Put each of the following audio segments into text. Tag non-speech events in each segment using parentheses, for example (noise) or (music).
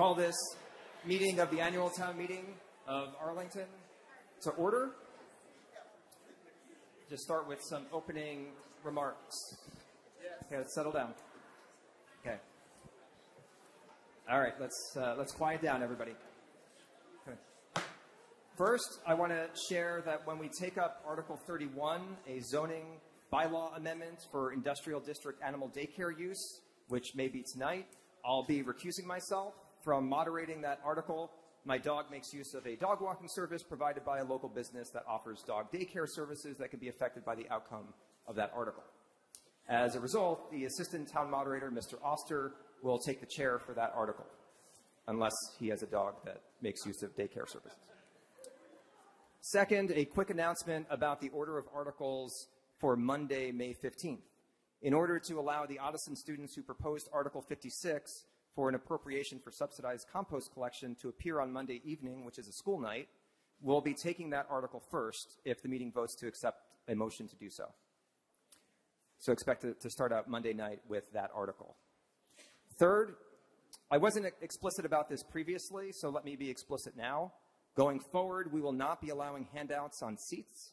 call this meeting of the annual town meeting of Arlington to order. Just start with some opening remarks. Okay, let's settle down. Okay. All right, let's uh, let's quiet down, everybody. Okay. First, I want to share that when we take up Article 31, a zoning bylaw amendment for industrial district animal daycare use, which may be tonight, I'll be recusing myself from moderating that article. My dog makes use of a dog walking service provided by a local business that offers dog daycare services that can be affected by the outcome of that article. As a result, the assistant town moderator, Mr. Oster, will take the chair for that article, unless he has a dog that makes use of daycare services. Second, a quick announcement about the order of articles for Monday, May 15th. In order to allow the Ottoson students who proposed Article 56 for an appropriation for subsidized compost collection to appear on Monday evening, which is a school night, we'll be taking that article first if the meeting votes to accept a motion to do so. So expect to, to start out Monday night with that article. Third, I wasn't explicit about this previously, so let me be explicit now. Going forward, we will not be allowing handouts on seats.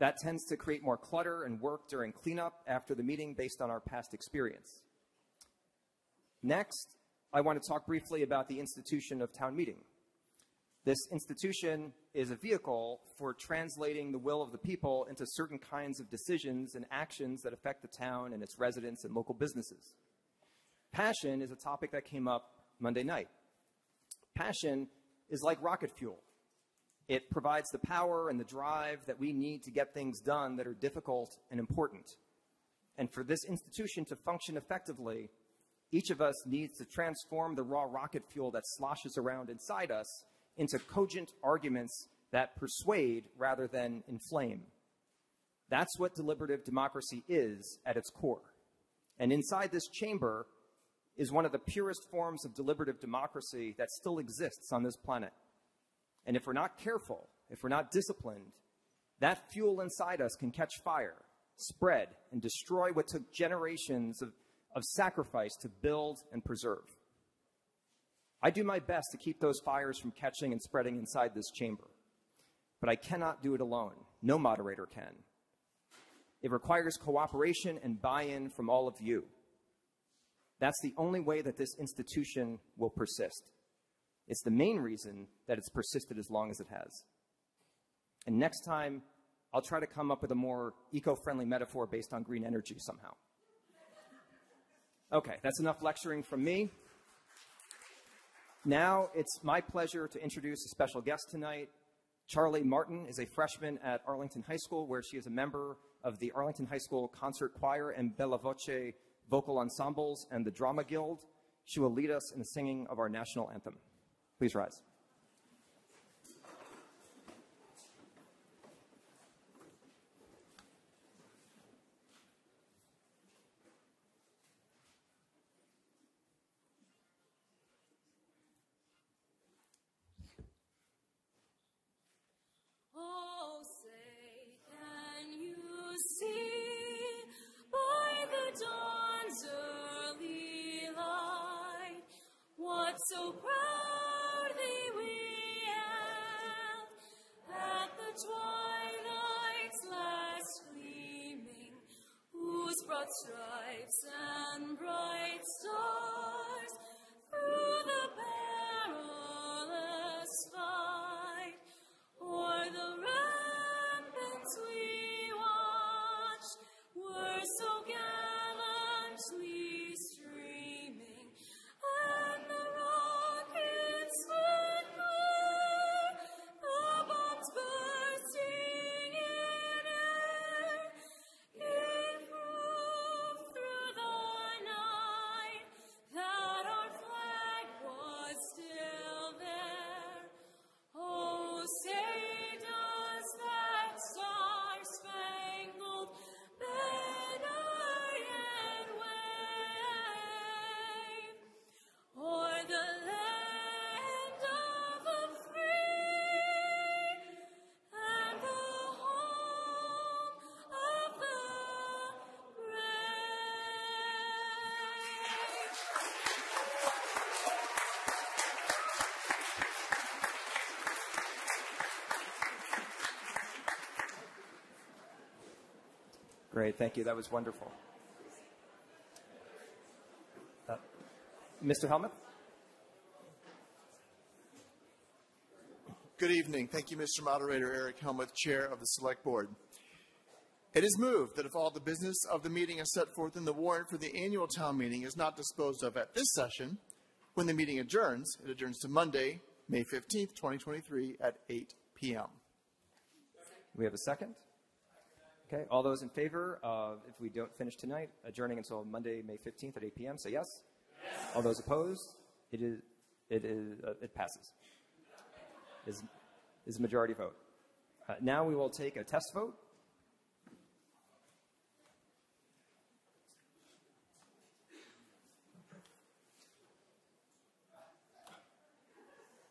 That tends to create more clutter and work during cleanup after the meeting based on our past experience. Next, I want to talk briefly about the institution of town meeting. This institution is a vehicle for translating the will of the people into certain kinds of decisions and actions that affect the town and its residents and local businesses. Passion is a topic that came up Monday night. Passion is like rocket fuel. It provides the power and the drive that we need to get things done that are difficult and important. And for this institution to function effectively, each of us needs to transform the raw rocket fuel that sloshes around inside us into cogent arguments that persuade rather than inflame. That's what deliberative democracy is at its core. And inside this chamber is one of the purest forms of deliberative democracy that still exists on this planet. And if we're not careful, if we're not disciplined, that fuel inside us can catch fire, spread, and destroy what took generations of of sacrifice to build and preserve. I do my best to keep those fires from catching and spreading inside this chamber, but I cannot do it alone. No moderator can. It requires cooperation and buy in from all of you. That's the only way that this institution will persist. It's the main reason that it's persisted as long as it has. And next time, I'll try to come up with a more eco friendly metaphor based on green energy somehow. Okay, that's enough lecturing from me. Now it's my pleasure to introduce a special guest tonight. Charlie Martin is a freshman at Arlington High School, where she is a member of the Arlington High School Concert Choir and Bella Voce vocal ensembles and the Drama Guild. She will lead us in the singing of our national anthem. Please rise. Great, thank you. That was wonderful. Uh, Mr. Helmuth? Good evening. Thank you, Mr. Moderator Eric Helmuth, Chair of the Select Board. It is moved that if all the business of the meeting as set forth in the warrant for the annual town meeting is not disposed of at this session, when the meeting adjourns, it adjourns to Monday, May 15th, 2023 at 8 p.m. We have a second? Okay, all those in favor of, if we don't finish tonight, adjourning until Monday, May 15th at 8 p.m., say yes. All those opposed? It is, it is, uh, it passes. Is, is a majority vote. Uh, now we will take a test vote.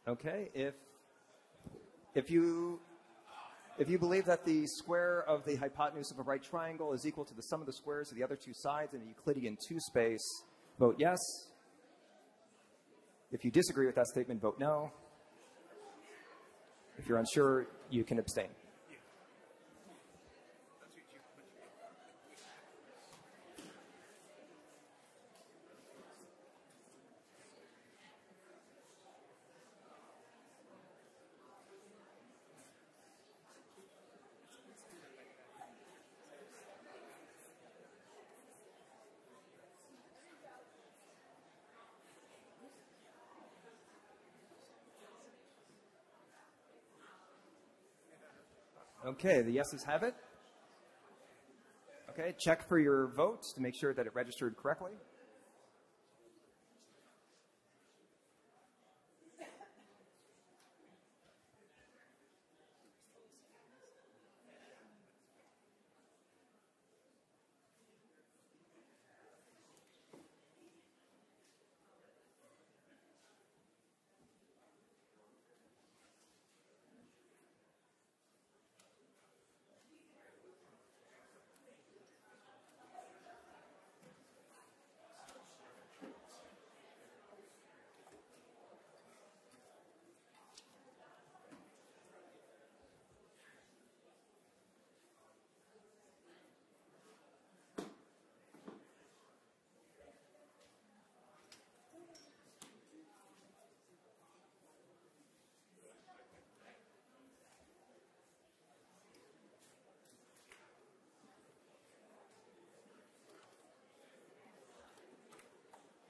Okay, if if you if you believe that the square of the hypotenuse of a right triangle is equal to the sum of the squares of the other two sides in a Euclidean two space, vote yes. If you disagree with that statement, vote no. If you're unsure, you can abstain. Okay, the yeses have it. Okay, check for your votes to make sure that it registered correctly.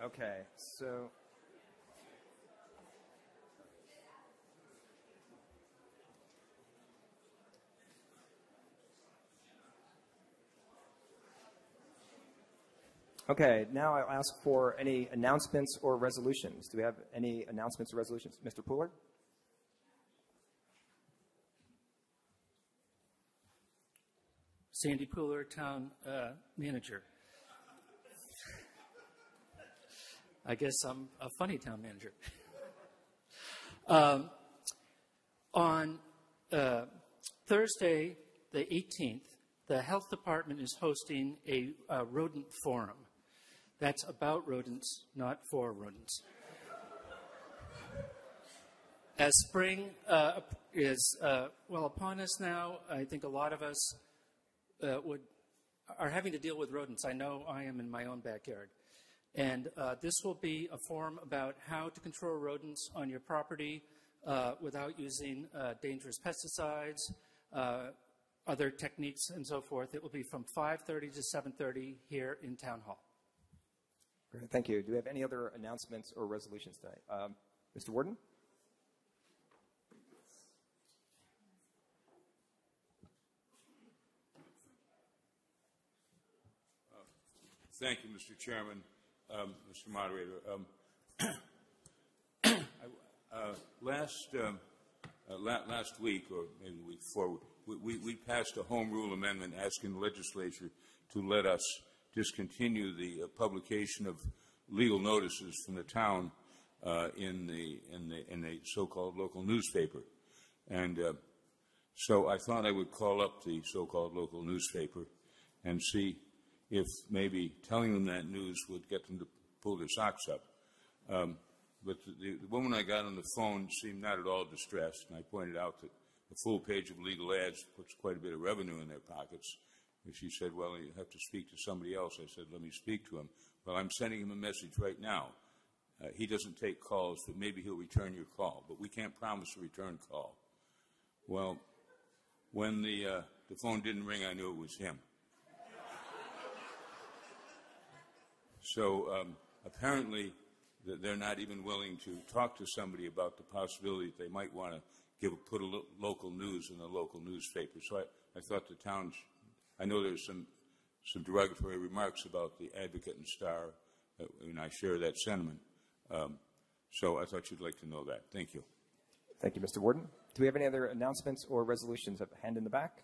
Okay, so. Okay, now I'll ask for any announcements or resolutions. Do we have any announcements or resolutions? Mr. Pooler? Sandy Pooler, Town uh, Manager. I guess I'm a funny town manager. (laughs) um, on uh, Thursday, the 18th, the health department is hosting a, uh rodent forum. That's about rodents, not for rodents. As spring uh, is uh, well upon us now, I think a lot of us uh, would are having to deal with rodents. I know I am in my own backyard. And uh, this will be a forum about how to control rodents on your property uh, without using uh, dangerous pesticides, uh, other techniques, and so forth. It will be from 5:30 to 7:30 here in Town Hall. Great, thank you. Do we have any other announcements or resolutions tonight? Um, Mr. Warden? Thank you, Mr. Chairman, um, Mr. Moderator. Um, (coughs) uh, last um, uh, la- last week, or maybe the week before, we, we, we passed a home rule amendment asking the legislature to let us discontinue the uh, publication of legal notices from the town uh, in the in the in the so-called local newspaper, and uh, so I thought I would call up the so-called local newspaper and see if maybe telling them that news would get them to pull their socks up. Um, but the, the woman I got on the phone seemed not at all distressed, and I pointed out that a full page of legal ads puts quite a bit of revenue in their pockets, And she said, Well, you have to speak to somebody else. I said, Let me speak to him. Well, I'm sending him a message right now. Uh, he doesn't take calls, but maybe he'll return your call. But we can't promise a return call. Well, when the, uh, the phone didn't ring, I knew it was him. So um, apparently, they're not even willing to talk to somebody about the possibility that they might want to give put a lo- local news in the local newspaper. So I, I thought the town. I know there's some some derogatory remarks about the Advocate and Star, uh, and I share that sentiment. Um, so I thought you'd like to know that. Thank you. Thank you, Mr. Warden. Do we have any other announcements or resolutions? A hand in the back.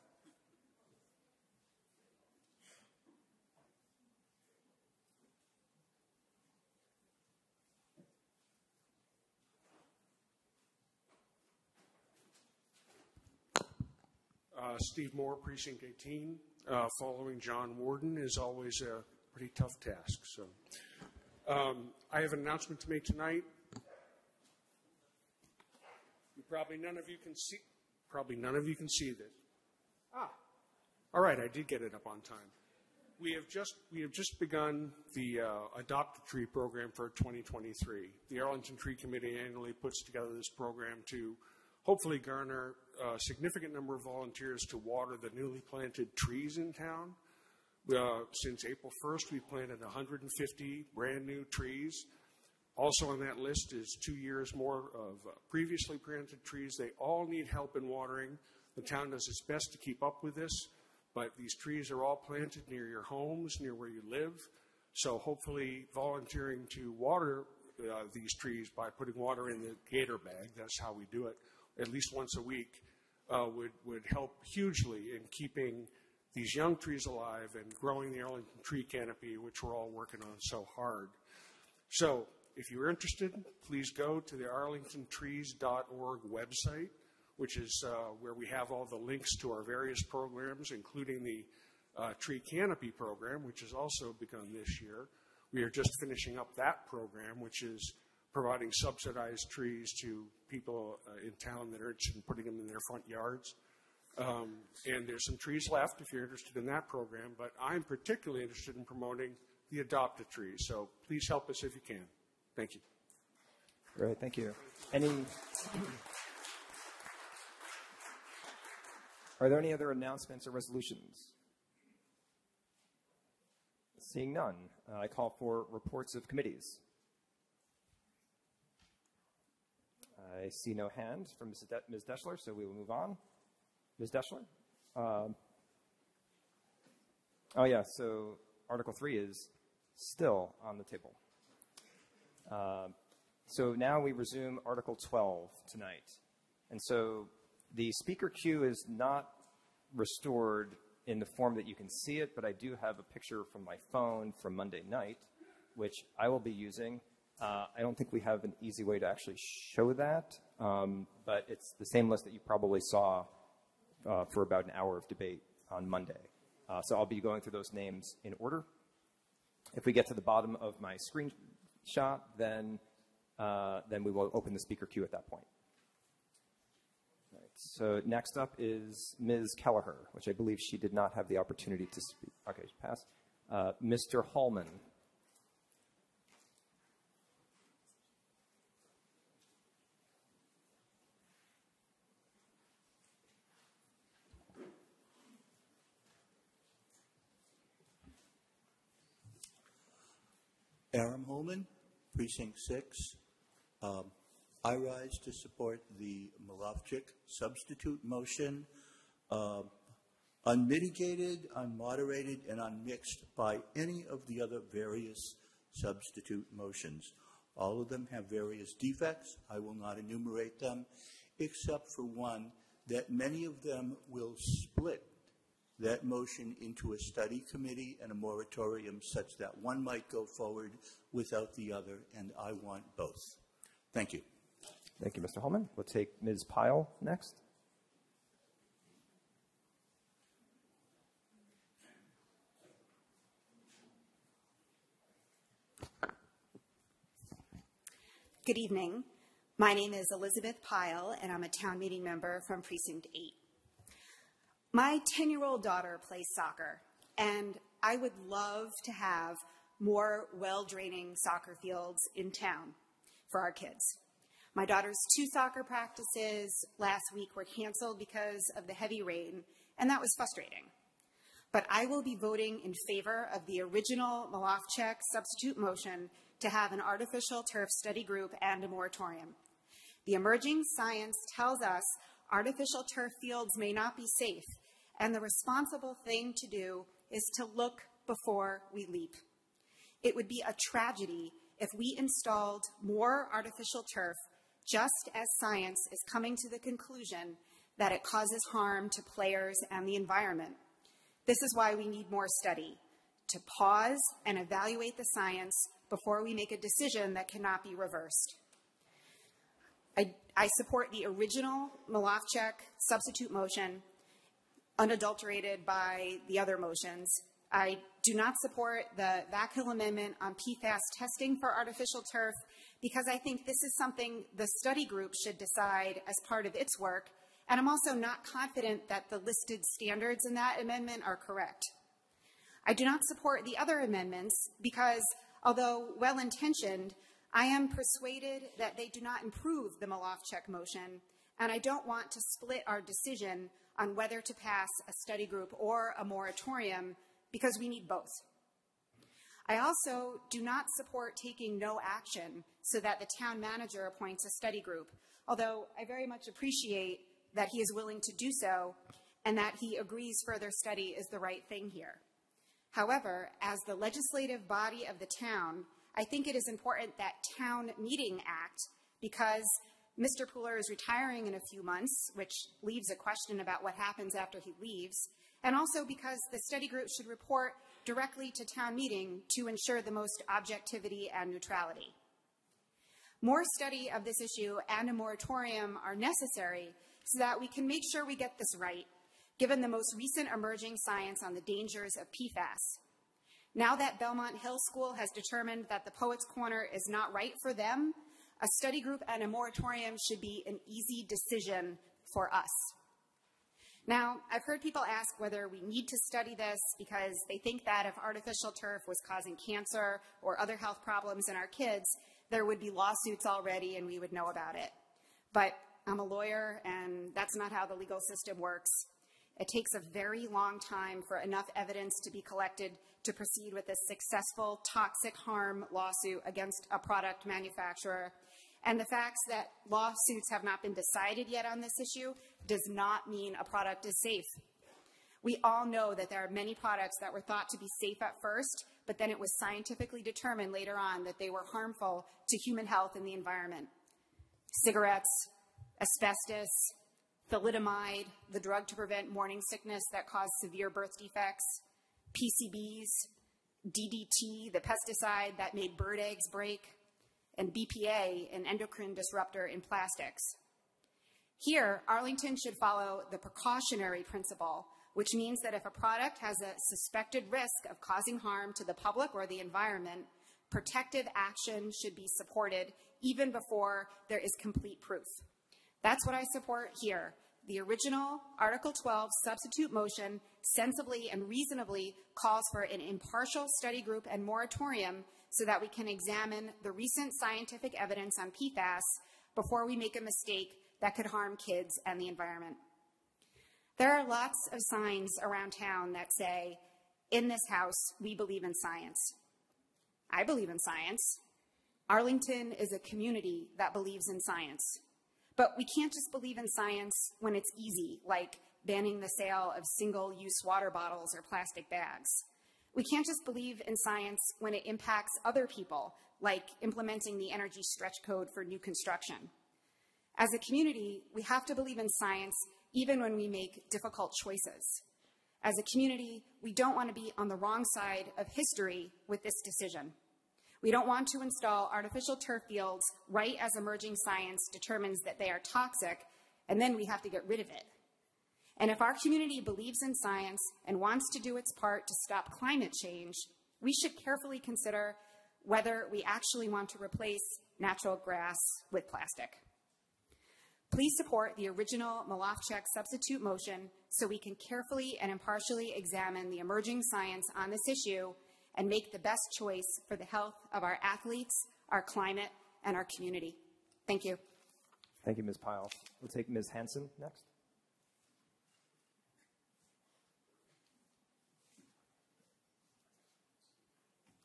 Steve Moore, Precinct 18. Uh, following John Warden is always a pretty tough task. So, um, I have an announcement to make tonight. You probably none of you can see. Probably none of you can see this. Ah, all right. I did get it up on time. We have just we have just begun the uh, Adopt a Tree program for 2023. The Arlington Tree Committee annually puts together this program to hopefully garner a significant number of volunteers to water the newly planted trees in town. Uh, since April 1st, we've planted 150 brand new trees. Also on that list is two years more of uh, previously planted trees. They all need help in watering. The town does its best to keep up with this, but these trees are all planted near your homes, near where you live. So hopefully, volunteering to water uh, these trees by putting water in the gator bag, that's how we do it, at least once a week, uh, would, would help hugely in keeping these young trees alive and growing the Arlington tree canopy, which we're all working on so hard. So, if you're interested, please go to the arlingtontrees.org website, which is uh, where we have all the links to our various programs, including the uh, tree canopy program, which has also begun this year. We are just finishing up that program, which is providing subsidized trees to people uh, in town that are interested in putting them in their front yards. Um, and there's some trees left if you're interested in that program, but I'm particularly interested in promoting the Adopt a Tree. So please help us if you can. Thank you. Great, thank you. Any? Are there any other announcements or resolutions? Seeing none, uh, I call for reports of committees. I see no hand from Ms. De- Ms. Deschler, so we will move on. Ms. Deschler? Um, oh, yeah, so Article 3 is still on the table. Um, so now we resume Article 12 tonight. And so the speaker queue is not restored in the form that you can see it, but I do have a picture from my phone from Monday night, which I will be using. Uh, I don't think we have an easy way to actually show that, um, but it's the same list that you probably saw uh, for about an hour of debate on Monday. Uh, so I'll be going through those names in order. If we get to the bottom of my screenshot, then uh, then we will open the speaker queue at that point. So next up is Ms. Kelleher, which I believe she did not have the opportunity to speak. Okay, she passed. Uh, Mr. Holman. Aram Holman, Precinct 6. Um, I rise to support the Malovchik substitute motion, uh, unmitigated, unmoderated, and unmixed by any of the other various substitute motions. All of them have various defects. I will not enumerate them, except for one that many of them will split that motion into a study committee and a moratorium such that one might go forward without the other, and I want both. Thank you. Thank you, Mr. Holman. We'll take Ms. Pyle next. Good evening. My name is Elizabeth Pyle, and I'm a town meeting member from Precinct 8. My 10 year old daughter plays soccer, and I would love to have more well draining soccer fields in town for our kids. My daughter's two soccer practices last week were canceled because of the heavy rain, and that was frustrating. But I will be voting in favor of the original Malofchek substitute motion to have an artificial turf study group and a moratorium. The emerging science tells us artificial turf fields may not be safe, and the responsible thing to do is to look before we leap. It would be a tragedy if we installed more artificial turf just as science is coming to the conclusion that it causes harm to players and the environment. This is why we need more study to pause and evaluate the science before we make a decision that cannot be reversed. I, I support the original Malofchek substitute motion, unadulterated by the other motions. I do not support the Vakil amendment on PFAS testing for artificial turf because I think this is something the study group should decide as part of its work, and I'm also not confident that the listed standards in that amendment are correct. I do not support the other amendments because, although well intentioned, I am persuaded that they do not improve the Malofchek motion, and I don't want to split our decision on whether to pass a study group or a moratorium because we need both. I also do not support taking no action so that the town manager appoints a study group, although I very much appreciate that he is willing to do so and that he agrees further study is the right thing here. However, as the legislative body of the town, I think it is important that town meeting act because Mr. Pooler is retiring in a few months, which leaves a question about what happens after he leaves, and also because the study group should report directly to town meeting to ensure the most objectivity and neutrality. More study of this issue and a moratorium are necessary so that we can make sure we get this right, given the most recent emerging science on the dangers of PFAS. Now that Belmont Hill School has determined that the Poets Corner is not right for them, a study group and a moratorium should be an easy decision for us. Now, I've heard people ask whether we need to study this because they think that if artificial turf was causing cancer or other health problems in our kids, there would be lawsuits already and we would know about it. But I'm a lawyer, and that's not how the legal system works. It takes a very long time for enough evidence to be collected to proceed with a successful toxic harm lawsuit against a product manufacturer. And the facts that lawsuits have not been decided yet on this issue does not mean a product is safe. We all know that there are many products that were thought to be safe at first, but then it was scientifically determined later on that they were harmful to human health and the environment. Cigarettes, asbestos, thalidomide, the drug to prevent morning sickness that caused severe birth defects, PCBs, DDT, the pesticide that made bird eggs break, and BPA, an endocrine disruptor in plastics. Here, Arlington should follow the precautionary principle, which means that if a product has a suspected risk of causing harm to the public or the environment, protective action should be supported even before there is complete proof. That's what I support here. The original Article 12 substitute motion sensibly and reasonably calls for an impartial study group and moratorium so that we can examine the recent scientific evidence on PFAS before we make a mistake that could harm kids and the environment. There are lots of signs around town that say, in this house, we believe in science. I believe in science. Arlington is a community that believes in science. But we can't just believe in science when it's easy, like banning the sale of single use water bottles or plastic bags. We can't just believe in science when it impacts other people, like implementing the energy stretch code for new construction. As a community, we have to believe in science even when we make difficult choices. As a community, we don't want to be on the wrong side of history with this decision. We don't want to install artificial turf fields right as emerging science determines that they are toxic, and then we have to get rid of it. And if our community believes in science and wants to do its part to stop climate change, we should carefully consider whether we actually want to replace natural grass with plastic. Please support the original Malofchek substitute motion so we can carefully and impartially examine the emerging science on this issue and make the best choice for the health of our athletes, our climate, and our community. Thank you. Thank you, Ms. Pyle. We'll take Ms. Hanson next.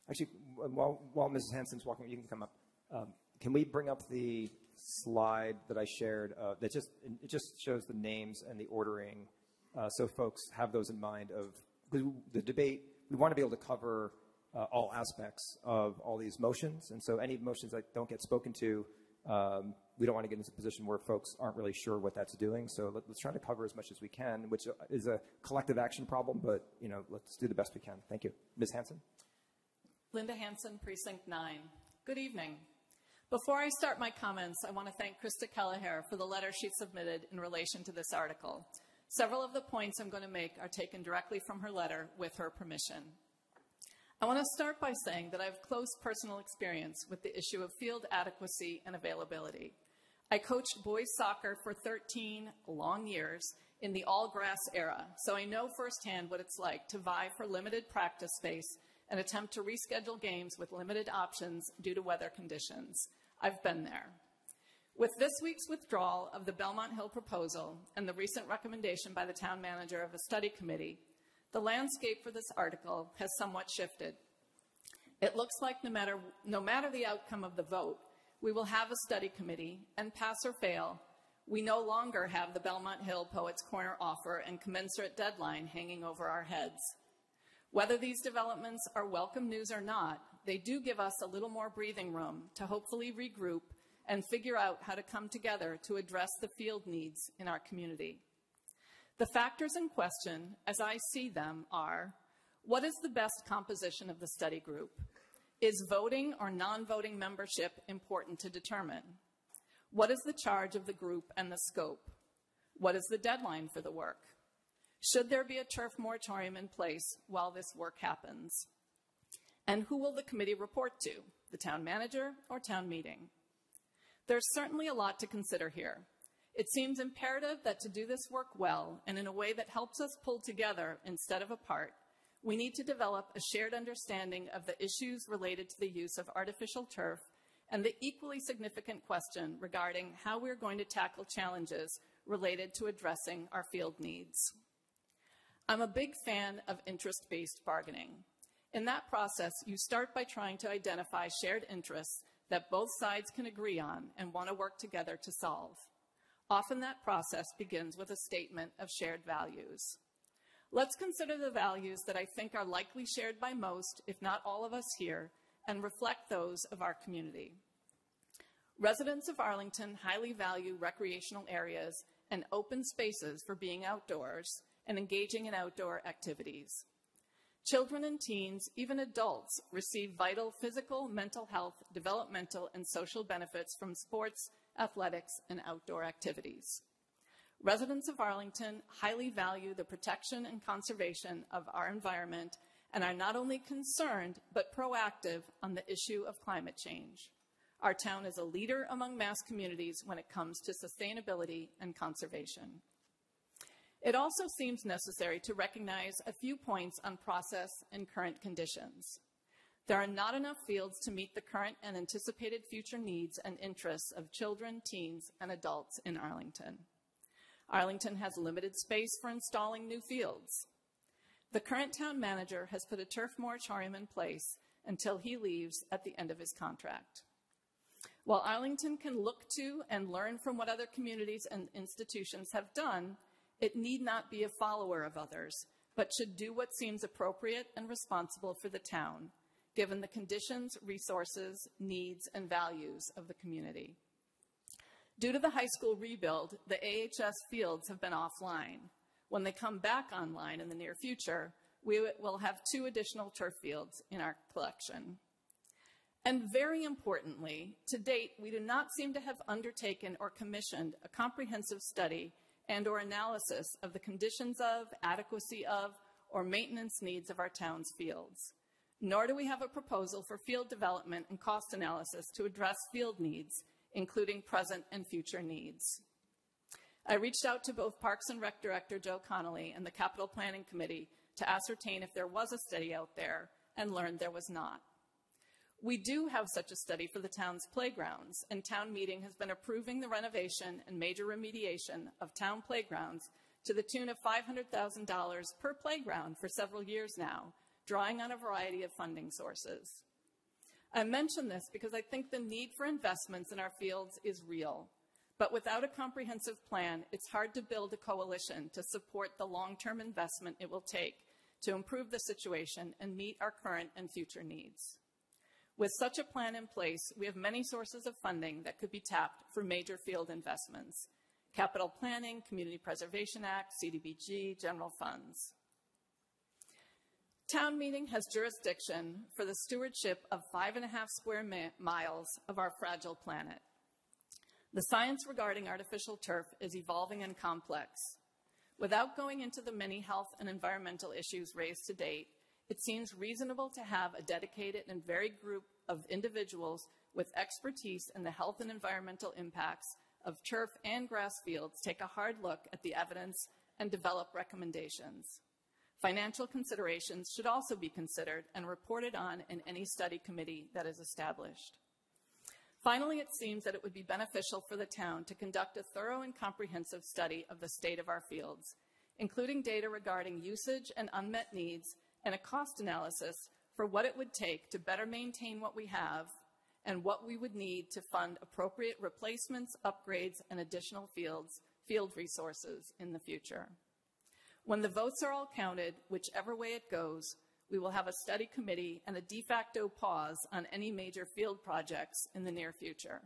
Actually, while, while Mrs. Hanson's walking, you can come up. Um, can we bring up the slide that I shared uh, that just it just shows the names and the ordering, uh, so folks have those in mind of the debate we want to be able to cover uh, all aspects of all these motions, and so any motions that don't get spoken to, um, we don't want to get into a position where folks aren't really sure what that's doing. So let, us try to cover as much as we can, which is a collective action problem, but you know let's do the best we can. Thank you, Ms. Hanson. Linda Hanson, Precinct 9. Good evening. Before I start my comments, I want to thank Krista Kelleher for the letter she submitted in relation to this article. Several of the points I'm going to make are taken directly from her letter with her permission. I want to start by saying that I have close personal experience with the issue of field adequacy and availability. I coached boys soccer for 13 long years in the all grass era, so I know firsthand what it's like to vie for limited practice space and attempt to reschedule games with limited options due to weather conditions. I've been there. With this week's withdrawal of the Belmont Hill proposal and the recent recommendation by the town manager of a study committee, the landscape for this article has somewhat shifted. It looks like no matter, no matter the outcome of the vote, we will have a study committee, and pass or fail, we no longer have the Belmont Hill Poets Corner offer and commensurate deadline hanging over our heads. Whether these developments are welcome news or not, they do give us a little more breathing room to hopefully regroup and figure out how to come together to address the field needs in our community. The factors in question, as I see them, are what is the best composition of the study group? Is voting or non voting membership important to determine? What is the charge of the group and the scope? What is the deadline for the work? Should there be a turf moratorium in place while this work happens? And who will the committee report to, the town manager or town meeting? There's certainly a lot to consider here. It seems imperative that to do this work well and in a way that helps us pull together instead of apart, we need to develop a shared understanding of the issues related to the use of artificial turf and the equally significant question regarding how we're going to tackle challenges related to addressing our field needs. I'm a big fan of interest based bargaining. In that process, you start by trying to identify shared interests that both sides can agree on and want to work together to solve. Often that process begins with a statement of shared values. Let's consider the values that I think are likely shared by most, if not all of us here, and reflect those of our community. Residents of Arlington highly value recreational areas and open spaces for being outdoors and engaging in outdoor activities. Children and teens, even adults, receive vital physical, mental health, developmental, and social benefits from sports, athletics, and outdoor activities. Residents of Arlington highly value the protection and conservation of our environment and are not only concerned, but proactive on the issue of climate change. Our town is a leader among mass communities when it comes to sustainability and conservation. It also seems necessary to recognize a few points on process and current conditions. There are not enough fields to meet the current and anticipated future needs and interests of children, teens, and adults in Arlington. Arlington has limited space for installing new fields. The current town manager has put a turf moratorium in place until he leaves at the end of his contract. While Arlington can look to and learn from what other communities and institutions have done, it need not be a follower of others, but should do what seems appropriate and responsible for the town, given the conditions, resources, needs, and values of the community. Due to the high school rebuild, the AHS fields have been offline. When they come back online in the near future, we will have two additional turf fields in our collection. And very importantly, to date, we do not seem to have undertaken or commissioned a comprehensive study and or analysis of the conditions of, adequacy of, or maintenance needs of our town's fields. Nor do we have a proposal for field development and cost analysis to address field needs, including present and future needs. I reached out to both Parks and Rec Director Joe Connolly and the Capital Planning Committee to ascertain if there was a study out there and learned there was not. We do have such a study for the town's playgrounds, and town meeting has been approving the renovation and major remediation of town playgrounds to the tune of $500,000 per playground for several years now, drawing on a variety of funding sources. I mention this because I think the need for investments in our fields is real. But without a comprehensive plan, it's hard to build a coalition to support the long term investment it will take to improve the situation and meet our current and future needs. With such a plan in place, we have many sources of funding that could be tapped for major field investments capital planning, Community Preservation Act, CDBG, general funds. Town meeting has jurisdiction for the stewardship of five and a half square mi- miles of our fragile planet. The science regarding artificial turf is evolving and complex. Without going into the many health and environmental issues raised to date, it seems reasonable to have a dedicated and varied group of individuals with expertise in the health and environmental impacts of turf and grass fields take a hard look at the evidence and develop recommendations. Financial considerations should also be considered and reported on in any study committee that is established. Finally, it seems that it would be beneficial for the town to conduct a thorough and comprehensive study of the state of our fields, including data regarding usage and unmet needs and a cost analysis for what it would take to better maintain what we have and what we would need to fund appropriate replacements, upgrades, and additional fields, field resources in the future. When the votes are all counted, whichever way it goes, we will have a study committee and a de facto pause on any major field projects in the near future.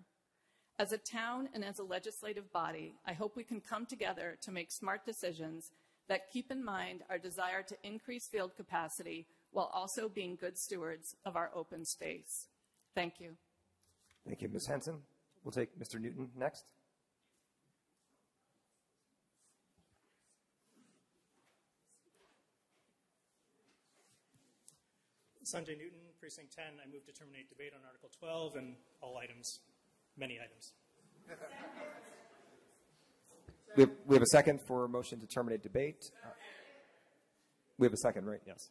As a town and as a legislative body, I hope we can come together to make smart decisions that keep in mind our desire to increase field capacity while also being good stewards of our open space. Thank you. Thank you, Ms. Henson. We'll take Mr. Newton next. Sanjay Newton, Precinct 10. I move to terminate debate on Article 12 and all items, many items. (laughs) We have, we have a second for a motion to terminate debate. Uh, we have a second, right? Yes.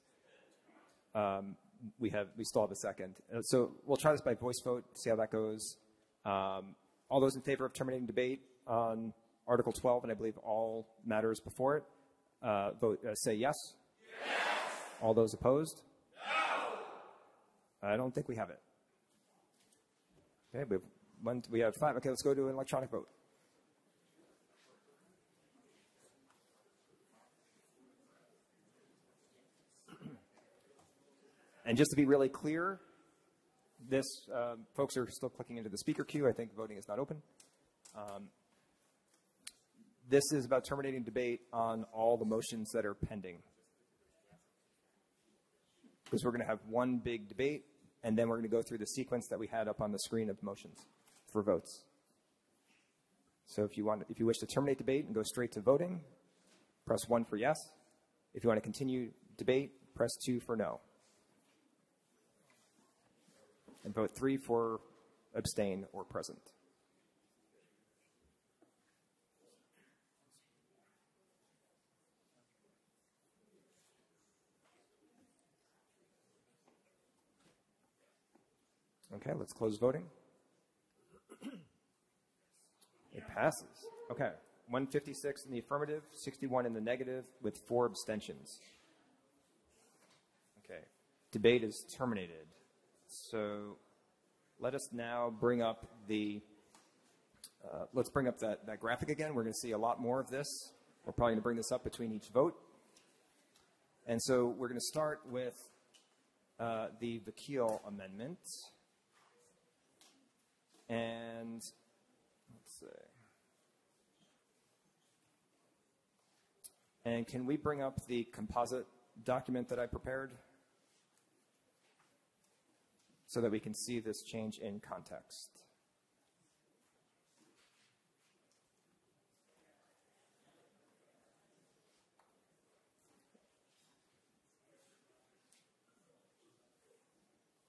Um, we have. We still have a second. Uh, so we'll try this by voice vote. See how that goes. Um, all those in favor of terminating debate on Article 12, and I believe all matters before it, uh, vote. Uh, say yes. Yes. All those opposed. No. I don't think we have it. Okay. We have one. We have five. Okay. Let's go to an electronic vote. And just to be really clear, this um, folks are still clicking into the speaker queue. I think voting is not open. Um, this is about terminating debate on all the motions that are pending. Because we're going to have one big debate, and then we're going to go through the sequence that we had up on the screen of motions for votes. So if you want, if you wish to terminate debate and go straight to voting, press one for yes. If you want to continue debate, press two for no and vote three for abstain or present. Okay, let's close voting. (clears throat) It passes. Okay, 156 in the affirmative, 61 in the negative, with four abstentions. Okay, debate is terminated. So let us now bring up the, uh, let's bring up that, that graphic again. We're going to see a lot more of this. We're probably going to bring this up between each vote. And so we're going to start with uh, the Vakil amendment. And let's see. And can we bring up the composite document that I prepared? So that we can see this change in context.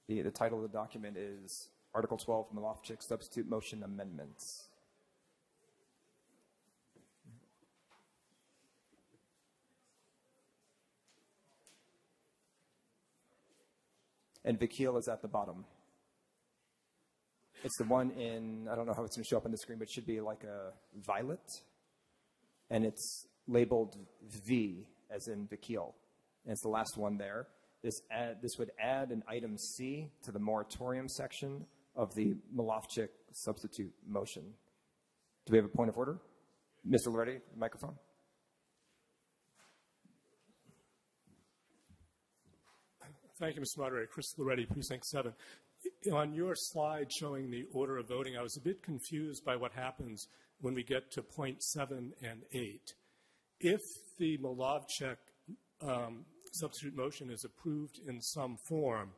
The, the title of the document is Article 12 Malovchik Substitute Motion Amendments. And Vakil is at the bottom. It's the one in, I don't know how it's going to show up on the screen, but it should be like a violet. And it's labeled V, as in Vakil. And it's the last one there. This, add, this would add an item C to the moratorium section of the Malovchik substitute motion. Do we have a point of order? Mr. Loretti, microphone. Thank you, Mr. Moderator. Chris Loretti, Precinct 7. On your slide showing the order of voting, I was a bit confused by what happens when we get to point 7 and 8. If the Malovchik um, substitute motion is approved in some form,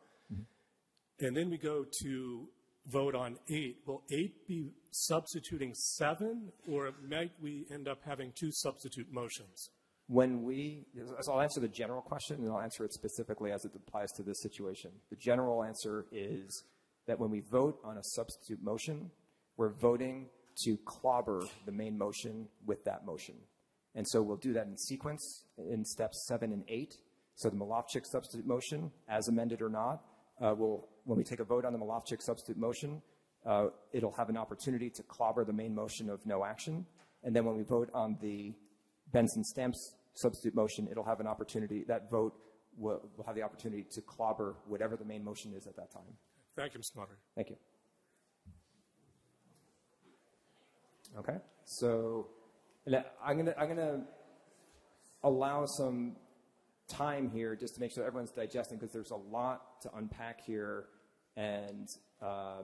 and then we go to vote on 8, will 8 be substituting 7, or might we end up having two substitute motions? When we, so I'll answer the general question and I'll answer it specifically as it applies to this situation. The general answer is that when we vote on a substitute motion, we're voting to clobber the main motion with that motion. And so we'll do that in sequence in steps seven and eight. So the Malovchik substitute motion, as amended or not, uh, will, when we take a vote on the Malovchik substitute motion, uh, it'll have an opportunity to clobber the main motion of no action. And then when we vote on the Benson Stamps substitute motion, it'll have an opportunity, that vote will, will have the opportunity to clobber whatever the main motion is at that time. Thank you, Mr. Moderator. Thank you. Okay, so I'm gonna I'm gonna allow some time here just to make sure everyone's digesting because there's a lot to unpack here, and uh,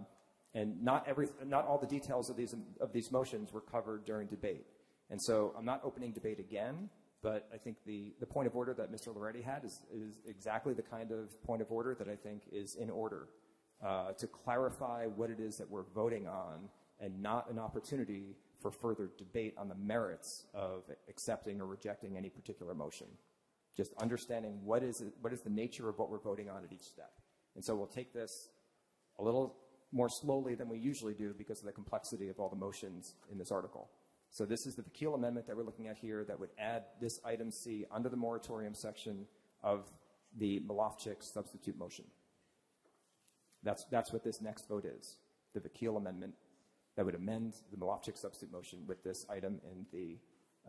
and not every not all the details of these of these motions were covered during debate, and so I'm not opening debate again. But I think the, the point of order that Mr. Loretti had is, is exactly the kind of point of order that I think is in order uh, to clarify what it is that we're voting on and not an opportunity for further debate on the merits of accepting or rejecting any particular motion. Just understanding what is, it, what is the nature of what we're voting on at each step. And so we'll take this a little more slowly than we usually do because of the complexity of all the motions in this article. So this is the Vakil amendment that we're looking at here that would add this item C under the moratorium section of the Malovchik substitute motion. That's, that's what this next vote is, the Vakil amendment that would amend the Malovchik substitute motion with this item in the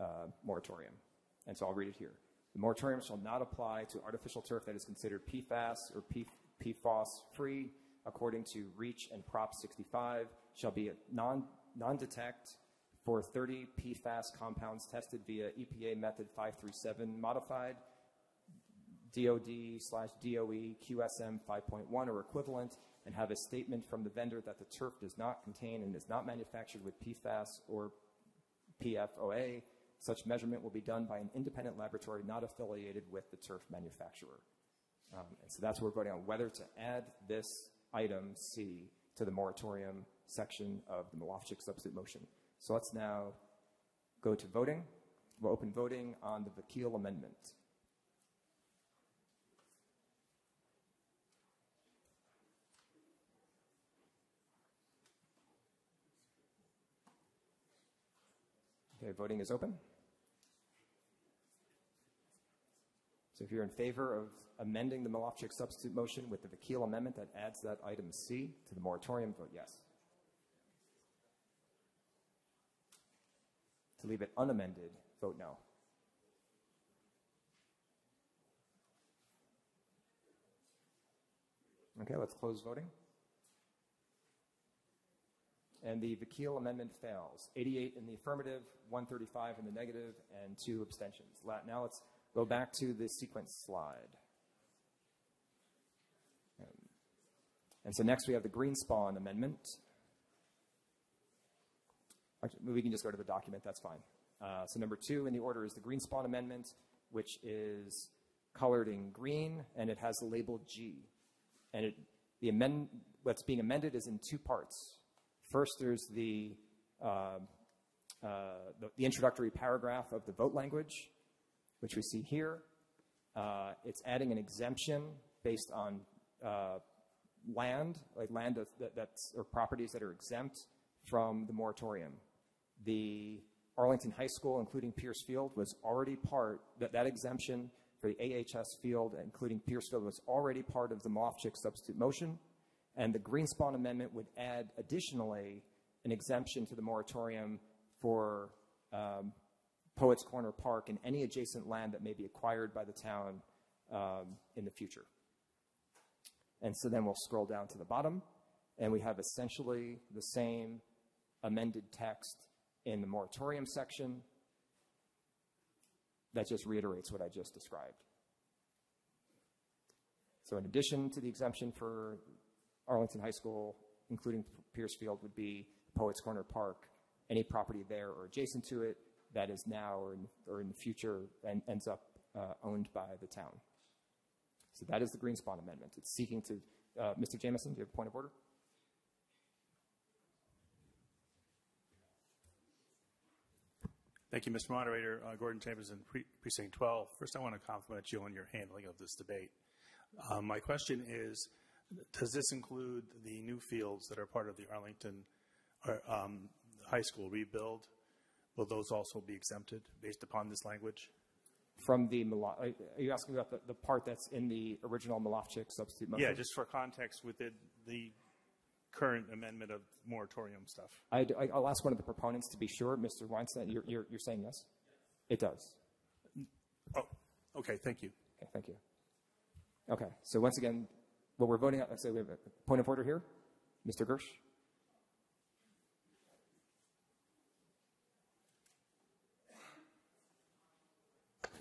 uh, moratorium. And so I'll read it here. The moratorium shall not apply to artificial turf that is considered PFAS or PFOS free according to REACH and Prop 65, shall be a non, non-detect for 30 PFAS compounds tested via EPA method 537 modified, DOD slash DOE QSM 5.1 or equivalent, and have a statement from the vendor that the turf does not contain and is not manufactured with PFAS or PFOA. Such measurement will be done by an independent laboratory not affiliated with the turf manufacturer. Um, and so that's what we're voting on, whether to add this item C to the moratorium section of the Malovchik substitute motion. So let's now go to voting. We'll open voting on the Vakil amendment. Okay, voting is open. So if you're in favor of amending the Malovchik substitute motion with the Vakil amendment that adds that item C to the moratorium, vote yes. To leave it unamended, vote no. Okay, let's close voting. And the Vakil amendment fails. 88 in the affirmative, 135 in the negative, and two abstentions. Now let's go back to the sequence slide. Um, And so next we have the Greenspan amendment. Actually, we can just go to the document, that's fine. Uh, so number two in the order is the Greenspan amendment, which is colored in green, and it has the label G. And it, the amend, what's being amended is in two parts. First, there's the, uh, uh, the, the introductory paragraph of the vote language, which we see here. Uh, it's adding an exemption based on uh, land, like land that's, or properties that are exempt from the moratorium. The Arlington High School, including Pierce Field, was already part, that, that exemption for the AHS field, including Pierce Field, was already part of the Malofchik substitute motion. And the Greenspan amendment would add additionally an exemption to the moratorium for um, Poets Corner Park and any adjacent land that may be acquired by the town um, in the future. And so then we'll scroll down to the bottom, and we have essentially the same amended text in the moratorium section that just reiterates what I just described. So, in addition to the exemption for Arlington High School, including Piercefield, would be Poets Corner Park, any property there or adjacent to it that is now or in, or in the future and ends up uh, owned by the town. So that is the Greenspan Amendment. It's seeking to, uh, Mr. Jameson, do you have a point of order? Thank you, Mr. Moderator. Uh, Gordon Chambers in pre- Precinct 12. First, I want to compliment you on your handling of this debate. Um, my question is Does this include the new fields that are part of the Arlington or, um, High School rebuild? Will those also be exempted based upon this language? From the, are you asking about the, the part that's in the original Malofchik substitute motion? Yeah, just for context within the current amendment of moratorium stuff. I, will ask one of the proponents to be sure. Mr. Weinstein, you're, you're, you're saying yes? It does. Oh, okay, thank you. Okay, thank you. Okay, so once again, what we're voting on, so we have a point of order here. Mr. Gersh?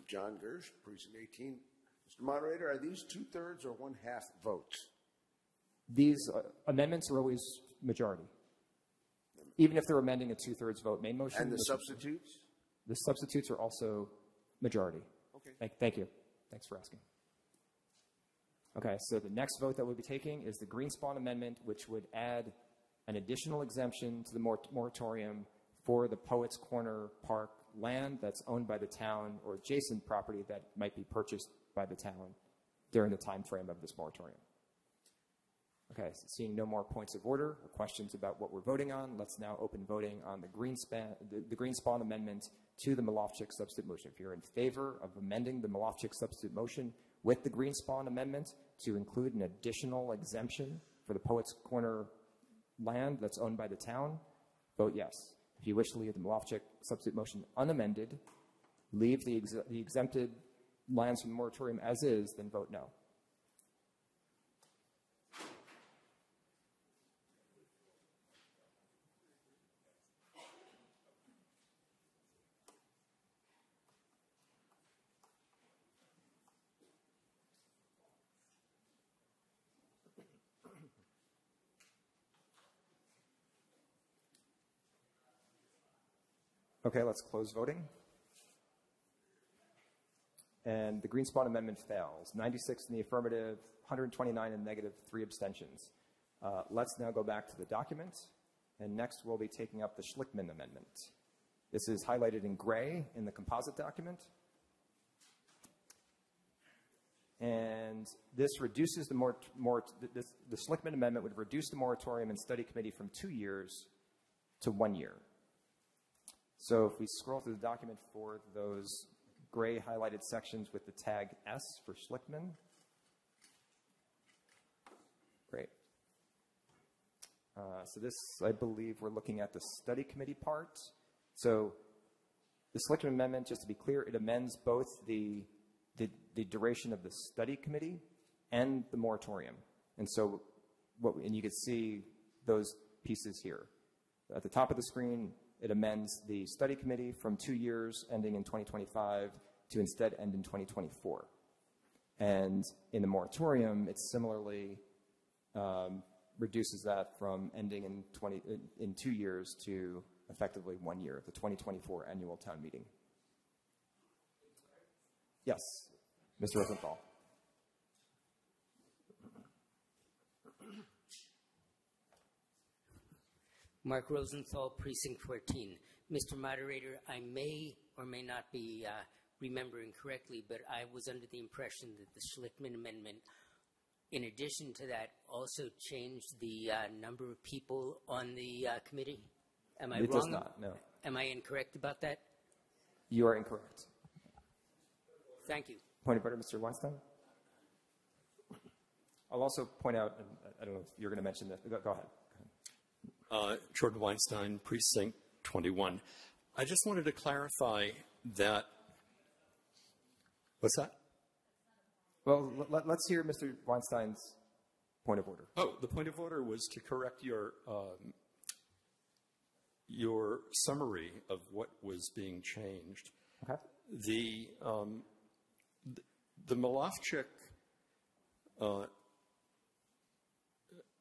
John Gersh, Precinct 18. Mr. Moderator, are these two-thirds or one-half votes? These uh, amendments are always majority. Even if they're amending a two-thirds vote main motion. And the substitutes? The substitutes are also majority. Okay. Thank, thank you. Thanks for asking. Okay, so the next vote that we'll be taking is the Greenspan Amendment, which would add an additional exemption to the mor- moratorium for the Poets Corner Park land that's owned by the town or adjacent property that might be purchased by the town during the time frame of this moratorium. Okay, so seeing no more points of order or questions about what we're voting on, let's now open voting on the Greenspan, the, the Greenspan amendment to the Malofchik substitute motion. If you're in favor of amending the Malofchik substitute motion with the Greenspan amendment to include an additional exemption for the Poets Corner land that's owned by the town, vote yes. If you wish to leave the Malofchik substitute motion unamended, leave the, ex- the exempted lands from the moratorium as is, then vote no. Okay, let's close voting. And the Greenspan amendment fails. 96 in the affirmative, 129 in the negative, three abstentions. Uh, let's now go back to the document. And next we'll be taking up the Schlichtman amendment. This is highlighted in gray in the composite document. And this reduces the this, the Schlichtman amendment would reduce the moratorium and study committee from two years to one year. So if we scroll through the document for those gray highlighted sections with the tag S for Schlichtman. Great. Uh, so this, I believe, we're looking at the study committee part. So the Schlichtman amendment, just to be clear, it amends both the, the, the duration of the study committee and the moratorium. And so, what, and you can see those pieces here. At the top of the screen, it amends the study committee from two years ending in 2025 to instead end in 2024. And in the moratorium, it similarly um, reduces that from ending in, 20, in two years to effectively one year, the 2024 annual town meeting. Yes, Mr. Rosenthal. Mark Rosenthal, Precinct 14. Mr. Moderator, I may or may not be uh, remembering correctly, but I was under the impression that the Schlichtman Amendment, in addition to that, also changed the uh, number of people on the uh, committee. Am I it wrong? does not, no. Am I incorrect about that? You are incorrect. Thank you. Point of order, Mr. Weinstein? I'll also point out, and I don't know if you're going to mention this. Go, go ahead. Uh, Jordan Weinstein, Precinct 21. I just wanted to clarify that. What's that? Well, let, us hear Mr. Weinstein's point of order. Oh, the point of order was to correct your um, your summary of what was being changed. Okay. The um, the, the Malofchik uh,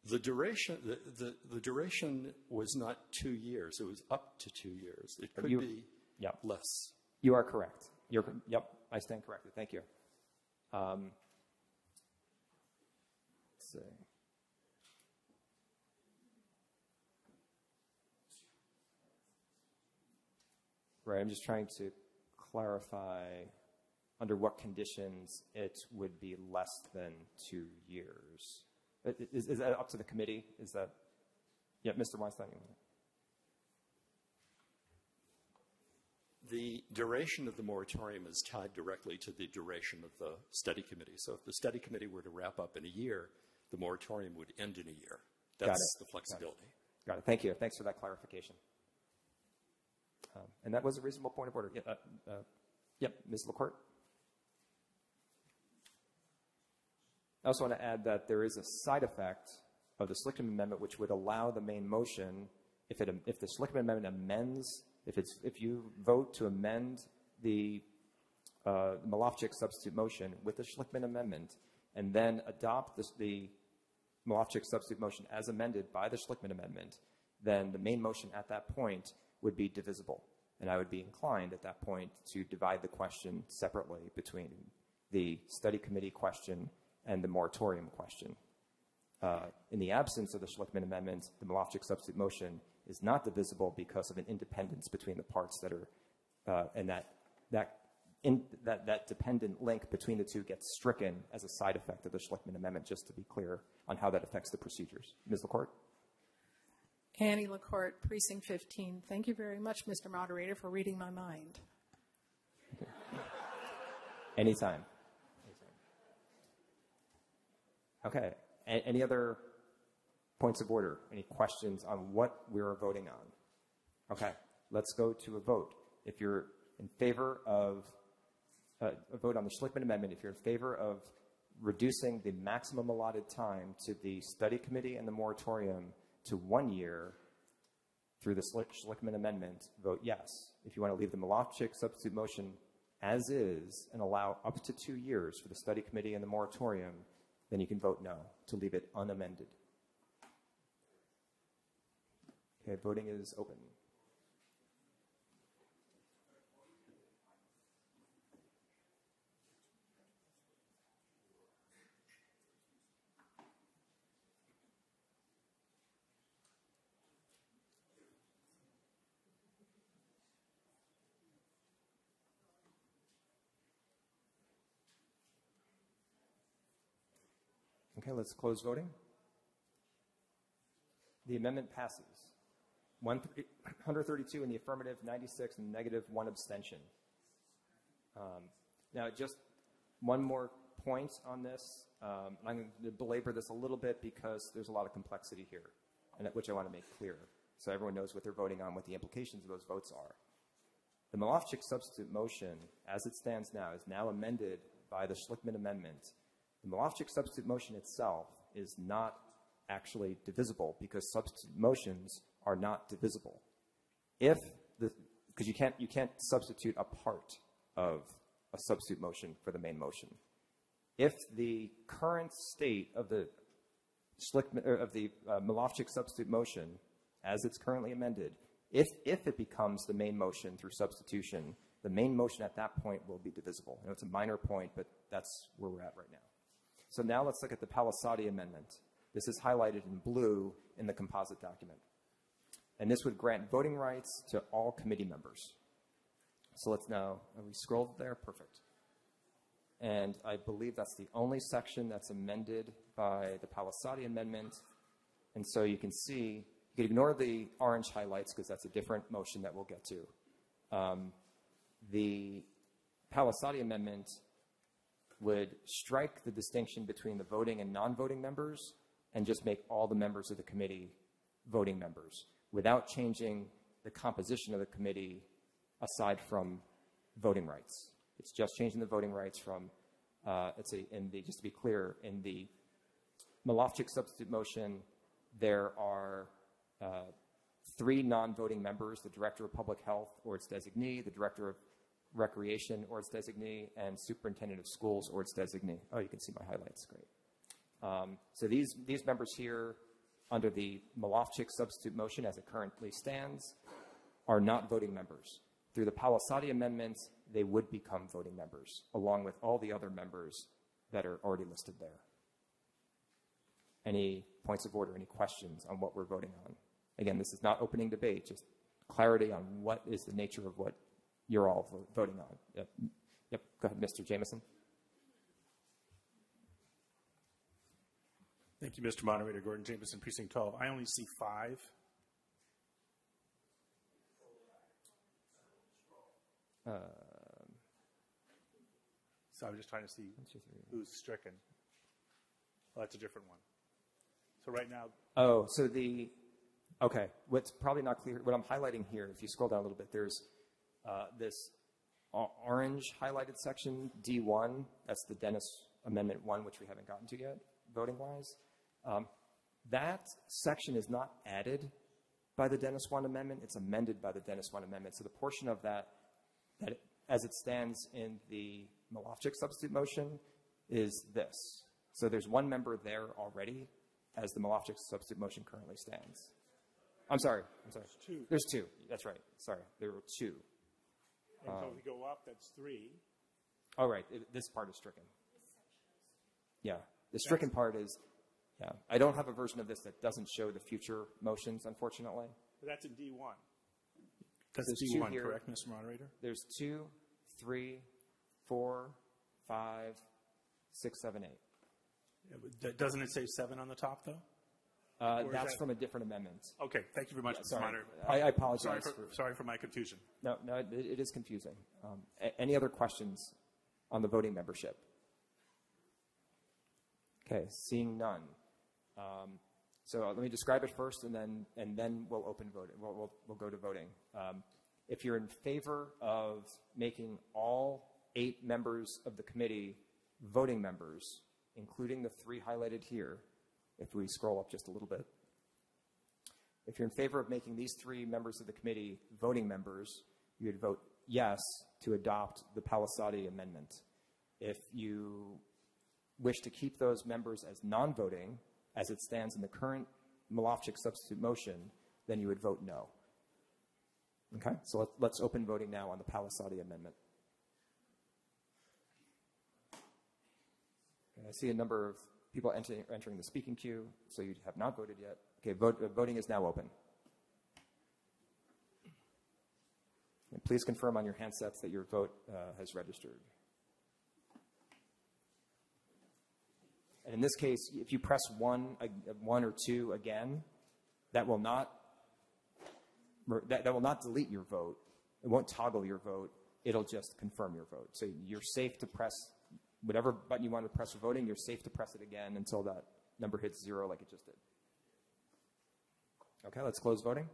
the duration, the, the, the, duration was not two years. It was up to two years. It could you, be yep. less. You are correct. You're, yep, I stand corrected. Thank you. Um, let's see. Right, I'm just trying to clarify under what conditions it would be less than two years. Is, is that up to the committee? Is that, yeah, Mr. Weinstein? You The duration of the moratorium is tied directly to the duration of the study committee. So if the study committee were to wrap up in a year, the moratorium would end in a year. That's the flexibility. Got it. Got it. Thank you. Thanks for that clarification. Um, and that was a reasonable point of order. Yeah, uh, uh, yep, Ms. LaCourte. I also want to add that there is a side effect of the Schlichtman Amendment which would allow the main motion, if, it, if the Schlichtman Amendment amends, if, it's, if you vote to amend the uh, Malofchik substitute motion with the Schlichtman Amendment and then adopt the Malofchik substitute motion as amended by the Schlichtman Amendment, then the main motion at that point would be divisible. And I would be inclined at that point to divide the question separately between the study committee question and the moratorium question. Uh, in the absence of the Schlichtman Amendment, the Malofchik substitute motion is not divisible because of an independence between the parts that are, uh, and that, that, in, that, that dependent link between the two gets stricken as a side effect of the Schlichtman Amendment, just to be clear on how that affects the procedures. Ms. LaCourte? Annie LaCourte, Precinct 15. Thank you very much, Mr. Moderator, for reading my mind. (laughs) Anytime. Okay. A- any other points of order? Any questions on what we are voting on? Okay. Let's go to a vote. If you're in favor of uh, a vote on the Schlichtman Amendment, if you're in favor of reducing the maximum allotted time to the study committee and the moratorium to one year through the Schlichtman Amendment, vote yes. If you want to leave the Malofchik substitute motion as is and allow up to two years for the study committee and the moratorium, then you can vote no to leave it unamended. Okay, voting is open. Okay, let's close voting. The amendment passes. 132 in the affirmative, 96 in the negative, one abstention. Um, now, just one more point on this. Um, I'm going to belabor this a little bit because there's a lot of complexity here, and which I want to make clear so everyone knows what they're voting on, what the implications of those votes are. The Malofchik substitute motion, as it stands now, is now amended by the Schlichtman Amendment the Malofchik substitute motion itself is not actually divisible because substitute motions are not divisible. If the, because you can't, you can't substitute a part of a substitute motion for the main motion. If the current state of the Schlichtman, of the uh, Malofchik substitute motion, as it's currently amended, if, if it becomes the main motion through substitution, the main motion at that point will be divisible. I know it's a minor point, but that's where we're at right now. So now let's look at the Palisade Amendment. This is highlighted in blue in the composite document. And this would grant voting rights to all committee members. So let's now, we scrolled there? Perfect. And I believe that's the only section that's amended by the Palisade Amendment. And so you can see, you can ignore the orange highlights because that's a different motion that we'll get to. Um, the Palisade Amendment would strike the distinction between the voting and non-voting members and just make all the members of the committee voting members without changing the composition of the committee aside from voting rights. It's just changing the voting rights from, uh, let's say, in the, just to be clear, in the Malofchik substitute motion, there are uh, three non-voting members, the Director of Public Health or its designee, the Director of Recreation or its designee, and Superintendent of Schools or its designee. Oh, you can see my highlights, great. Um, so these, these members here, under the Malofchik substitute motion as it currently stands, are not voting members. Through the Palasadi Amendment, they would become voting members, along with all the other members that are already listed there. Any points of order, any questions on what we're voting on? Again, this is not opening debate, just clarity on what is the nature of what you're all vo- voting on. Yep, yep. go ahead, Mr. Jameson. Thank you, Mr. Moderator. Gordon Jameson, Precinct 12. I only see five. Um, So I'm just trying to see who's stricken. Oh, that's a different one. So right now, Oh, so the, okay, what's probably not clear, what I'm highlighting here, if you scroll down a little bit, there's uh, this orange highlighted section, D1, that's the Dennis Amendment 1, which we haven't gotten to yet, voting wise. Um, that section is not added by the Dennis 1 Amendment, it's amended by the Dennis 1 Amendment. So the portion of that, that it- as it stands in the Malofchik substitute motion, is this. So there's one member there already as the Malofchik substitute motion currently stands. I'm sorry. I'm sorry. There's two. There's two. That's right. Sorry. There were two. And so Um, if we go up, that's three. Oh, right. It, this part is stricken. Yeah. The stricken part is, yeah. I don't have a version of this that doesn't show the future motions, unfortunately. But that's in D1. That's There's two D1, here. correct, Mr. Moderator? There's two, three, four, five, six, seven, eight. Yeah, but d- Doesn't it say seven on the top, though? Uh, that's that- from a different amendment. Okay, thank you very much, Yeah, Mr. sorry. I, I apologize. Sorry for, for- sorry for my confusion. No, no, it, it is confusing. Um, a- any other questions on the voting membership? Okay, seeing none. Um, so let me describe it first, and then and then we'll open voting. We'll, we'll, we'll go to voting. Um, if you're in favor of making all eight members of the committee voting members, including the three highlighted here, if we scroll up just a little bit, if you're in favor of making these three members of the committee voting members, you would vote yes to adopt the Palisade amendment. If you wish to keep those members as non-voting, as it stands in the current Malofchik substitute motion, then you would vote no. Okay, so let, let's open voting now on the Palisade amendment. I see a number of people entering, entering the speaking queue, so you have not voted yet. Okay, vote, uh, voting is now open. And please confirm on your handsets that your vote uh, has registered. And in this case, if you press one, uh, one or two again, that will not that, that will not delete your vote. It won't toggle your vote. It'll just confirm your vote. So you're safe to press whatever button you want to press for voting. You're safe to press it again until that number hits zero, like it just did. Okay, let's close voting.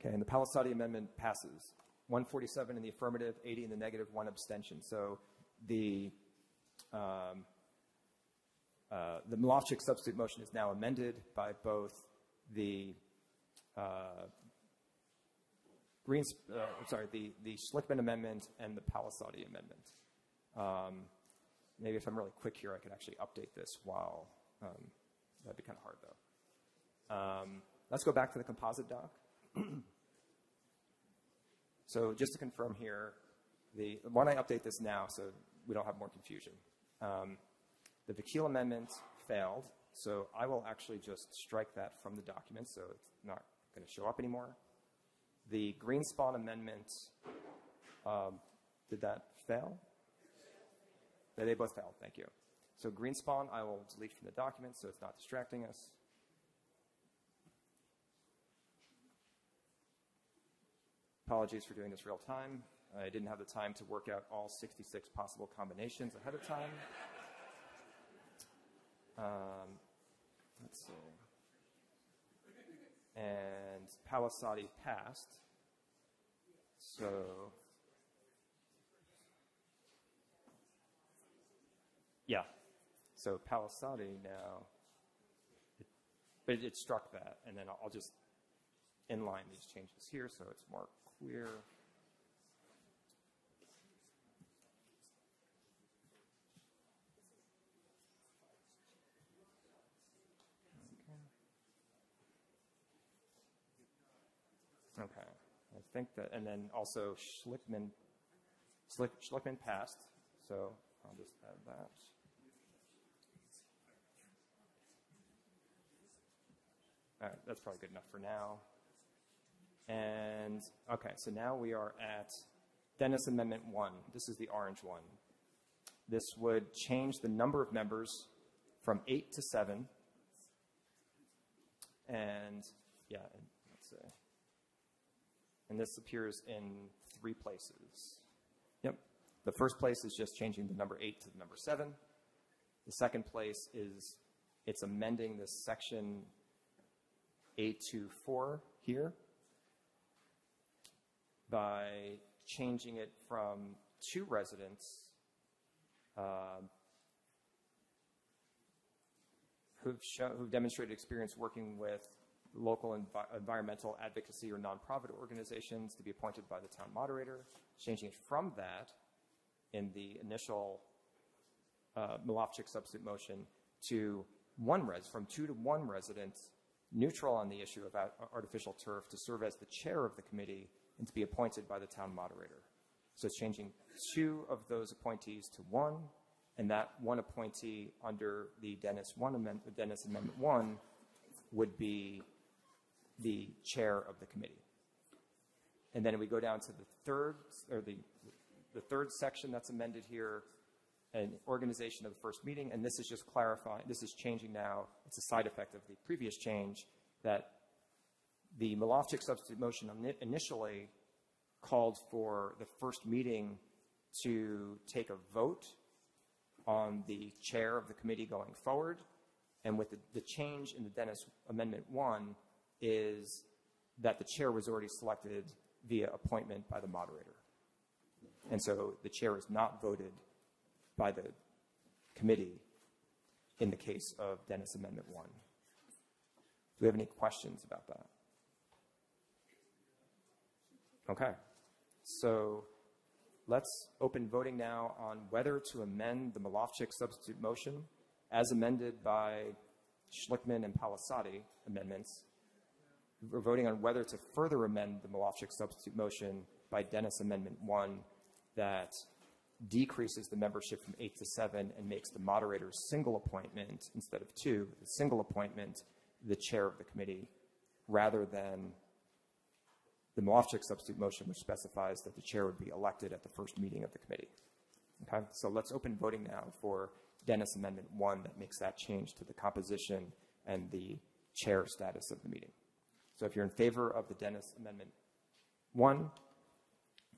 Okay, and the Palisade Amendment passes. 147 in the affirmative, 80 in the negative, one abstention. So the um, uh, the Milovchik substitute motion is now amended by both the uh, I'm sorry, the, the Schlichtman amendment and the Palisade amendment. Um, maybe if I'm really quick here, I could actually update this while, um, that'd be kind of hard though. Um, let's go back to the composite doc. (clears throat) so just to confirm here, the, why don't I update this now so we don't have more confusion? Um, the Vakil amendment failed, so I will actually just strike that from the document so it's not going to show up anymore. The Greenspan amendment, um, did that fail? They, they both failed, thank you. So Greenspan I will delete from the document so it's not distracting us. Apologies for doing this real time. I didn't have the time to work out all 66 possible combinations ahead of time. Um, let's see. And Palisade passed. So yeah. So Palisade now, it, but it struck that, and then I'll, I'll just inline these changes here so it's more clear. Okay, I think that, and then also Schlichtman, Schlick, Schlichtman passed, so I'll just add that. All right, that's probably good enough for now. And, okay, so now we are at Dennis Amendment 1. This is the orange one. This would change the number of members from eight to seven. And, yeah. And this appears in three places. Yep. The first place is just changing the number eight to the number seven. The second place is it's amending this section A24 here by changing it from two residents um, who've, show, who've demonstrated experience working with local envi- environmental advocacy or nonprofit organizations to be appointed by the town moderator, changing it from that in the initial uh, substitute motion to one res, from two to one resident, neutral on the issue of artificial turf, to serve as the chair of the committee and to be appointed by the town moderator. So it's changing two of those appointees to one, and that one appointee under the Dennis one amend, Dennis Amendment one would be the chair of the committee. And then we go down to the third, or the, the third section that's amended here, an organization of the first meeting, and this is just clarifying, this is changing now, it's a side effect of the previous change, that the Malofchik substitute motion initially called for the first meeting to take a vote on the chair of the committee going forward. And with the, the change in the Dennis Amendment 1 is that the chair was already selected via appointment by the moderator. And so the chair is not voted by the committee in the case of Dennis Amendment 1. Do we have any questions about that? Okay. So let's open voting now on whether to amend the Malofchik substitute motion as amended by Schlichtman and Palisade amendments. We're voting on whether to further amend the Malofchik substitute motion by Dennis Amendment 1 that decreases the membership from eight to seven and makes the moderator's single appointment instead of two, the single appointment, the chair of the committee, rather than the Malofchik substitute motion, which specifies that the chair would be elected at the first meeting of the committee. Okay, so let's open voting now for Dennis Amendment 1 that makes that change to the composition and the chair status of the meeting. So if you're in favor of the Dennis Amendment 1,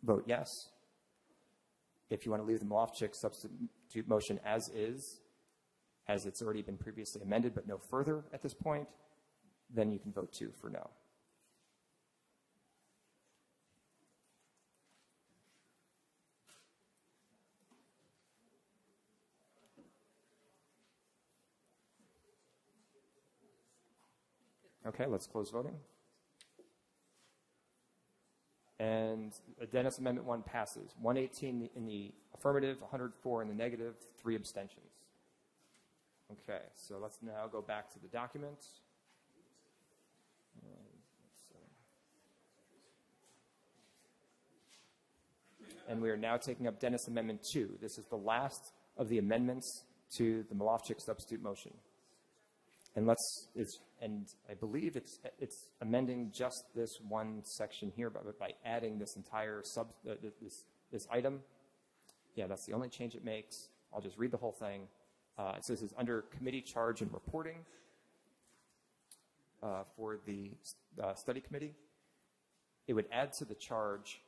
vote yes. If you want to leave the Malofchik substitute motion as is, as it's already been previously amended but no further at this point, then you can vote two for no. Okay, let's close voting. And Dennis Amendment 1 passes. 118 in the affirmative, 104 in the negative, three abstentions. Okay, so let's now go back to the document. And we are now taking up Dennis Amendment 2. This is the last of the amendments to the Malofchik substitute motion. And let's, it's, and I believe it's, it's amending just this one section here by, by adding this entire sub, uh, this, this item. Yeah, that's the only change it makes. I'll just read the whole thing. Uh, it says under committee charge and reporting uh, for the uh, study committee. it would add to the charge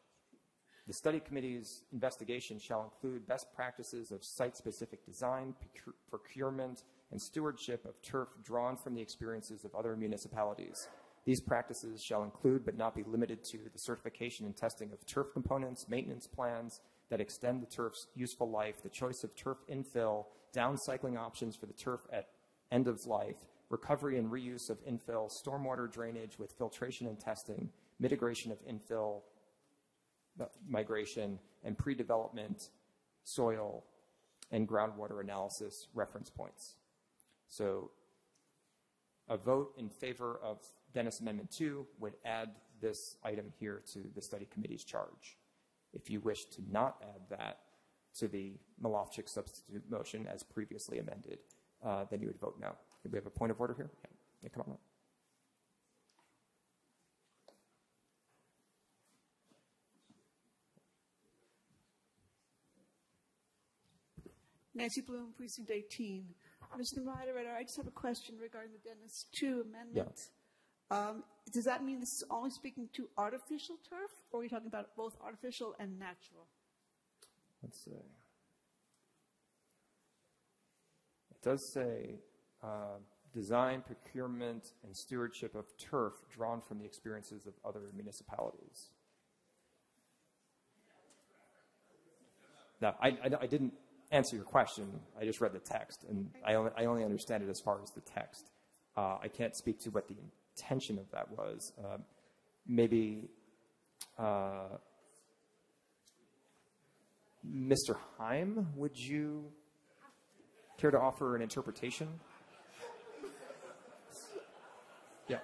the study committee's investigation shall include best practices of site specific design, procure- procurement, and stewardship of turf drawn from the experiences of other municipalities. These practices shall include, but not be limited to, the certification and testing of turf components, maintenance plans that extend the turf's useful life, the choice of turf infill, downcycling options for the turf at end of life, recovery and reuse of infill, stormwater drainage with filtration and testing, mitigation of infill uh, migration, and pre-development soil and groundwater analysis reference points. So a vote in favor of Dennis Amendment 2 would add this item here to the study committee's charge. If you wish to not add that to the Malofchik substitute motion as previously amended, uh, then you would vote no. Do we have a point of order here? Yeah, yeah come on up. Nancy Bloom, Precinct 18. Mr. Moderator, I just have a question regarding the Dennis 2 amendment. Um, does that mean this is only speaking to artificial turf, or are we talking about both artificial and natural? Let's see. It does say uh, design, procurement, and stewardship of turf drawn from the experiences of other municipalities. Now, I, I, I didn't answer your question. I just read the text, and I only, I only understand it as far as the text. Uh, I can't speak to what the intention of that was. Uh, maybe uh, Mr. Heim, would you care to offer an interpretation? Yeah.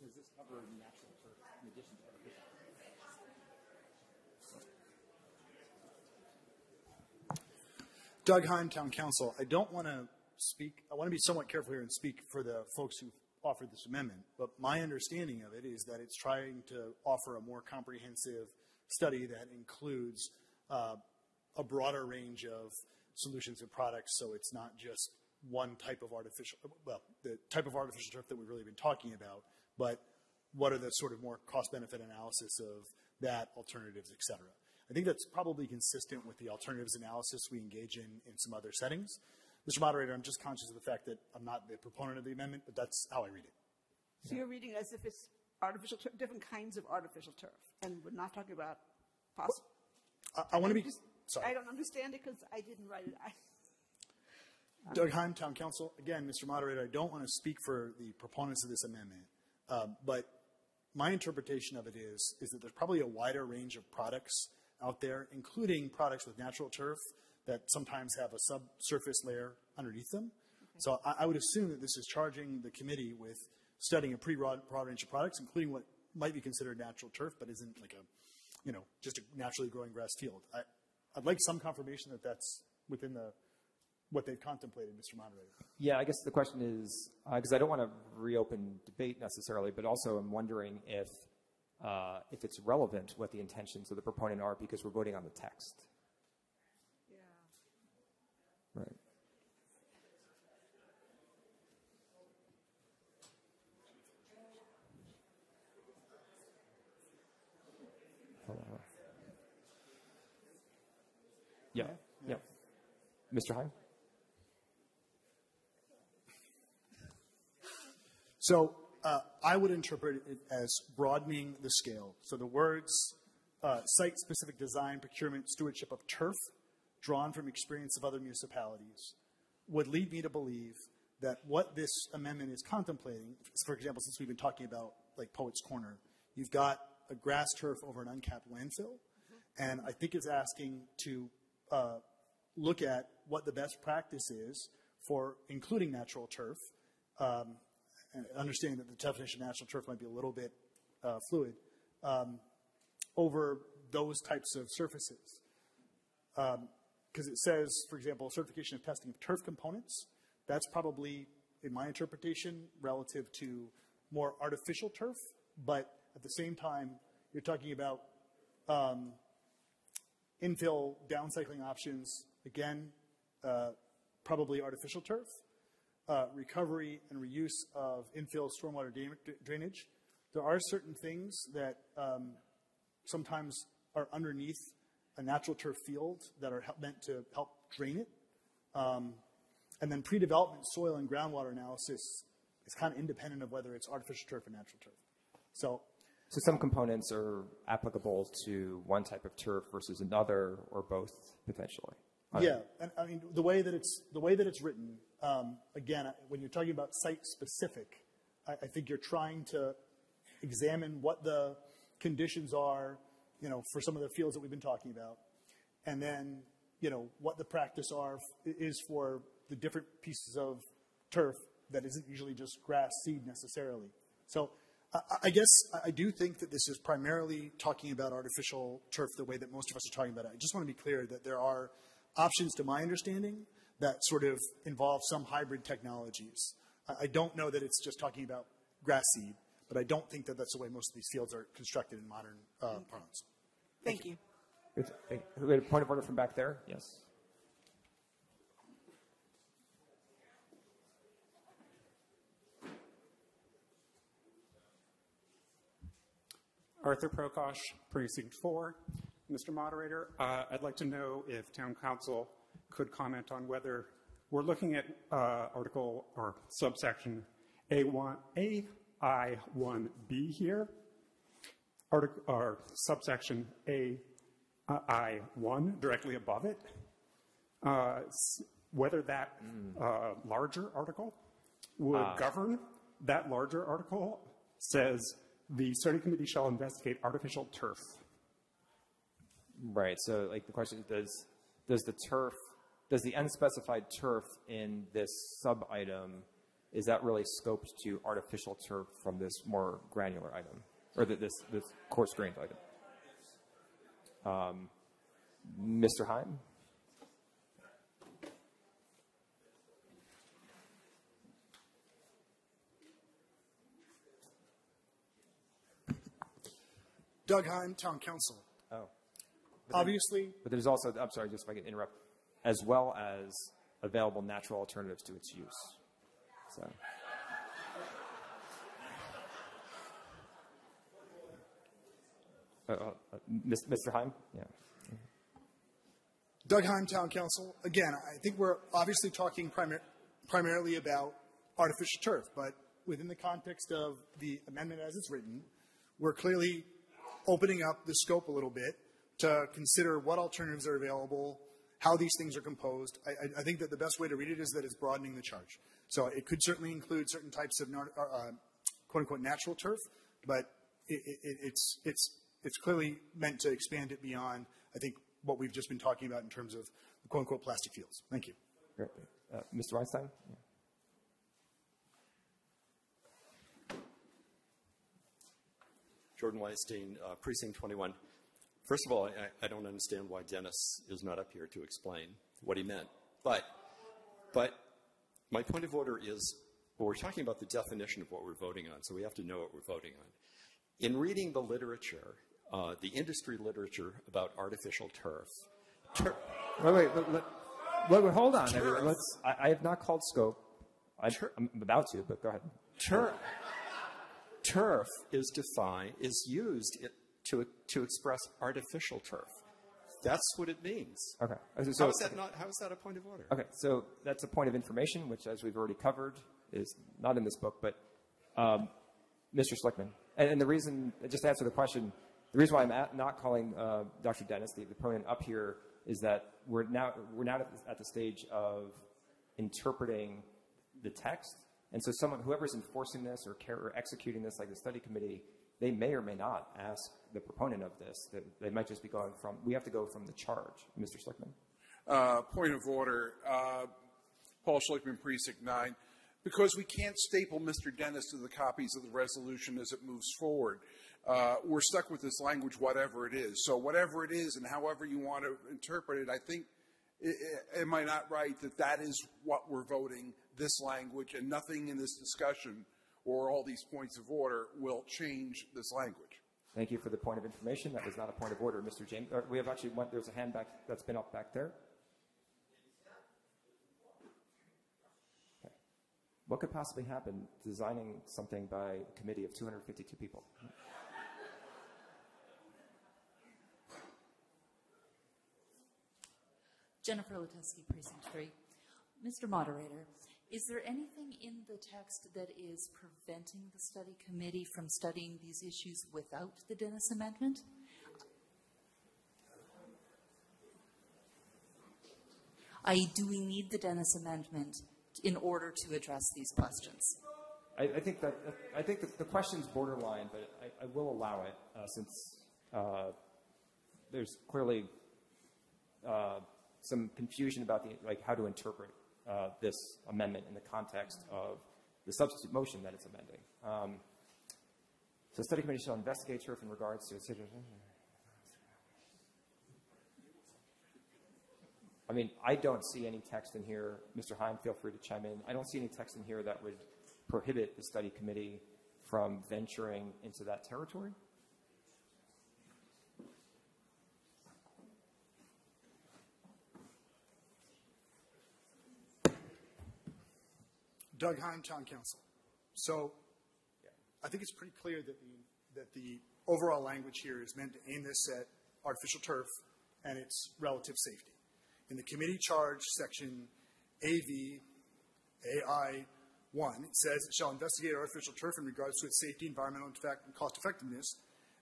does this cover natural turf in addition to artificial? Doug Heim, Town Counsel. I don't want to speak, I want to be somewhat careful here and speak for the folks who offered this amendment, but my understanding of it is that it's trying to offer a more comprehensive study that includes uh, a broader range of solutions and products, so it's not just one type of artificial, well, the type of artificial turf that we've really been talking about, but what are the sort of more cost-benefit analysis of that, alternatives, et cetera. I think that's probably consistent with the alternatives analysis we engage in in some other settings. Mr. Moderator, I'm just conscious of the fact that I'm not the proponent of the amendment, but that's how I read it. So you're reading as if it's artificial turf, different kinds of artificial turf, and we're not talking about possible. I, I want to be, sorry. I don't understand it because I didn't write it. I, (laughs) Doug Heim, Town Counsel. Again, Mr. Moderator, I don't want to speak for the proponents of this amendment, um, but my interpretation of it is, is that there's probably a wider range of products out there, including products with natural turf that sometimes have a subsurface layer underneath them. So I, I would assume that this is charging the committee with studying a pretty broad, broad range of products, including what might be considered natural turf, but isn't like a, you know, just a naturally growing grass field. I, I'd like some confirmation that that's within the what they've contemplated, Mr. Moderator. Yeah, I guess the question is uh, because I don't want to reopen debate necessarily, but also I'm wondering if uh, if it's relevant what the intentions of the proponent are because we're voting on the text. Yeah. Right. Yeah, yeah. Mr. Heim? So uh, I would interpret it as broadening the scale. So the words uh, site-specific design, procurement, stewardship of turf, drawn from experience of other municipalities, would lead me to believe that what this amendment is contemplating, for example, since we've been talking about like Poets Corner, you've got a grass turf over an uncapped landfill, and I think it's asking to uh, look at what the best practice is for including natural turf. Um, understanding that the definition of natural turf might be a little bit uh, fluid, um, over those types of surfaces. Because um, it says, for example, certification of testing of turf components. That's probably, in my interpretation, relative to more artificial turf, but at the same time, you're talking about um, infill downcycling options, again, uh, probably artificial turf, uh, recovery and reuse of infill stormwater drainage. There are certain things that um, sometimes are underneath a natural turf field that are help, meant to help drain it. Um, and then pre-development soil and groundwater analysis is kind of independent of whether it's artificial turf or natural turf. So So some components are applicable to one type of turf versus another, or both potentially. Yeah, and I mean the way that it's the way that it's written. Um, again, when you're talking about site specific, I, I think you're trying to examine what the conditions are, you know, for some of the fields that we've been talking about, and then you know what the practice are is for the different pieces of turf that isn't usually just grass seed necessarily. So. I- I guess I- I do think that this is primarily talking about artificial turf the way that most of us are talking about it. I just want to be clear that there are options, to my understanding, that sort of involve some hybrid technologies. I I don't know that it's just talking about grass seed, but I don't think that that's the way most of these fields are constructed in modern uh, parlance. Thank you. It's- hey, we had a point of order from back there? Yes. Arthur Prokosh, Precinct 4. Mr. Moderator, uh, I'd like to know if Town Counsel could comment on whether we're looking at uh, Article or subsection A1, AI1B here, article, or subsection AI1 directly above it, uh, whether that uh, larger article would Ah. govern that larger article says the study committee shall investigate artificial turf. Right. So, like, the question is, does does the turf, does the unspecified turf in this sub item, is that really scoped to artificial turf from this more granular item, or the, this this coarse grained item? Um, Mr. Heim. Doug Heim, Town Counsel. Oh. Obviously, But there's also, I'm sorry, just if I can interrupt, as well as available natural alternatives to its use. So. Uh, uh, Mr. Heim? Yeah. Doug Heim, Town Counsel. Again, I think we're obviously talking primar- primarily about artificial turf, but within the context of the amendment as it's written, we're clearly opening up the scope a little bit to consider what alternatives are available, how these things are composed. I, I, I think that the best way to read it is that it's broadening the charge. So it could certainly include certain types of uh, uh, quote unquote natural turf, but it, it, it's, it's, it's clearly meant to expand it beyond, I think, what we've just been talking about in terms of the quote unquote plastic fields. Thank you. Great. Uh, Mr. Weinstein? Yeah. Jordan Weinstein, uh, Precinct 21. First of all, I, I don't understand why Dennis is not up here to explain what he meant. But, but my point of order is well, we're talking about the definition of what we're voting on, so we have to know what we're voting on. In reading the literature, uh, the industry literature about artificial turf, tur- Wait, wait, wait, wait, wait, wait, hold on. Everyone. Let's, I, I have not called scope. I, I'm about to, but go ahead. turf, turf is defined, is used it, to, to express artificial turf. That's what it means. Okay. So- how is that not? How is that a point of order? Okay, so that's a point of information, which, as we've already covered, is not in this book, but um, Mr. Schlichtman. And, and the reason, just to answer the question, the reason why I'm at, not calling uh, Dr. Dennis, the, the opponent, up here is that we're now, we're now at the, at the stage of interpreting the text. And so someone, whoever's enforcing this or, care, or executing this, like the study committee, they may or may not ask the proponent of this. They might just be going from, we have to go from the charge. Mr. Schlichtman? Uh, point of order. Uh, Paul Schlichtman, Precinct 9. Because we can't staple Mr. Dennis to the copies of the resolution as it moves forward, uh, we're stuck with this language, whatever it is. So, whatever it is and however you want to interpret it, I think, am I not right that that is what we're voting, this language, and nothing in this discussion or all these points of order will change this language. Thank you for the point of information. That was not a point of order, Mr. James. Uh, we have actually one, there's a hand back that's been up back there. Okay. What could possibly happen designing something by a committee of 252 people? Jennifer Luteski, Precinct 3. Mr. Moderator, is there anything in the text that is preventing the study committee from studying these issues without the Dennis Amendment? I.e., do we need the Dennis Amendment in order to address these questions? I, I think that I think that the question's borderline, but I, I will allow it uh, since uh, there's clearly uh, some confusion about the like how to interpret this amendment in the context of the substitute motion that it's amending. Um, so, study committee shall investigate turf in regards to. I mean, I don't see any text in here. Mr. Heim, feel free to chime in. I don't see any text in here that would prohibit the study committee from venturing into that territory. Doug Heim, Town Counsel. So I think it's pretty clear that the, that the overall language here is meant to aim this at artificial turf and its relative safety. In the committee charge section AV AI 1, it says it shall investigate artificial turf in regards to its safety, environmental effect, and cost effectiveness,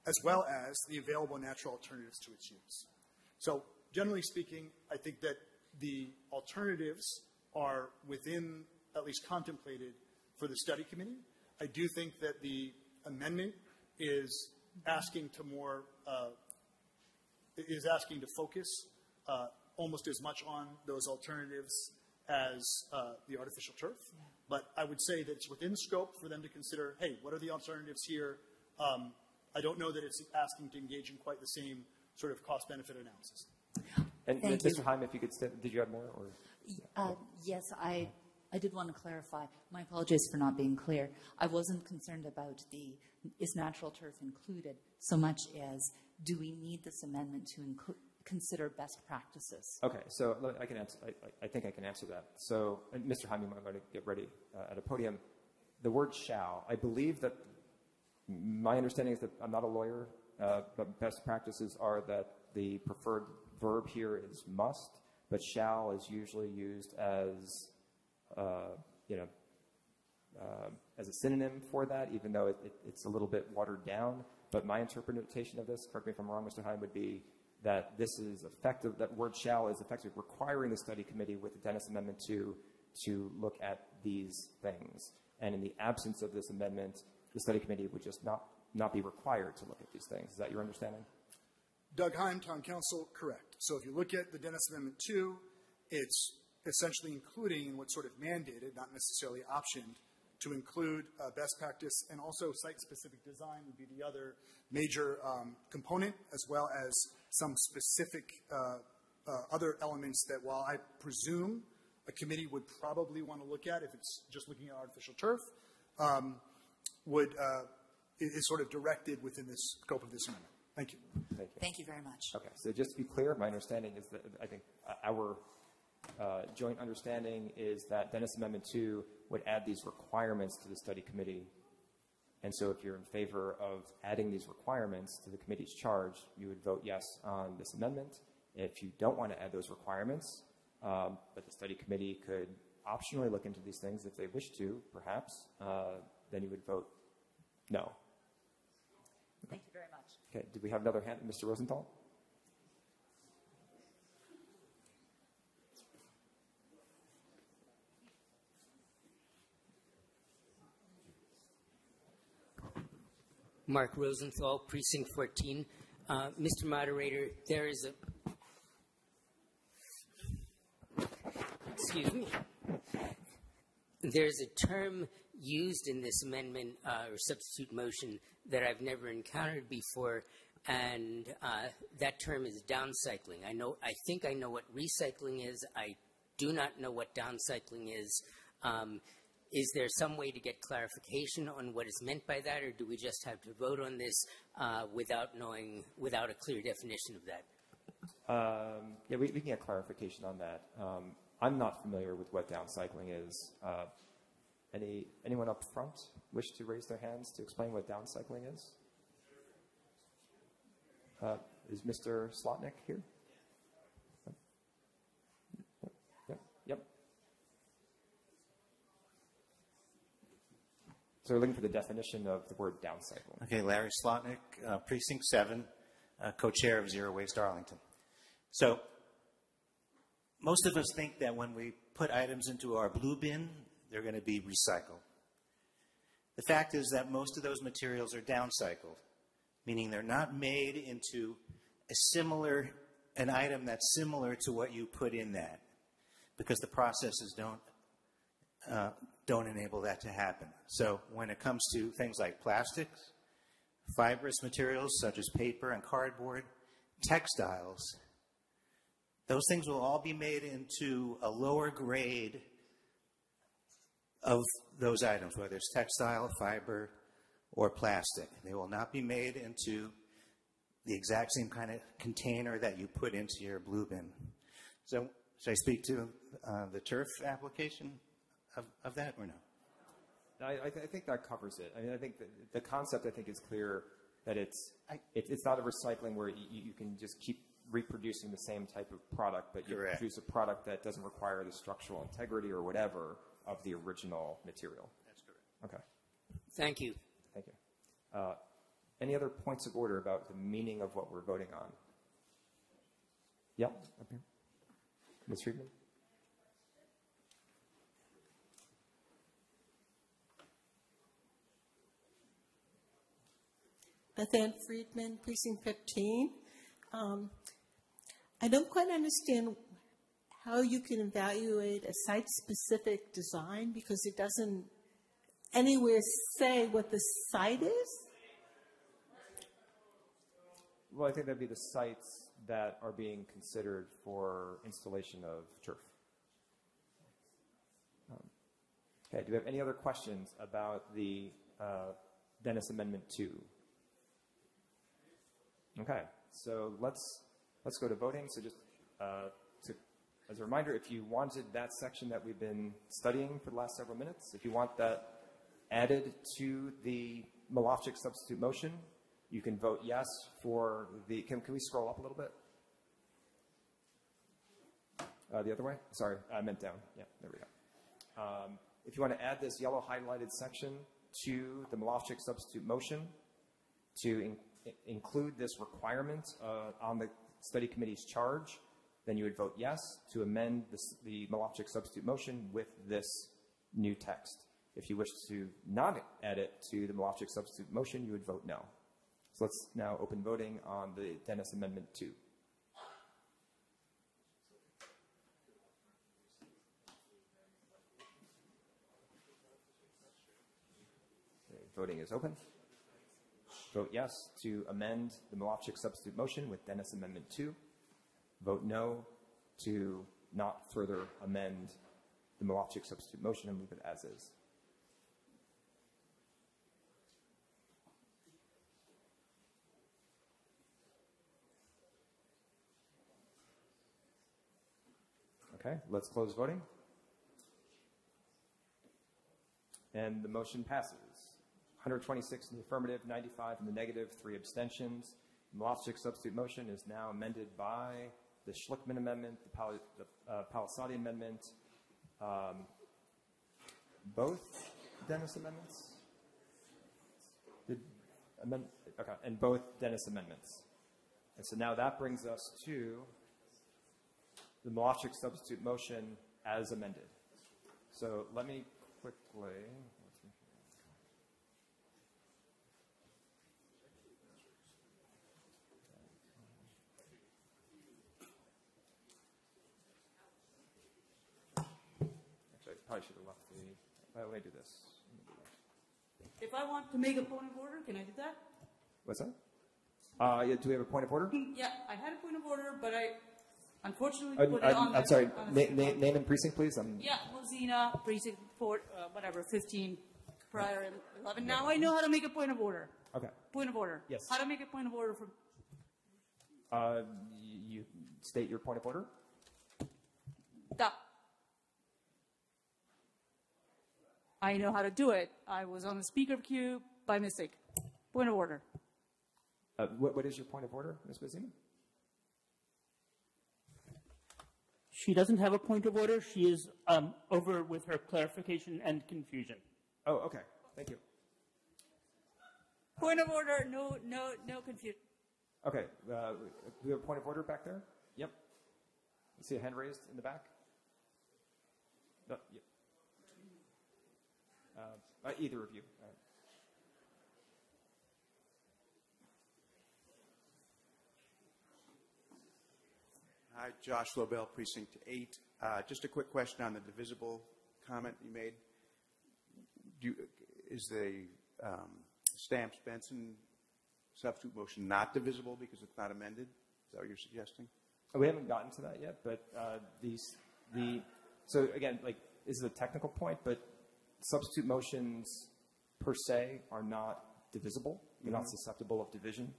as well as the available natural alternatives to its use. So, generally speaking, I think that the alternatives are within at least contemplated for the study committee. I do think that the amendment is asking to more uh, is asking to focus uh, almost as much on those alternatives as uh, the artificial turf. But I would say that it's within scope for them to consider, hey, what are the alternatives here? Um, I don't know that it's asking to engage in quite the same sort of cost benefit analysis. And Thank Mr. you. Heim, if you could, st- did you have more? Or Uh, yes, I, I did want to clarify. My apologies for not being clear. I wasn't concerned about the is natural turf included so much as do we need this amendment to inclu- consider best practices? Okay, so I can answer. I, I- think I can answer that. So, Mr. You might want to get ready uh, at a podium. The word "shall." I believe that my understanding is that I'm not a lawyer, uh, but best practices are that the preferred verb here is must, but "shall" is usually used as, uh, you know, uh, as a synonym for that, even though it, it, it's a little bit watered down. But my interpretation of this, correct me if I'm wrong, Mr. Heim, would be that this is effective, that word shall is effective requiring the study committee with the Dennis Amendment to, to look at these things. And in the absence of this amendment, the study committee would just not, not be required to look at these things. Is that your understanding? Doug Heim, Town Counsel, correct. So if you look at the Dennis Amendment 2, it's essentially including what's sort of mandated, not necessarily optioned, to include uh, best practice and also site-specific design would be the other major um, component, as well as some specific uh, uh, other elements that while I presume a committee would probably want to look at if it's just looking at artificial turf, um, would uh, is is sort of directed within the scope of this amendment. Thank you. Thank you. Thank you very much. Okay, so just to be clear, my understanding is that I think uh, our uh, joint understanding is that Dennis Amendment 2 would add these requirements to the study committee. And so if you're in favor of adding these requirements to the committee's charge, you would vote yes on this amendment. If you don't want to add those requirements, um, but the study committee could optionally look into these things if they wish to, perhaps, uh, then you would vote no. Thank you very much. Okay, do we have another hand? Mr. Rosenthal? Mark Rosenthal, Precinct 14. Uh, Mr. Moderator, there is a. Excuse me. There's a term used in this amendment uh, or substitute motion that I've never encountered before, and uh, that term is downcycling. I know. I think I know what recycling is. I do not know what downcycling is. Um, is there some way to get clarification on what is meant by that, or do we just have to vote on this uh, without knowing, without a clear definition of that? Um, yeah, we, we can get clarification on that. Um, I'm not familiar with what downcycling is. Uh, Any, anyone up front wish to raise their hands to explain what downcycling is? Uh, is Mr. Slotnick here? Yep. Yep. So we're looking for the definition of the word downcycle. Okay, Larry Slotnick, uh, Precinct 7, uh, co chair of Zero Waste Arlington. So, most of us think that when we put items into our blue bin, they're going to be recycled. The fact is that most of those materials are downcycled, meaning they're not made into a similar, an item that's similar to what you put in that, because the processes don't uh, don't enable that to happen. So when it comes to things like plastics, fibrous materials such as paper and cardboard, textiles, those things will all be made into a lower grade of those items, whether it's textile, fiber, or plastic. They will not be made into the exact same kind of container that you put into your blue bin. So, should I speak to uh, the turf application of, of that or no? I, I, th- I think that covers it. I mean, I think the, the concept I think is clear that it's it, it's not a recycling where you, you can just keep reproducing the same type of product, but you Correct. produce a product that doesn't require the structural integrity or whatever of the original material. That's correct. Okay. Thank you. Thank you. Uh, any other points of order about the meaning of what we're voting on? Yep. Up here. Ms. Friedman? Beth Friedman, Precinct 15. Um, I don't quite understand how you can evaluate a site-specific design because it doesn't anywhere say what the site is. Well, I think that'd be the sites that are being considered for installation of turf. Um, okay, do we have any other questions about the uh, Dennis Amendment 2? Okay, so let's let's go to voting. So just uh, to, as a reminder, if you wanted that section that we've been studying for the last several minutes, if you want that added to the Malofchik substitute motion, you can vote yes for the. Can, can we scroll up a little bit? Uh, the other way? Sorry, I meant down. Yeah, there we go. Um, if you want to add this yellow highlighted section to the Malofchik substitute motion to include this requirement uh, on the study committee's charge, then you would vote yes to amend this, the Malofchik substitute motion with this new text. If you wish to not add it to the Malofchik substitute motion, you would vote no. So let's now open voting on the Dennis Amendment 2. Okay, Voting is open. Vote yes to amend the Malofchik substitute motion with Dennis Amendment 2. Vote no to not further amend the Malofchik substitute motion and leave it as is. Okay, let's close voting. And the motion passes. 126 in the affirmative, 95 in the negative, three abstentions. The Malofchik substitute motion is now amended by the Schlichtman amendment, the, Pal- the uh, Palisade amendment, um, both Dennis amendments? Did amend, okay, and both Dennis amendments. And so now that brings us to the Malofchik substitute motion as amended. So let me quickly. Actually, I probably should have left Why don't I do this? Do. If I want to make a point of order, can I do that? What's that? Uh, yeah, do we have a point of order? Yeah, I had a point of order, but I unfortunately Uh, put it I'm, on. I'm sorry. on Na- na- name and precinct, please. I'm, Yeah, Mozina, precinct four, uh, whatever, 15, prior and 11. Now I know how to make a point of order. Okay. Point of order. Yes. How to make a point of order for, Uh, you, you state your point of order. da. I know how to do it. I was on the speaker queue by mistake. Point of order. Uh, what, what is your point of order, Ms. Bazima? She doesn't have a point of order. She is um, over with her clarification and confusion. Oh, okay. Thank you. Point of order. No, no, no confusion. Okay. Uh, we have a point of order back there? Yep. You see a hand raised in the back? No, yep. Uh, uh, either of you. Hi, Josh Lobel, Precinct 8. Uh, Just a quick question on the divisible comment you made. Do you- Is the um, Stamps Benson substitute motion not divisible because it's not amended? Is that what you're suggesting? We haven't gotten to that yet, but uh, these the so again, like this is a technical point, but substitute motions per se are not divisible. They're not Mhm. susceptible of division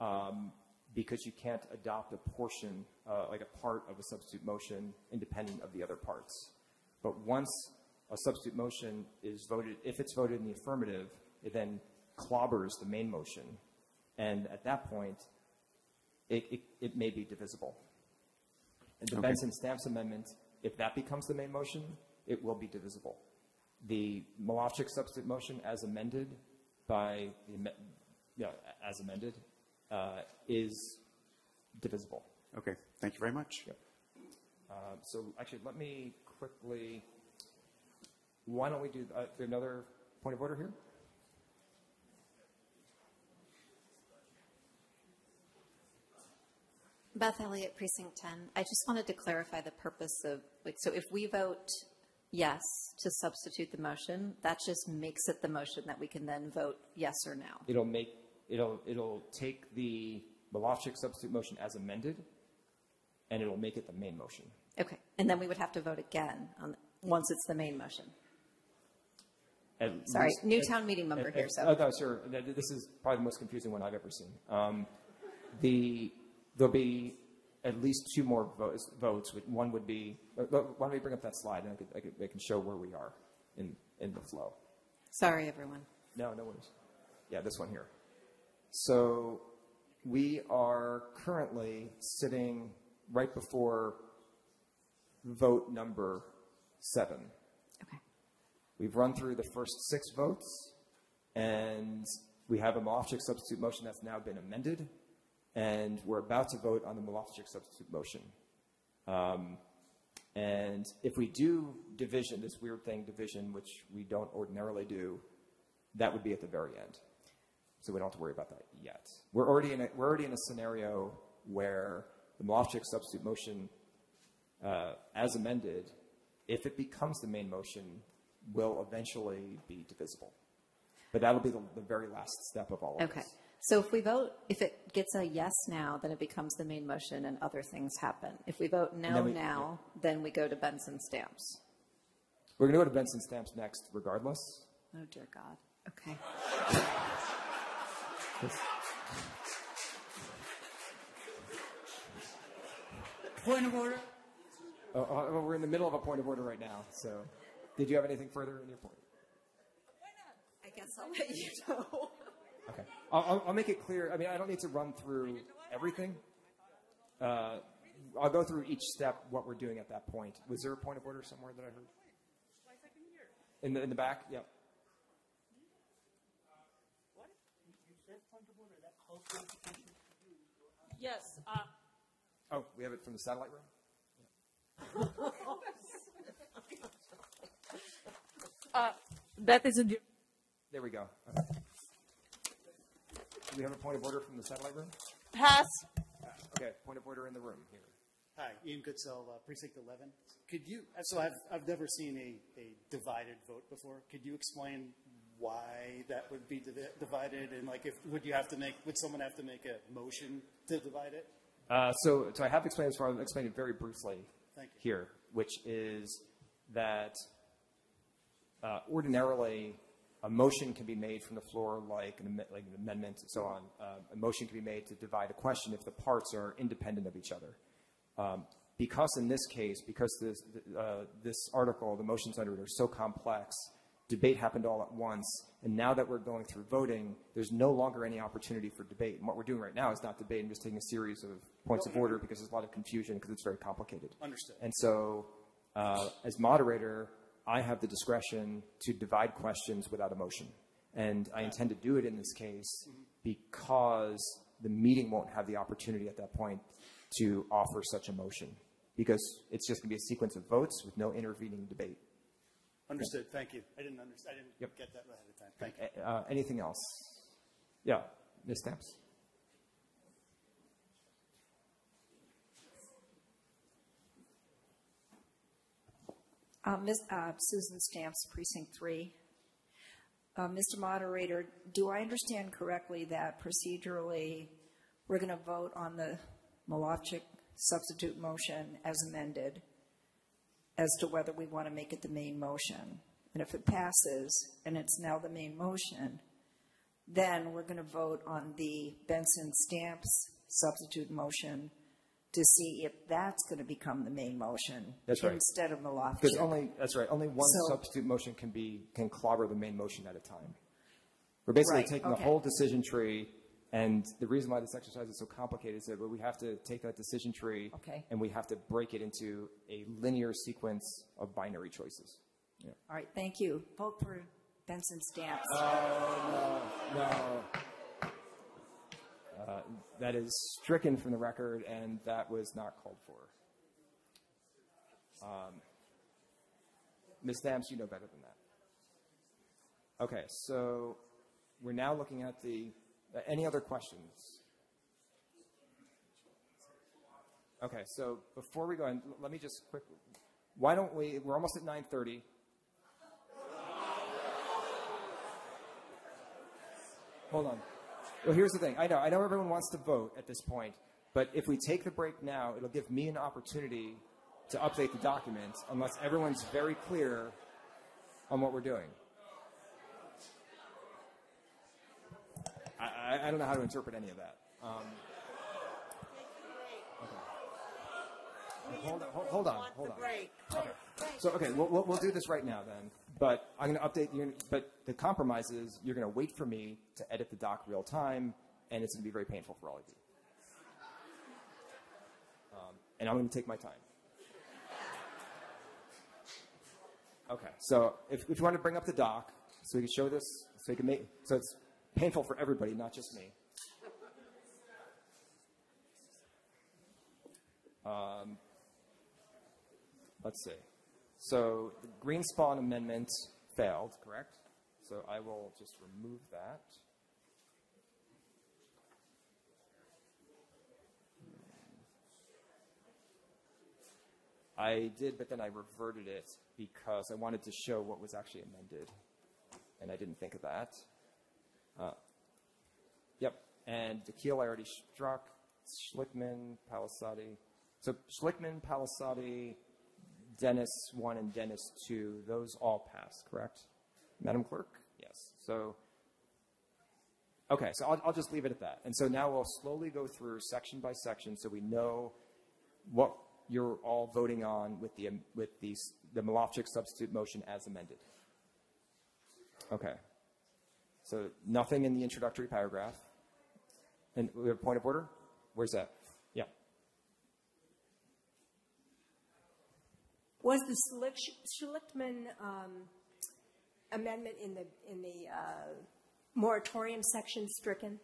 um, because you can't adopt a portion, uh, like a part of a substitute motion, independent of the other parts. But once a substitute motion is voted, if it's voted in the affirmative, it then clobbers the main motion, and at that point, it, it, it may be divisible. And the Okay. Benson Stamps Amendment, if that becomes the main motion, it will be divisible. The Malofchik substitute motion, as amended by the, amen- yeah, as amended, uh, is divisible. Okay, thank you very much. Yep. Uh, so actually, let me quickly. Why don't we do uh, another point of order here? Beth Elliott, Precinct 10. I just wanted to clarify the purpose of, like, so if we vote yes to substitute the motion, that just makes it the motion that we can then vote yes or no. It'll make it'll it'll take the Malofchik substitute motion as amended, and it'll make it the main motion. Okay. And then we would have to vote again on, once it's the main motion. At Sorry, least- new town meeting member here, so- Oh, no. Th- th- This is probably the most confusing one I've ever seen. Um, the, there'll be at least two more votes. votes. One would be, uh, uh, why don't we bring up that slide and I, could, I, could, I can show where we are in, in the flow. Sorry, everyone. No, no worries. Yeah, this one here. So we are currently sitting right before vote number seven. Okay. We've run through the first six votes, and we have a Malofchik substitute motion that's now been amended, and we're about to vote on the Malofchik substitute motion. Um, and if we do division, this weird thing, division, which we don't ordinarily do, that would be at the very end. So we don't have to worry about that yet. We're already in a, we're already in a scenario where the Malofchik substitute motion, uh, as amended, if it becomes the main motion, will eventually be divisible. But that'll be the, the very last step of all of Okay. this. So if we vote, if it gets a yes now, then it becomes the main motion and other things happen. If we vote no then we- now, then we go to Benson stamps. We're going to go to Benson Stamps next, regardless. Oh, dear God. Okay. (laughs) Point of order. Uh, uh, well, we're in the middle of a point of order right now. So, did you have anything further in your point? I guess I'll let you know. Okay. I'll, I'll, make it clear. I mean, I don't need to run through everything. Uh, I'll go through each step, what we're doing at that point. Was there a point of order somewhere that I heard? In the, in the back? Yep. Yes. Uh, Oh, we have it from the satellite room? (laughs) uh, Beth is a. There we go. Okay. Do we have a point of order from the satellite room? Pass. Uh, okay, point of order in the room here. Hi, Ian Goodsell, uh, Precinct 11. Could you, so I've, I've never seen a, a divided vote before. Could you explain why that would be divi- divided? And like, if, would you have to make, would someone have to make a motion to divide it? Uh, so, so I have explained this before. I'll explain it very briefly Thank you. here, which is that uh, ordinarily a motion can be made from the floor, like an, like an amendment and so on. Uh, a motion can be made to divide a question if the parts are independent of each other. Um, because in this case, because this, uh, this article, the motions under it are so complex, debate happened all at once. And now that we're going through voting, there's no longer any opportunity for debate. And what we're doing right now is not debate. I'm just taking a series of points of order because there's a lot of confusion because it's very complicated. Understood. And so, uh, as moderator, I have the discretion to divide questions without a motion. And I intend to do it in this case because the meeting won't have the opportunity at that point to offer such a motion because it's just going to be a sequence of votes with no intervening debate. Understood. Thank you. I didn't understand. I didn't Yep. get that ahead of time. Thank you. Uh, anything else? Yeah, Ms. Stamps. Uh, Ms., uh, Susan Stamps, Precinct 3. Uh, Mr. Moderator, do I understand correctly that procedurally we're going to vote on the Malovchik substitute motion as amended as to whether we want to make it the main motion? And if it passes and it's now the main motion, then we're going to vote on the Benson Stamps substitute motion to see if that's going to become the main motion That's right. instead of Malovchik. Because only that's right. Only one So- substitute motion can be can clobber the main motion at a time. We're basically Right, taking okay. the whole decision tree, and the reason why this exercise is so complicated is that we have to take that decision tree Okay. and we have to break it into a linear sequence of binary choices. Yeah. All right, thank you. Vote for Benson Stamps. Oh, uh, no, no. Uh, that is stricken from the record, and that was not called for. Um, Ms. Stamps, you know better than that. Okay, so we're now looking at the. Uh, any other questions? Okay, so before we go, l- let me just quick. Why don't we? We're almost at 9:30. Hold on. Well, here's the thing. I know. I know everyone wants to vote at this point, but if we take the break now, it'll give me an opportunity to update the document, unless everyone's very clear on what we're doing. I, I, I don't know how to interpret any of that. Um, okay. Hold on. Hold, hold on. Hold on. Okay. So okay, we'll, we'll, we'll do this right now then. But I'm going to update you. But the compromise is you're going to wait for me to edit the doc real time, and it's going to be very painful for all of you. Um, and I'm going to take my time. Okay. So if, if you want to bring up the doc, so we can show this, so we can make, so it's painful for everybody, not just me. Um, let's see. So the Greenspan amendment failed, correct? So I will just remove that. I did, but then I reverted it because I wanted to show what was actually amended, and I didn't think of that. Uh, yep, and the keel I already struck. Schlichtman, Palisade. So Schlichtman, Palisade, Dennis 1 and Dennis 2, those all passed, correct? Madam Clerk? Yes. So, okay, so I'll, I'll just leave it at that. And so now we'll slowly go through section by section so we know what you're all voting on with the, with the, the Malovchik substitute motion as amended. Okay. So nothing in the introductory paragraph. And we have a point of order? Where's that? Yeah. Was the Schlichtman um, amendment in the, in the uh, moratorium section stricken?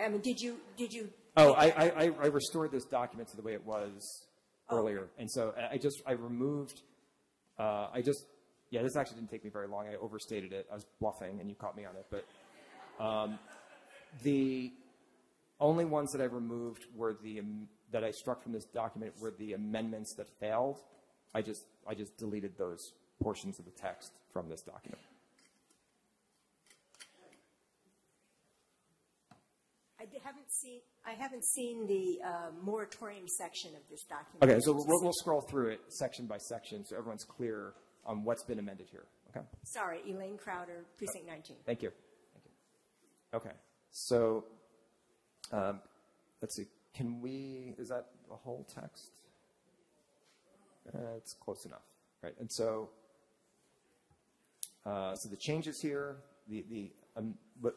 I mean, did you, did you? Oh, I, I, I- restored this document to the way it was earlier, and so I- just I removed. Uh, I just yeah, this actually didn't take me very long. I overstated it. I was bluffing, and you caught me on it. But um, the only ones that I removed were the that I struck from this document were the amendments that failed. I just I just deleted those portions of the text from this document. I haven't seen, I haven't seen the uh, moratorium section of this document. Okay, so we'll, we'll scroll through it section by section so everyone's clear on what's been amended here. Okay. Sorry, Elaine Crowder, Precinct 19. Thank you. Thank you. Okay. So, um, let's see. Can we, is that the whole text? Uh, it's close enough. Right. And so, Uh, so the changes here, the, the, um,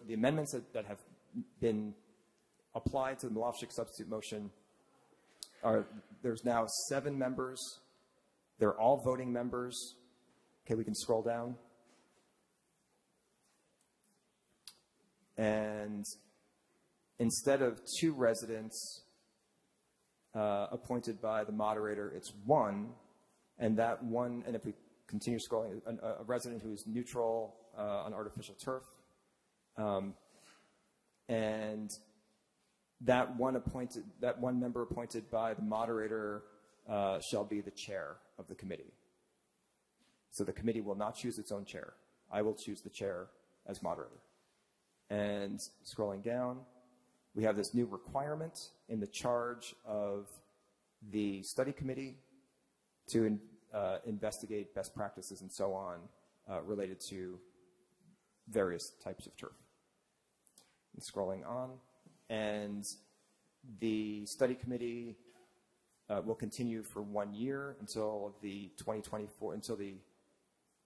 the amendments that, that have been applied to the Malofsik substitute motion are, there's now seven members. They're all voting members. Okay, we can scroll down. And instead of two residents uh, appointed by the moderator, it's one. And that one, and if we continue scrolling, a, a resident who is neutral uh, on artificial turf. Um, and that one appointed, that one member appointed by the moderator uh, shall be the chair of the committee. So the committee will not choose its own chair. I will choose the chair as moderator. And scrolling down, we have this new requirement in the charge of the study committee to in, uh, investigate best practices and so on uh, related to various types of turf. And scrolling on, and the study committee uh, will continue for one year until the 2024, until the,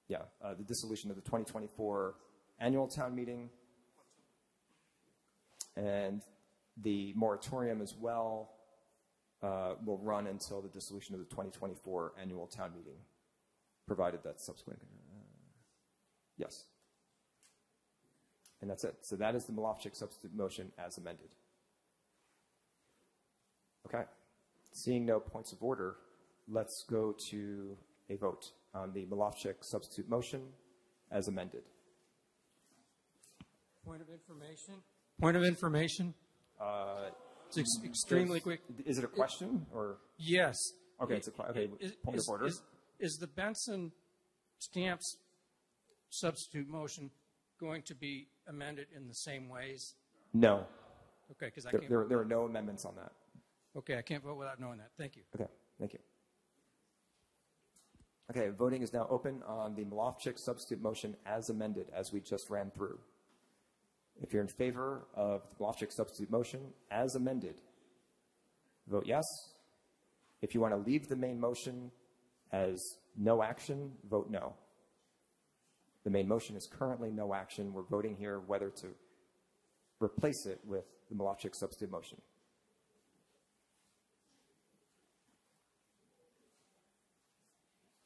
yeah, uh, the dissolution of the 2024 annual town meeting. And the moratorium as well uh, will run until the dissolution of the 2024 annual town meeting, provided that subsequent. Uh, yes. And that's it. So that is the Malofchik substitute motion as amended. Okay. Seeing no points of order, let's go to a vote on the Malofchik substitute motion as amended. Point of information? Point of information? Uh, It's ex- extremely quick. Is it a question or? Yes. Okay, it's a okay. Is- point is- of order. Is, is the Benson stamps substitute motion going to be amended in the same ways? no. Okay, because I There, can't. there, there are no amendments on that. Okay, I can't vote without knowing that. Thank you. Okay, thank you. Okay, voting is now open on the Malofchik substitute motion as amended, as we just ran through. If you're in favor of the Malofchik substitute motion as amended, vote yes. If you want to leave the main motion as no action, vote no. The main motion is currently no action. We're voting here whether to replace it with the Malofchik substitute motion.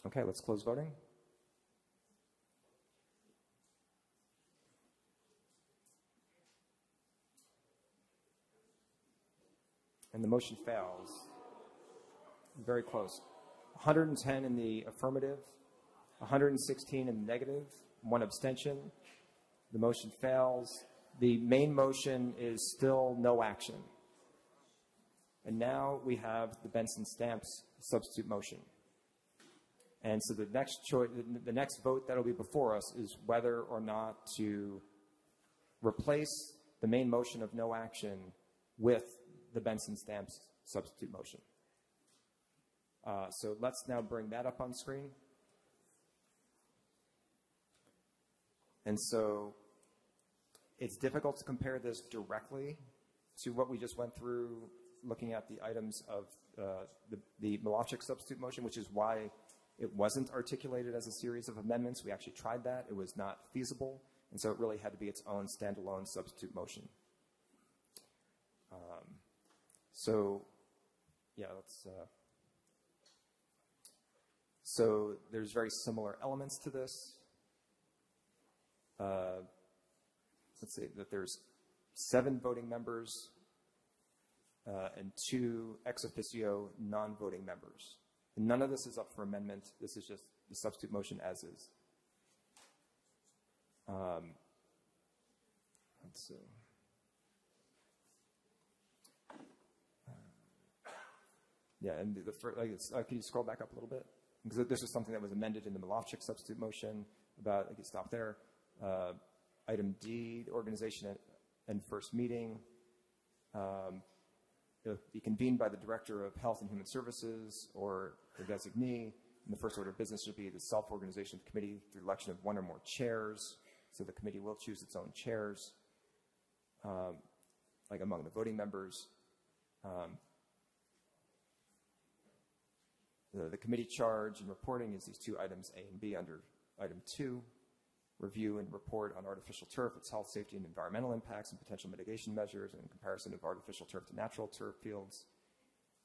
Okay, let's close voting. And the motion fails. Very close. 110 in the affirmative, 116 in the negative, one abstention. The motion fails. The main motion is still no action. And now we have the Benson Stamps substitute motion. And so the next choice, the next vote that'll be before us is whether or not to replace the main motion of no action with the Benson Stamps substitute motion. Uh, so let's now bring that up on screen. And so it's difficult to compare this directly to what we just went through looking at the items of uh, the, the substitute motion, which is why it wasn't articulated as a series of amendments. We actually tried that. It was not feasible. And so it really had to be its own standalone substitute motion. Um, so, yeah. Uh, so there's very similar elements to this. Uh, let's say that there's seven voting members uh, and two ex officio non voting members. And none of this is up for amendment. This is just the substitute motion as is. Um, let's see. Yeah, and the, first, like, uh, can you scroll back up a little bit? Because this is something that was amended in the Malofchik substitute motion about, I can stop there. Uh, item D, the organization and- first meeting. Um, it'll be convened by the Director of Health and Human Services or the designee. And the first order of business should be the self-organization of the committee through election of one or more chairs. So the committee will choose its own chairs, um, like among the voting members. Um, the, committee charge and reporting is these two items A and B under item two. review and report on artificial turf, its health, safety, and environmental impacts and potential mitigation measures in comparison of artificial turf to natural turf fields.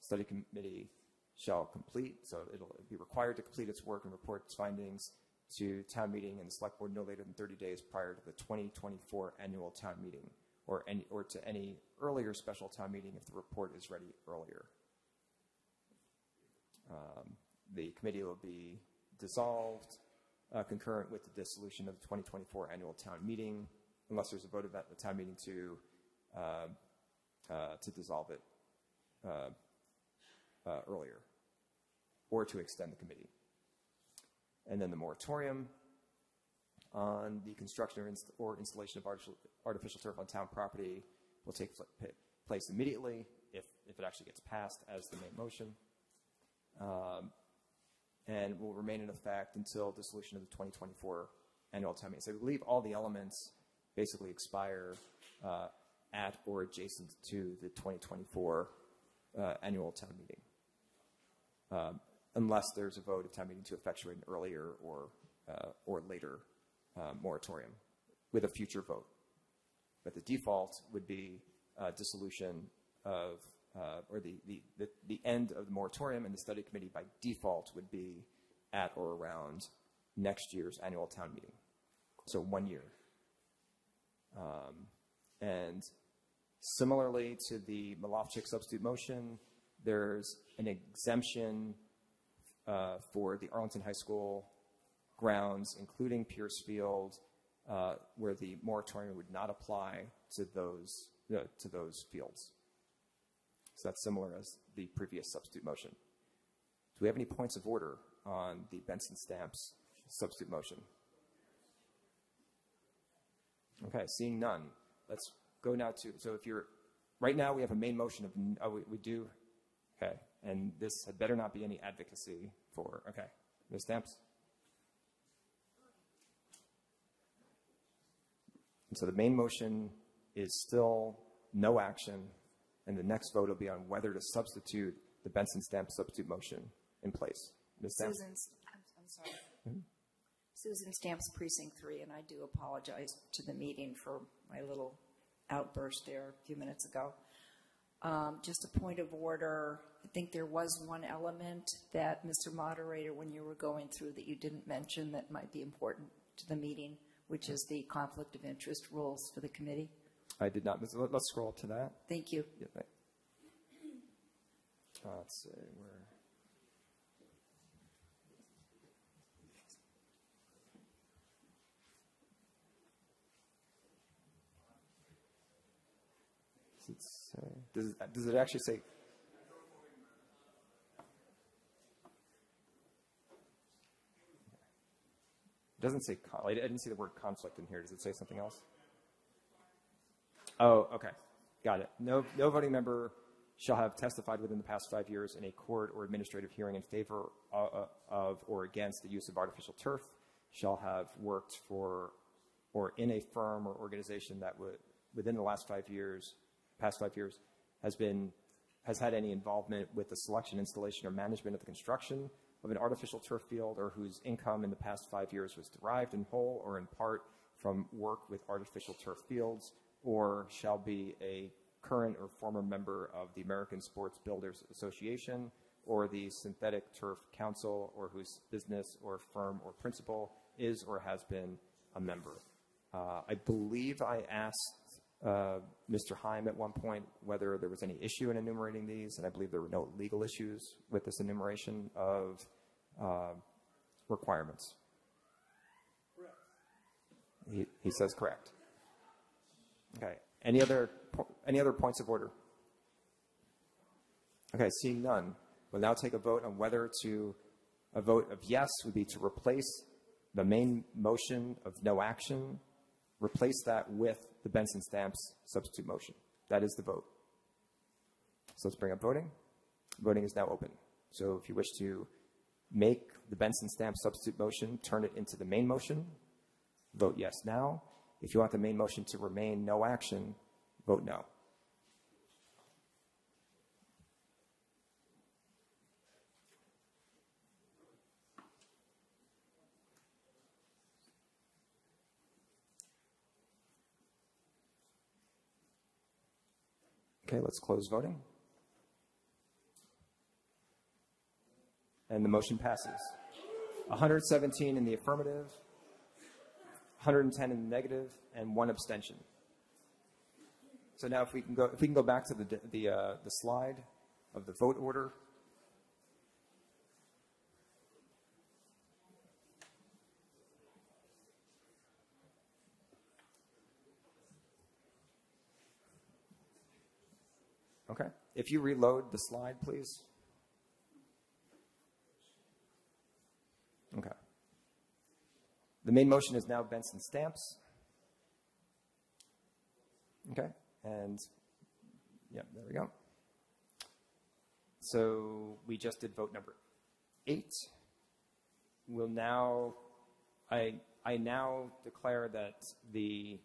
Study committee shall complete, so it'll be required to complete its work and report its findings to town meeting and the select board no later than 30 days prior to the 2024 annual town meeting or any, or to any earlier special town meeting if the report is ready earlier. The committee will be dissolved uh, concurrent with the dissolution of the 2024 annual town meeting, unless there's a vote at the town meeting to uh, uh, to dissolve it uh, uh, earlier or to extend the committee. And then the moratorium on the construction or, inst- or installation of artificial, artificial turf on town property will take fl- place immediately if, if it actually gets passed as the main motion. Um, and will remain in effect until dissolution of the 2024 annual town meeting. So I believe all the elements basically expire uh, at or adjacent to the 2024 uh, annual town meeting, um, unless there's a vote at town meeting to effectuate an earlier or uh, or later uh, moratorium with a future vote. But the default would be dissolution of uh, or the, the, the, the end of the moratorium and the study committee by default would be at or around next year's annual town meeting. So one year. Um, and similarly to the Malofchik substitute motion, there's an exemption uh, for the Arlington High School grounds, including Pierce Field, uh, where the moratorium would not apply to those uh, to those fields. So that's similar as the previous substitute motion. Do we have any points of order on the Benson Stamps substitute motion? Okay, seeing none. Let's go now to, so if you're, right now we have a main motion of, oh, we, we do, okay, and this had better not be any advocacy for, okay, Ms. Stamps? And so the main motion is still no action, and the next vote will be on whether to substitute the Benson Stamp substitute motion in place. Ms. Stamps? Susan, I'm, sorry. Susan Stamps, Precinct 3, and I do apologize to the meeting for my little outburst there a few minutes ago. Um, just a point of order. I think there was one element that, Mr. Moderator, when you were going through that you didn't mention that might be important to the meeting, which is the conflict of interest rules for the committee. I did not. Let's, let's scroll up to that. Thank you. Yeah, right. Uh, let's see where. Does it say? Does it, does it actually say? It doesn't say. I didn't see the word conflict in here. Does it say something else? Oh, okay. Got it. No, no voting member shall have testified within the past five years in a court or administrative hearing in favor uh, uh, of or against the use of artificial turf, shall have worked for or in a firm or organization that would, within the last five years, past five years, has been has had any involvement with the selection, installation, or management of the construction of an artificial turf field, or whose income in the past five years was derived in whole or in part from work with artificial turf fields, or shall be a current or former member of the American Sports Builders Association or the Synthetic Turf Council, or whose business or firm or principal is or has been a member. Uh, I believe I asked uh, Mr. Heim at one point whether there was any issue in enumerating these, and I believe there were no legal issues with this enumeration of uh, requirements. He, he says correct. Okay. Any other any other points of order? Okay. Seeing none, we'll now take a vote on whether to a vote of yes would be to replace the main motion of no action, replace that with the Benson Stamps substitute motion. That is the vote. So let's bring up voting. Voting is now open. So if you wish to make the Benson Stamp substitute motion, turn it into the main motion, vote yes now. If you want the main motion to remain no action, vote no. Okay, let's close voting. And the motion passes. 117 in the affirmative, 110 in the negative, and one abstention. So now, if we can go, if we can go back to the the, uh, the slide of the vote order. Okay. If you reload the slide, please. Okay. The main motion is now Benson Stamps. Okay. And yeah, there we go. So we just did vote number eight. We'll now, I, I now declare that the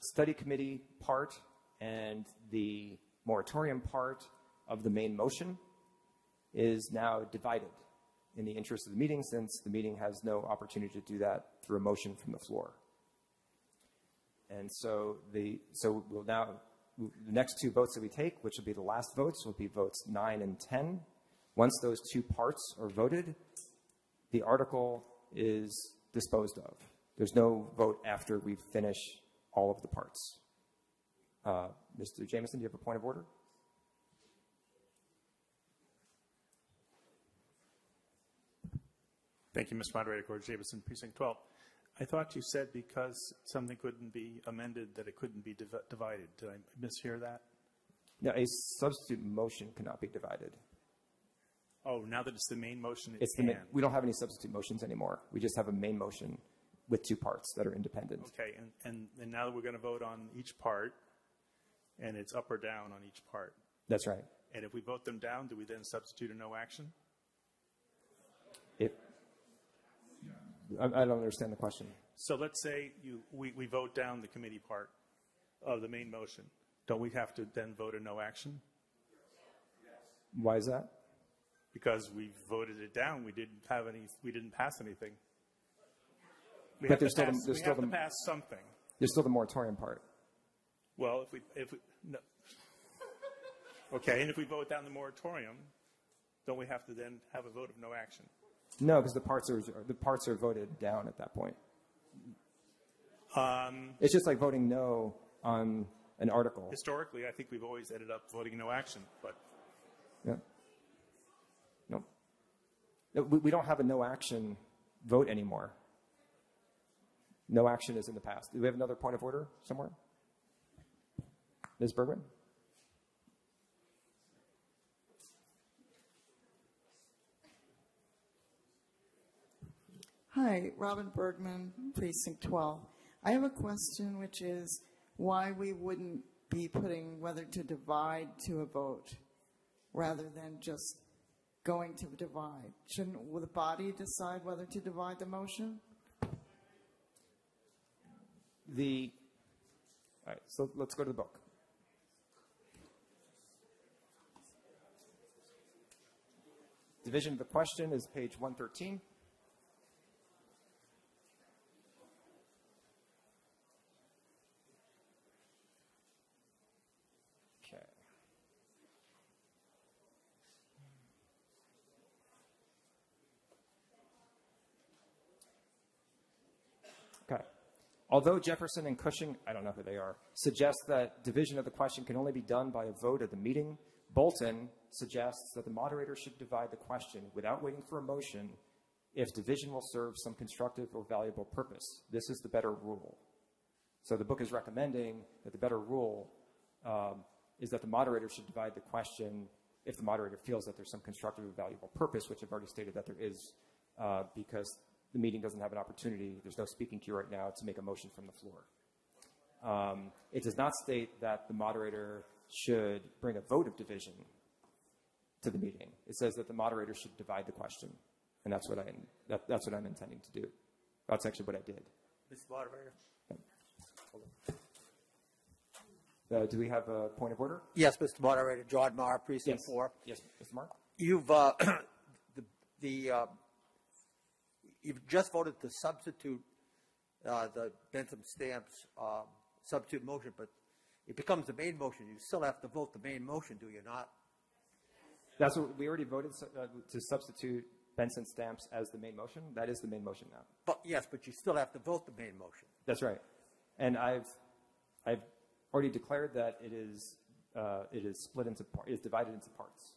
study committee part and the moratorium part of the main motion is now divided in the interest of the meeting since the meeting has no opportunity to do that through a motion from the floor. And so the so we'll now the next two votes that we take, which will be the last votes, will be votes nine and ten. Once those two parts are voted, the article is disposed of. There's no vote after we finish all of the parts. Uh, Mr. Jameson, do you have a point of order? Thank you, Mr. Moderator. Gordon Jameson, Precinct 12. I thought you said because something couldn't be amended that it couldn't be div- divided. Did I mishear that? No, a substitute motion cannot be divided. Oh, now that it's the main motion, it It's the can. we don't have any substitute motions anymore. We just have a main motion with two parts that are independent. Okay, and, and, and now that we're going to vote on each part, and it's up or down on each part. That's right. And if we vote them down, do we then substitute a no action? I, I don't understand the question. So let's say you, we, we vote down the committee part of the main motion. Don't we have to then vote a no action? Why is that? Because we voted it down. We didn't have any, we didn't pass anything. We But have, to there's still the- pass, there's we still have to the- pass something. There's still the moratorium part. Well, if we, if we, no. Okay, and if we vote down the moratorium, don't we have to then have a vote of no action? No, because the parts are the parts are voted down at that point. Um, It's just like voting no on an article. historically, I think we've always ended up voting no action, but Yeah. No. No, We, we don't have a no action vote anymore. No action is in the past. Do we have another point of order somewhere? Ms. Bergman? Hi, Robin Bergman, Precinct 12. I have a question, which is why we wouldn't be putting whether to divide to a vote rather than just going to divide. Shouldn't the body decide whether to divide the motion? The, all right, so let's go to the book. Division of the question is page 113. Okay. Okay. Although Jefferson and Cushing, I don't know who they are, suggest that division of the question can only be done by a vote at the meeting, Bolton suggests that the moderator should divide the question without waiting for a motion if division will serve some constructive or valuable purpose. This is the better rule. So the book is recommending that the better rule um, is that the moderator should divide the question if the moderator feels that there's some constructive or valuable purpose, which I've already stated that there is, uh, because the meeting doesn't have an opportunity, there's no speaking queue right now to make a motion from the floor. Um, it does not state that the moderator should bring a vote of division to the meeting. It says that the moderator should divide the question, and that's what I that, that's what I'm intending to do. That's actually what I did. Mr. Moderator? Uh, do we have a point of order? Yes, Mr. Moderator, John Marr, Precinct Yes. 4. Yes, Mr. Mark. You've, uh, (clears throat) the, the, uh, you've just voted to substitute uh, the Benson Stamps um, substitute motion, but it becomes the main motion. You still have to vote the main motion, do you not? That's what we already voted uh, to substitute Benson stamps as the main motion. That is the main motion now. But yes, but you still have to vote the main motion. That's right. And I've I've already declared that it is uh, it is split into par- is divided into parts.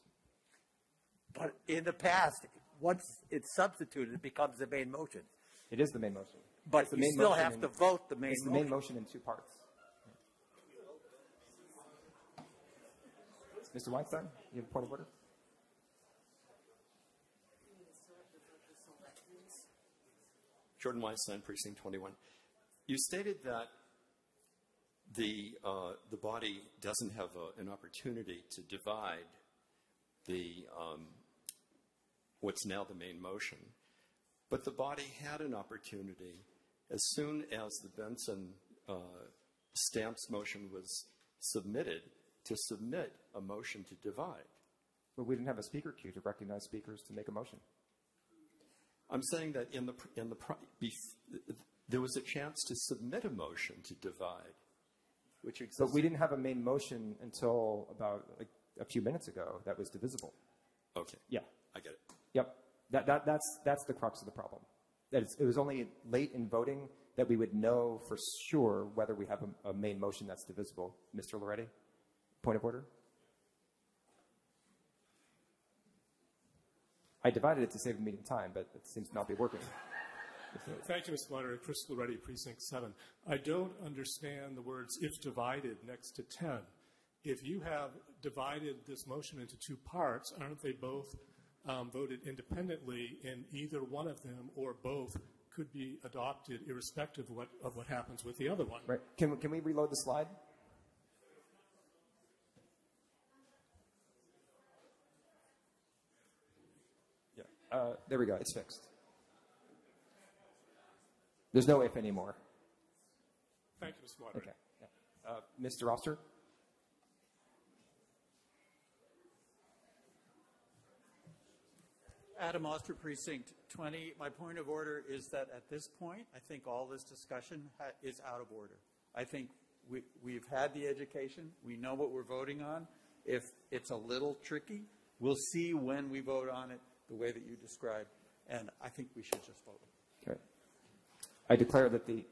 But in the past, once it's substituted, it becomes the main motion. It is the main motion. But It's the you main still motion have in- to vote the main It's the motion. main motion in two parts. Mr. Weinstein, you have a point of order? Jordan Weinstein, Precinct 21. You stated that the, uh, the body doesn't have a, an opportunity to divide the, um, what's now the main motion. But the body had an opportunity as soon as the Benson uh, stamps motion was submitted to submit a motion to divide. But we didn't have a speaker queue to recognize speakers to make a motion. I'm saying that in the in the there was a chance to submit a motion to divide, which But we didn't have a main motion until about like, a few minutes ago that was divisible. Okay. Yeah. Yep. That, that, that's, that's the crux of the problem. That it was only late in voting that we would know for sure whether we have a, a main motion that's divisible. Mr. Loretti, point of order? I divided it to save the meeting time, but it seems to not be working. Thank you, Mr. Moderator. Chris Loretti, Precinct 7. I don't understand the words if divided next to 10. If you have divided this motion into two parts, aren't they both um, voted independently and either one of them or both could be adopted irrespective of what, of what happens with the other one? Right. Can, can we reload the slide? Yeah. Uh, there we go. It's fixed. There's no if anymore. Thank you, Mr. Moderator. Okay. Yeah. Uh, Mr. Oster? Adam Oster, Precinct 20. My point of order is that at this point, I think all this discussion is out of order. I think we, we've had the education. We know what we're voting on. If it's a little tricky, we'll see when we vote on it the way that you described. And I think we should just vote. Okay. I declare that the,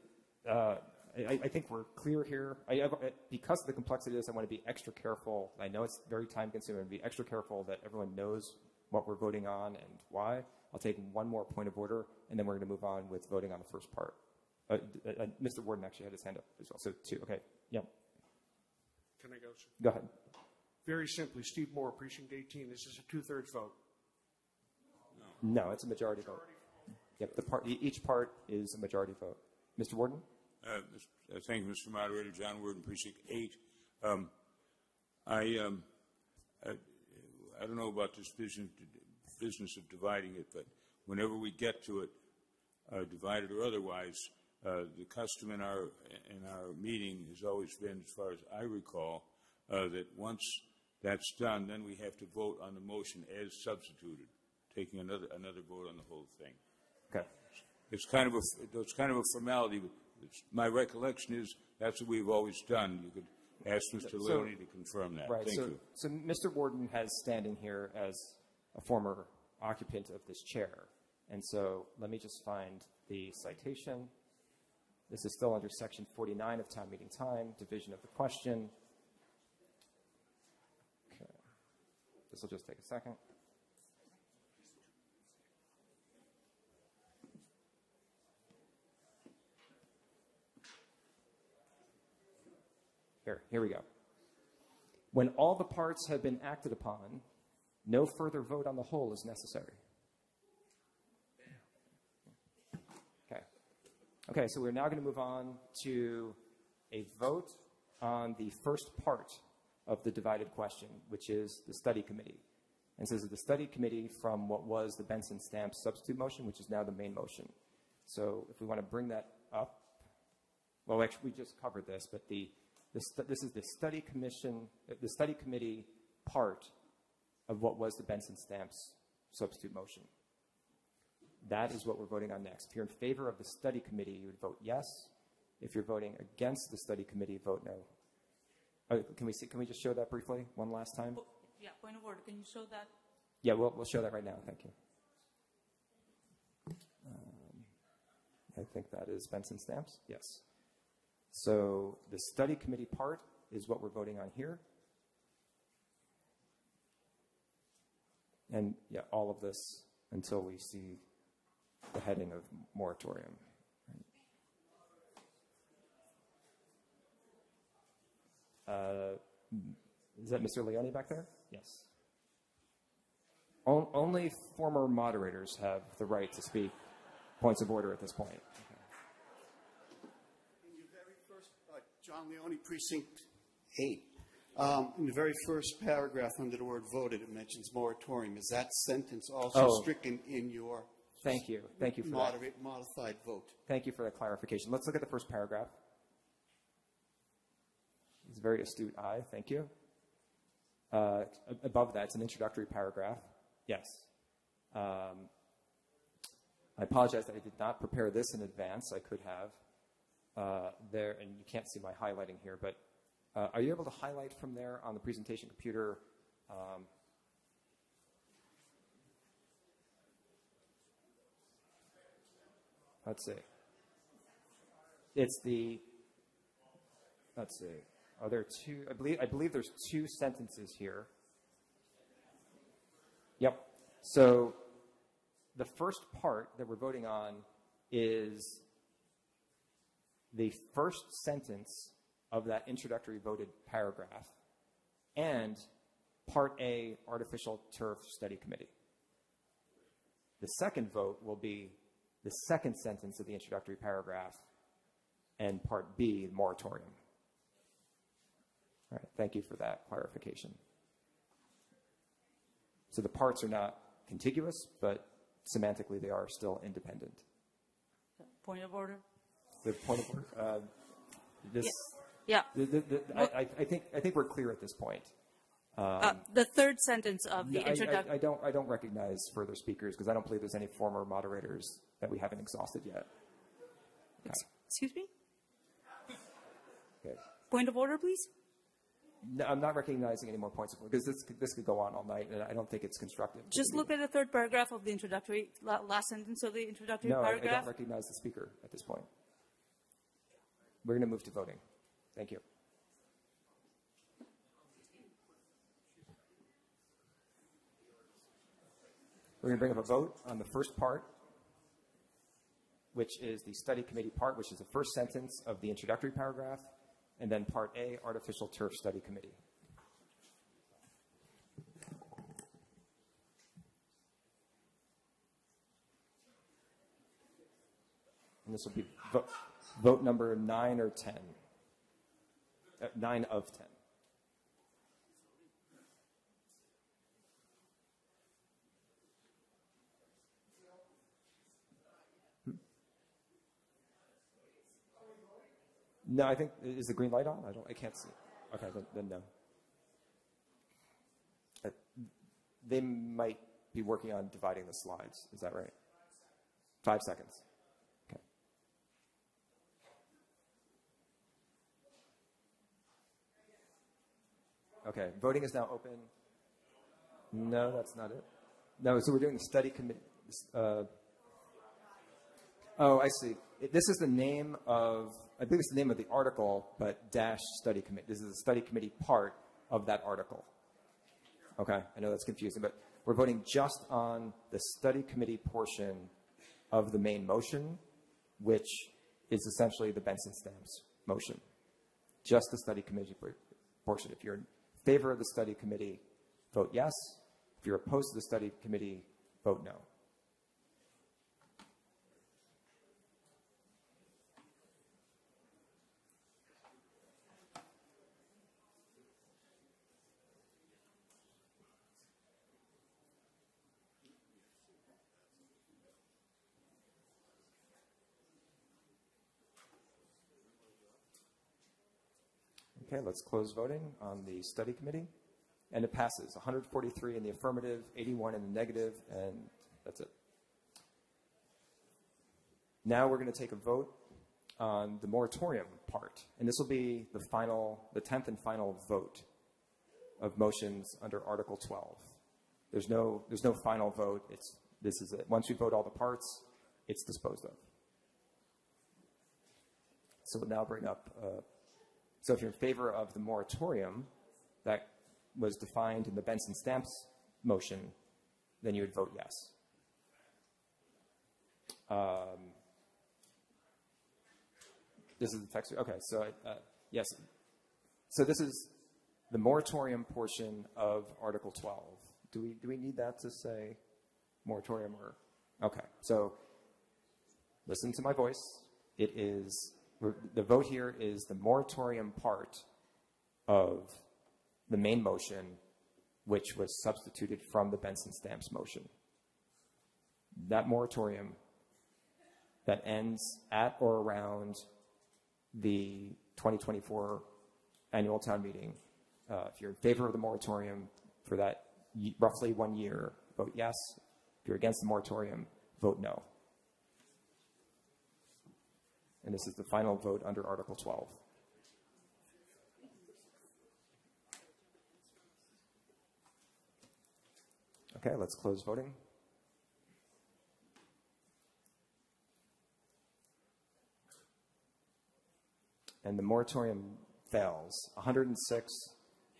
uh, I, I think we're clear here. I, I, because of the complexity of this, I want to be extra careful. I know it's very time consuming. Be extra careful that everyone knows what we're voting on and why. I'll take one more point of order, and then we're going to move on with voting on the first part. Uh, uh, Mr. Warden actually had his hand up as well. So two. Okay. Yep. Can I go? sir? Go ahead. Very simply, Steve Moore, Precinct 18. This is a two-thirds vote. No, it's a majority vote. Yep. The part, each part is a majority vote. Mr. Warden? Uh, uh, Thank you, Mr. Moderator. John Warden, Precinct 8. Um, I, um, I, don't know about this business, business of dividing it, but whenever we get to it, uh, divided or otherwise, uh, the custom in our, in our meeting has always been, as far as I recall, uh, that once that's done, then we have to vote on the motion as substituted, taking another, another vote on the whole thing. Okay. It's kind of a, it's kind of a formality, but it's, my recollection is that's what we've always done. You could ask Mr. So- Leone to confirm that. Right. Thank so, you. so Mr. Warden has standing here as a former occupant of this chair. And so let me just find the citation. This is still under section 49 of town meeting time, division of the question. Okay. This will just take a second. Here, here we go. When all the parts have been acted upon, no further vote on the whole is necessary. Okay. Okay, so we're now going to move on to a vote on the first part of the divided question, which is the study committee. And so this is the study committee from what was the Benson Stamp substitute motion, which is now the main motion. So if we want to bring that up, well, actually, we just covered this, but the, this is the study commission, uh, the study committee part of what was the Benson Stamps substitute motion. That is what we're voting on next. If you're in favor of the study committee, you would vote yes. If you're voting against the study committee, vote no. Uh, can we see? Can we just show that briefly one last time? Yeah, point of order. Can you show that? Yeah, we'll we'll show that right now. Thank you. Um, I think that is Benson stamps. Yes. So the study committee part is what we're voting on here. And yeah, all of this until we see the heading of moratorium. Uh, is that Mr. Leone back there? Yes. On, only former moderators have the right to speak points of order at this point. In your very first, uh, John Leone, Precinct 8. Um, in the very first paragraph under the word voted, it mentions moratorium. Is that sentence also Oh. stricken in your Thank you. Thank you for that. moderate, modified vote? Thank you for that clarification. Let's look at the first paragraph. It's a very astute eye. Thank you. Uh, above that, it's an introductory paragraph. Yes. Um, I apologize that I did not prepare this in advance. I could have. Uh, there, and you can't see my highlighting here, but uh, are you able to highlight from there on the presentation computer? Um, let's see. It's the. Let's see. Are there two? I believe I believe there's two sentences here. Yep. So the first part that we're voting on is the first sentence of that introductory voted paragraph and part A artificial turf study committee. The second vote will be the second sentence of the introductory paragraph and part B moratorium. All right, thank you for that clarification. So the parts are not contiguous, but semantically they are still independent. Point of order. The point of order. Uh, this. Yeah. The, the, the, I, I- I think I think we're clear at this point. Um, Uh, the third sentence of the I- I, introduction. I don't I don't recognize further speakers because I don't believe there's any former moderators that we haven't exhausted yet. Okay. Excuse me? Okay. Point of order, please? No, I'm not recognizing any more points of order because this could, this could go on all night, and I don't think it's constructive. Just look at the third paragraph of the introductory, last sentence of the introductory No, I, I don't recognize the speaker at this point. We're going to move to voting. Thank you. We're going to bring up a vote on the first part, which is the study committee part, which is the first sentence of the introductory paragraph, and then part A, artificial turf study committee. And this will be vote, vote number nine or 10. Uh, nine of 10. Hmm. No, I think is the green light on? I don't. I can't see. Okay, then, then no. Uh, they might be working on dividing the slides. Is that right? Five seconds. Okay, voting is now open. No, that's not it. No, so we're doing the study committee. Uh, oh, I see. It, this is the name of, I believe it's the name of the article, but dash study committee. This is the study committee part of that article. Okay, I know that's confusing, but we're voting just on the study committee portion of the main motion, which is essentially the Benson Stamps motion. Just the study committee portion. If you're favor of the study committee, vote yes. If you're opposed to the study committee, vote no. Okay, let's close voting on the study committee. And it passes 143 in the affirmative, 81 in the negative, and that's it. Now we're going to take a vote on the moratorium part, and this will be the final, the 10th and final vote of motions under Article 12. There's no, there's no final vote. It's, this is it. Once we vote all the parts, it's disposed of. So we'll now bring up, uh, so if you're in favor of the moratorium that was defined in the Benson Stamps motion, then you would vote yes. Um, this is the text. Okay, so uh, yes. So this is the moratorium portion of Article 12. Do we do we need that to say moratorium or? Okay, so listen to my voice. It is the vote here is the moratorium part of the main motion, which was substituted from the Benson Stamps motion. That moratorium that ends at or around the 2024 annual town meeting. Uh, if you're in favor of the moratorium for that roughly one year, vote yes. If you're against the moratorium, vote no. And this is the final vote under Article 12. Okay, let's close voting. And the moratorium fails. 106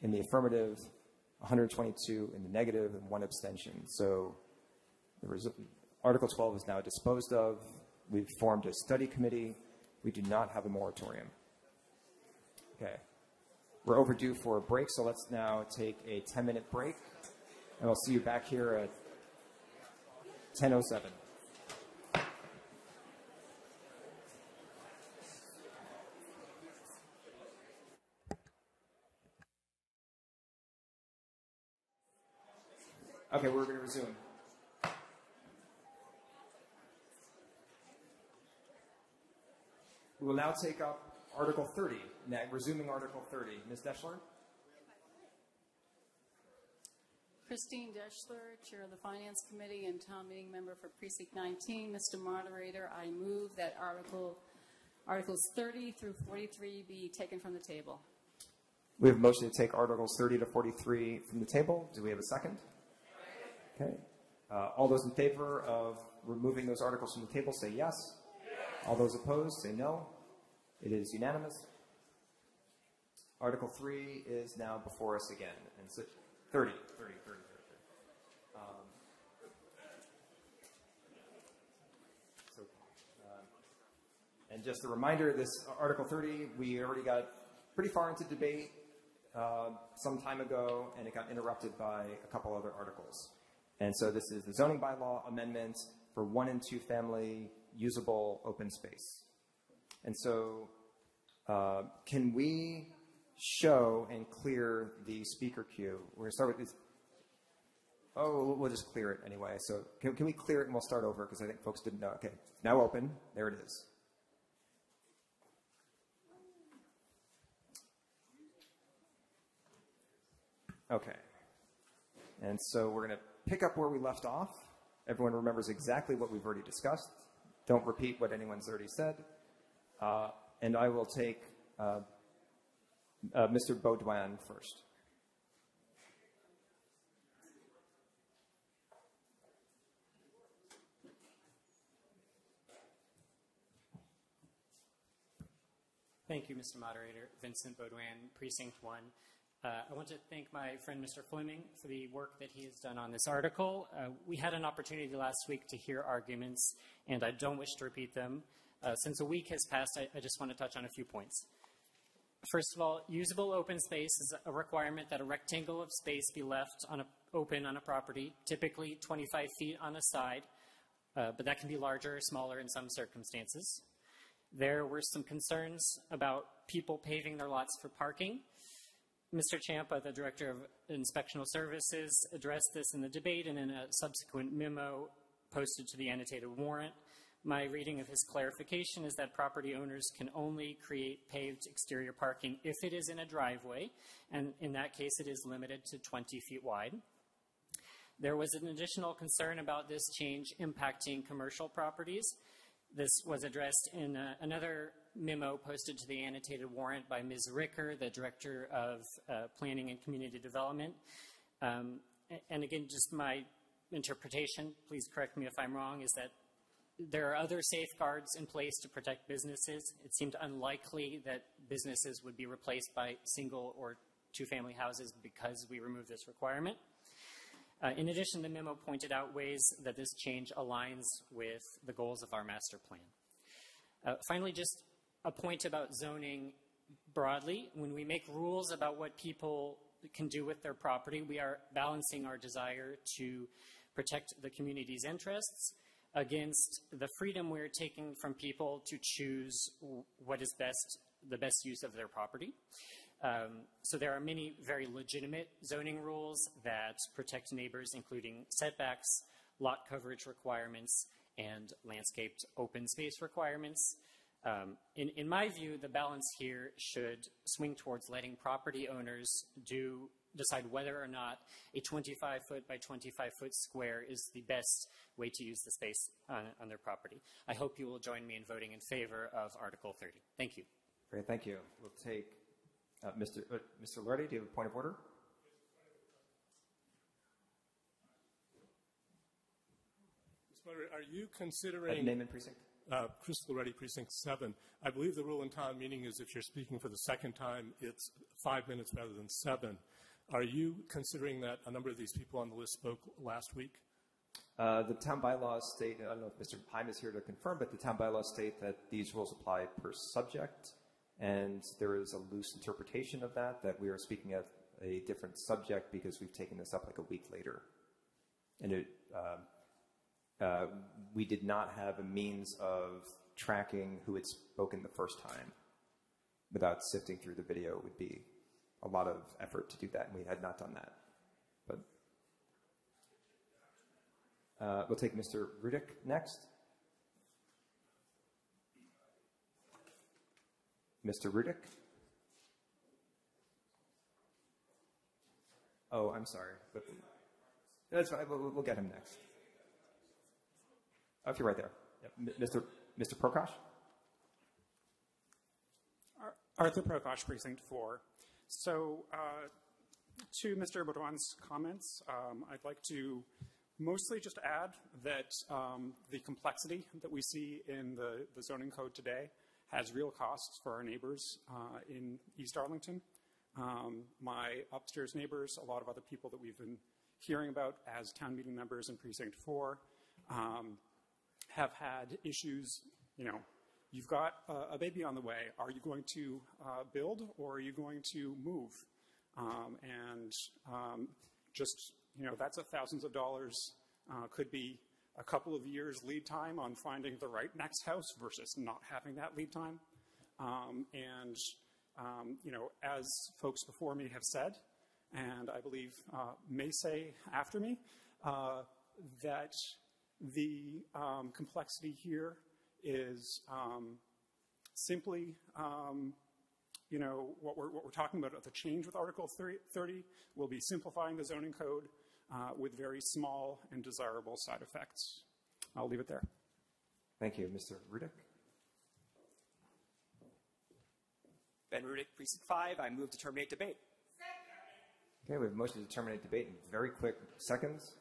in the affirmative, 122 in the negative, and one abstention. So Article 12 is now disposed of. We've formed a study committee. We do not have a moratorium. Okay. We're overdue for a break, so let's now take a 10 minute break. And I'll see you back here at 10.07. Okay, we're going to resume. We will now take up Article 30, now, resuming Article 30. Ms. Deshler? Christine Deshler, Chair of the Finance Committee and Town Meeting Member for Precinct 19. Mr. Moderator, I move that Article, Articles 30 through 43 be taken from the table. We have a motion to take Articles 30 to 43 from the table. Do we have a second? Okay. Uh, all those in favor of removing those articles from the table say yes. All those opposed say no. It is unanimous. Article 3 is now before us again. And so 30, 30, 30, 30. Um, so, uh, and just a reminder, this Article 30, we already got pretty far into debate uh, some time ago, and it got interrupted by a couple other articles. And so this is the zoning bylaw amendment for one and two family usable open space. And so uh, can we show and clear the speaker queue? We're going to start with this. Oh, we'll just clear it anyway. So can, can we clear it and we'll start over because I think folks didn't know. Okay, now open. There it is. Okay. And so we're going to pick up where we left off. Everyone remembers exactly what we've already discussed. Don't repeat what anyone's already said. Uh, and I will take uh, uh, Mr. Baudouin first. Thank you, Mr. Moderator. Vincent Baudouin, Precinct 1. Uh, I want to thank my friend Mr. Fleming for the work that he has done on this article. Uh, we had an opportunity last week to hear arguments, and I don't wish to repeat them. Uh, since a week has passed, I, I, just want to touch on a few points. First of all, usable open space is a requirement that a rectangle of space be left on a, open on a property, typically 25 feet on a side, uh, but that can be larger or smaller in some circumstances. There were some concerns about people paving their lots for parking. Mr. Ciampa, the Director of Inspectional Services, addressed this in the debate and in a subsequent memo posted to the annotated warrant. My reading of his clarification is that property owners can only create paved exterior parking if it is in a driveway, and in that case, it is limited to 20 feet wide. There was an additional concern about this change impacting commercial properties. This was addressed in uh, another memo posted to the annotated warrant by Ms. Ricker, the Director of uh, Planning and Community Development. Um, and again, just my interpretation, please correct me if I'm wrong, is that there are other safeguards in place to protect businesses. It seemed unlikely that businesses would be replaced by single or two family houses because we removed this requirement. Uh, in addition, the memo pointed out ways that this change aligns with the goals of our master plan. Uh, finally, just a point about zoning broadly. When we make rules about what people can do with their property, we are balancing our desire to protect the community's interests against the freedom we're taking from people to choose what is best, the best use of their property. Um, so there are many very legitimate zoning rules that protect neighbors, including setbacks, lot coverage requirements, and landscaped open space requirements. Um, in, in my view, the balance here should swing towards letting property owners do decide whether or not a 25 foot by 25 foot square is the best way to use the space on, on their property. I hope you will join me in voting in favor of Article 30. Thank you. Great, thank you. We'll take uh, Mr. Uh, Mr. Lordy, do you have a point of order? Mr. Lardy, are you considering... Uh, name and precinct. Uh, Chris Loretti, Precinct 7. I believe the rule in town meeting is if you're speaking for the second time, it's five minutes rather than seven. Are you considering that a number of these people on the list spoke last week? Uh, the town bylaws state, I don't know if Mr. Heim is here to confirm, but the town bylaws state that these rules apply per subject. And there is a loose interpretation of that, that we are speaking of a different subject because we've taken this up like a week later. And it, uh, uh, we did not have a means of tracking who had spoken the first time without sifting through the video would be a lot of effort to do that, and we had not done that. But uh, we'll take Mr. Rudick next. Mr. Rudick? Oh, I'm sorry. But that's fine. We'll, we'll get him next. Oh, if you're right there. Yep. Mr. Mr. Prokosh? Arthur Prokosh, Precinct 4. So, uh, to Mr. Baudouin's comments, um, I'd like to mostly just add that um, the complexity that we see in the, the zoning code today has real costs for our neighbors uh, in East Arlington. Um, my upstairs neighbors, a lot of other people that we've been hearing about as town meeting members in Precinct 4, um, have had issues, you know, you've got a baby on the way. Are you going to uh, build or are you going to move? Um, and um, just, you know, that's a thousands of dollars. Uh, could be a couple of years lead time on finding the right next house versus not having that lead time. Um, and, um, you know, as folks before me have said, and I believe uh, may say after me, uh, that the um, complexity here is um, simply, um, you know, what we're, what we're talking about, the change with Article 30 will be simplifying the zoning code uh, with very small and desirable side effects. I'll leave it there. Thank you. Mr. Rudick? Ben Rudick, Precinct 5. I move to terminate debate. Okay, we have a motion to terminate debate in very quick seconds.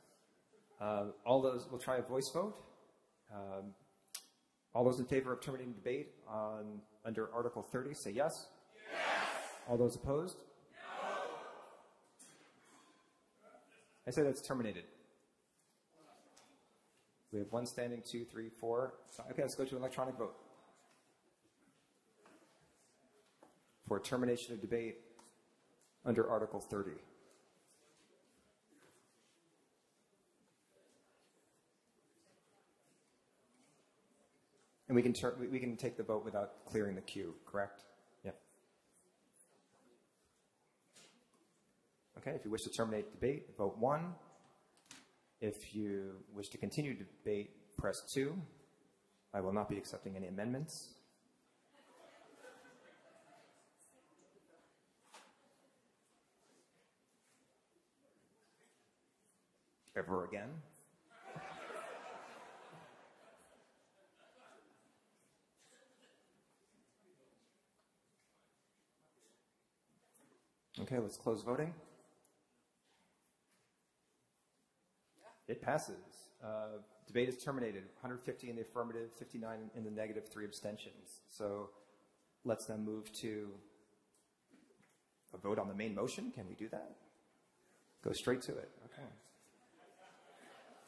Uh, all those, we'll try a voice vote. Um, all those in favor of terminating debate on under Article 30 say yes. Yes. All those opposed? No. I say that's terminated. We have one standing, two, three, four. Okay, let's go to electronic vote. For termination of debate under Article 30. And we can, we can take the vote without clearing the queue, correct? Yep. Okay, if you wish to terminate debate, vote one. If you wish to continue debate, press two. I will not be accepting any amendments. Ever again? Okay, let's close voting. It passes. Uh, debate is terminated. 150 in the affirmative, 59 in the negative, three abstentions. So let's then move to a vote on the main motion. Can we do that? Go straight to it. Okay.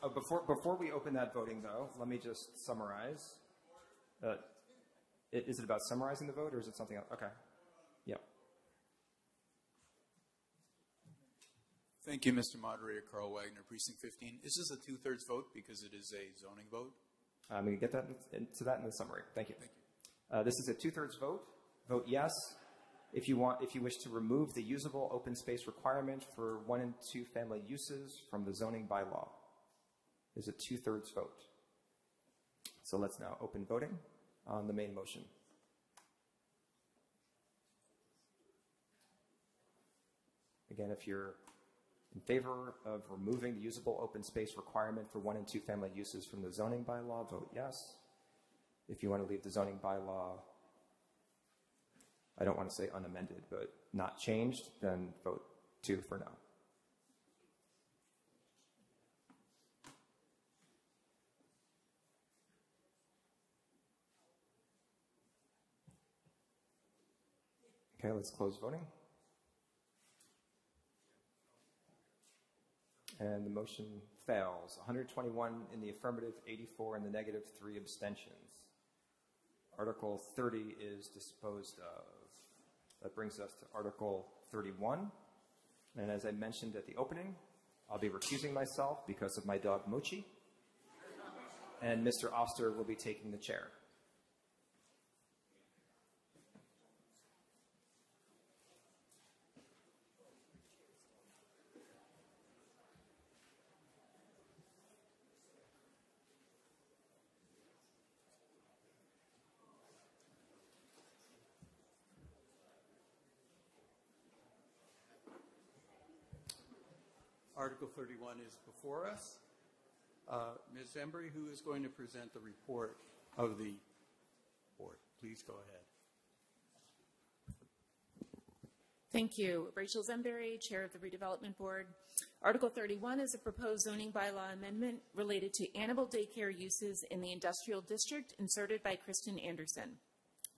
Uh, before, before we open that voting, though, let me just summarize. Uh, is it about summarizing the vote or is it something else? Okay. Yep. Thank you, Mr. Moderator. Carl Wagner, Precinct 15. Is this a two-thirds vote because it is a zoning vote? I'm going to get that into that in the summary. Thank you. Thank Uh, this is a two-thirds vote. Vote yes if you want. If you wish to remove the usable open space requirement for one and two family uses from the zoning bylaw, is a two-thirds vote. So let's now open voting on the main motion. Again, if you're in favor of removing the usable open space requirement for one and two family uses from the zoning bylaw, vote yes. If you want to leave the zoning bylaw, I don't want to say unamended, but not changed, then vote two for no. Okay, let's close voting. And the motion fails. 121 in the affirmative, 84 in the negative, three abstentions. Article 30 is disposed of. That brings us to Article 31. And as I mentioned at the opening, I'll be recusing myself because of my dog Mochi. And Mr. Oster will be taking the chair. Article 31 is before us. Uh, Ms. Zsembery, who is going to present the report of the board? Please go ahead. Thank you. Rachel Zsembery, Chair of the Redevelopment Board. Article 31 is a proposed zoning bylaw amendment related to animal daycare uses in the industrial district inserted by Kristen Anderson.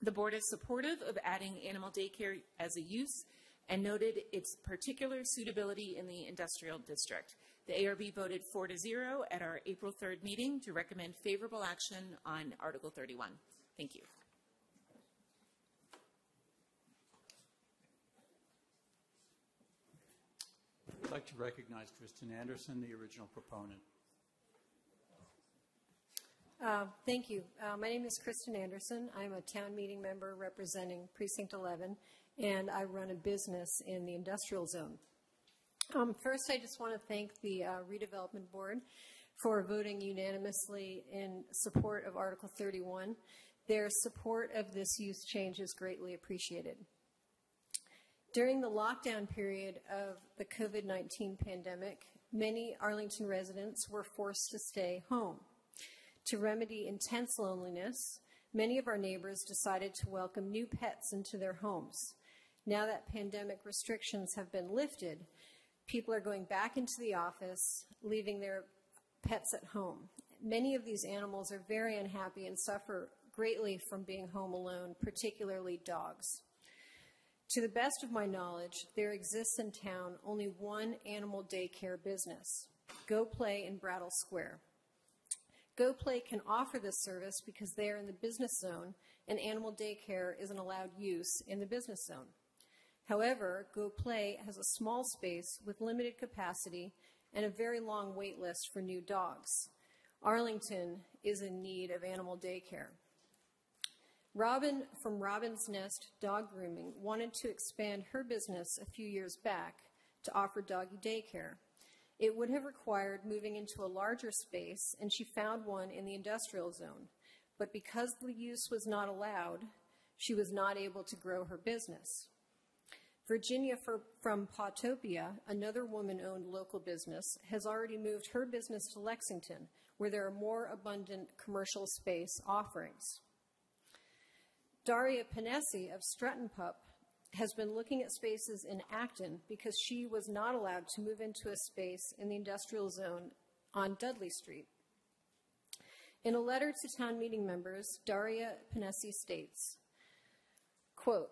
The board is supportive of adding animal daycare as a use and noted its particular suitability in the industrial district. The ARB voted 4 to 0 at our April 3rd meeting to recommend favorable action on Article 31. Thank you. I'd like to recognize Kristen Anderson, the original proponent. Uh, Thank you. Uh, My name is Kristen Anderson. I'm a town meeting member representing Precinct 11, and I run a business in the industrial zone. Um, First, I just want to thank the uh, redevelopment board for voting unanimously in support of Article 31. Their support of this use change is greatly appreciated. During the lockdown period of the COVID 19 pandemic, many Arlington residents were forced to stay home. To remedy intense loneliness, many of our neighbors decided to welcome new pets into their homes. Now that pandemic restrictions have been lifted, people are going back into the office, leaving their pets at home. Many of these animals are very unhappy and suffer greatly from being home alone, particularly dogs. To the best of my knowledge, there exists in town only one animal daycare business, Go Play in Brattle Square. Go Play can offer this service because they are in the business zone and animal daycare is an allowed use in the business zone. However, Go Play has a small space with limited capacity and a very long wait list for new dogs. Arlington is in need of animal daycare. Robin from Robin's Nest Dog Grooming wanted to expand her business a few years back to offer doggy daycare. It would have required moving into a larger space, and she found one in the industrial zone. But because the use was not allowed, she was not able to grow her business. Virginia from Potopia, another woman owned local business, has already moved her business to Lexington, where there are more abundant commercial space offerings. Daria Panesi of Stratton Pup has been looking at spaces in Acton because she was not allowed to move into a space in the industrial zone on Dudley Street. In a letter to town meeting members, Daria Panesi states, quote,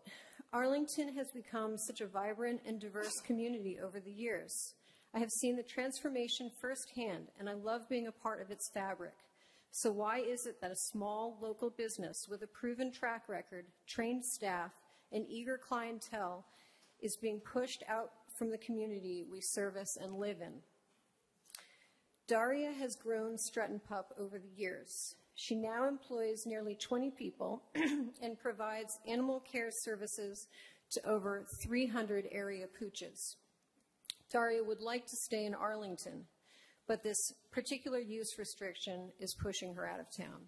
Arlington has become such a vibrant and diverse community over the years. I have seen the transformation firsthand, and I love being a part of its fabric. So, why is it that a small local business with a proven track record, trained staff, and eager clientele is being pushed out from the community we service and live in? Daria has grown Stratton Pup over the years. She now employs nearly 20 people (clears throat) and provides animal care services to over 300 area pooches. Daria would like to stay in Arlington, but this particular use restriction is pushing her out of town.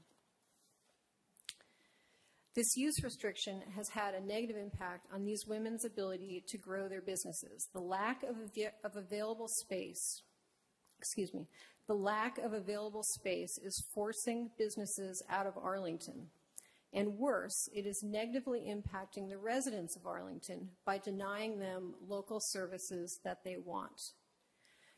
This use restriction has had a negative impact on these women's ability to grow their businesses. The lack of, av- of available space, excuse me, the lack of available space is forcing businesses out of Arlington. And worse, it is negatively impacting the residents of Arlington by denying them local services that they want.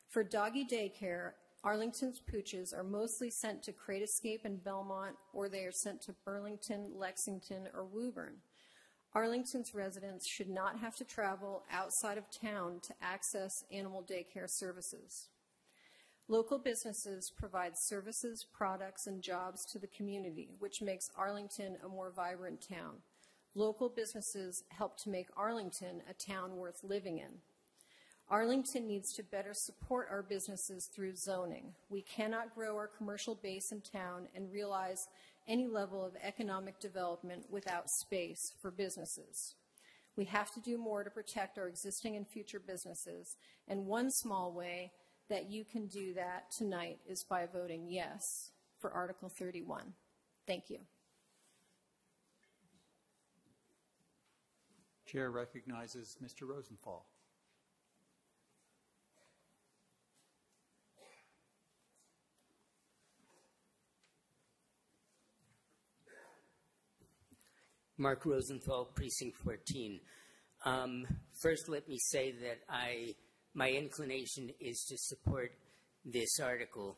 For doggy daycare, Arlington's pooches are mostly sent to Crate Escape in Belmont, or they are sent to Burlington, Lexington, or Woburn. Arlington's residents should not have to travel outside of town to access animal daycare services. Local businesses provide services, products, and jobs to the community, which makes Arlington a more vibrant town. Local businesses help to make Arlington a town worth living in. Arlington needs to better support our businesses through zoning. We cannot grow our commercial base in town and realize any level of economic development without space for businesses. We have to do more to protect our existing and future businesses, and one small way that you can do that tonight is by voting yes for Article 31. Thank you. Chair recognizes Mr. Rosenthal. Mark Rosenthal, Precinct 14. Um, first, let me say that I, my inclination is to support this article.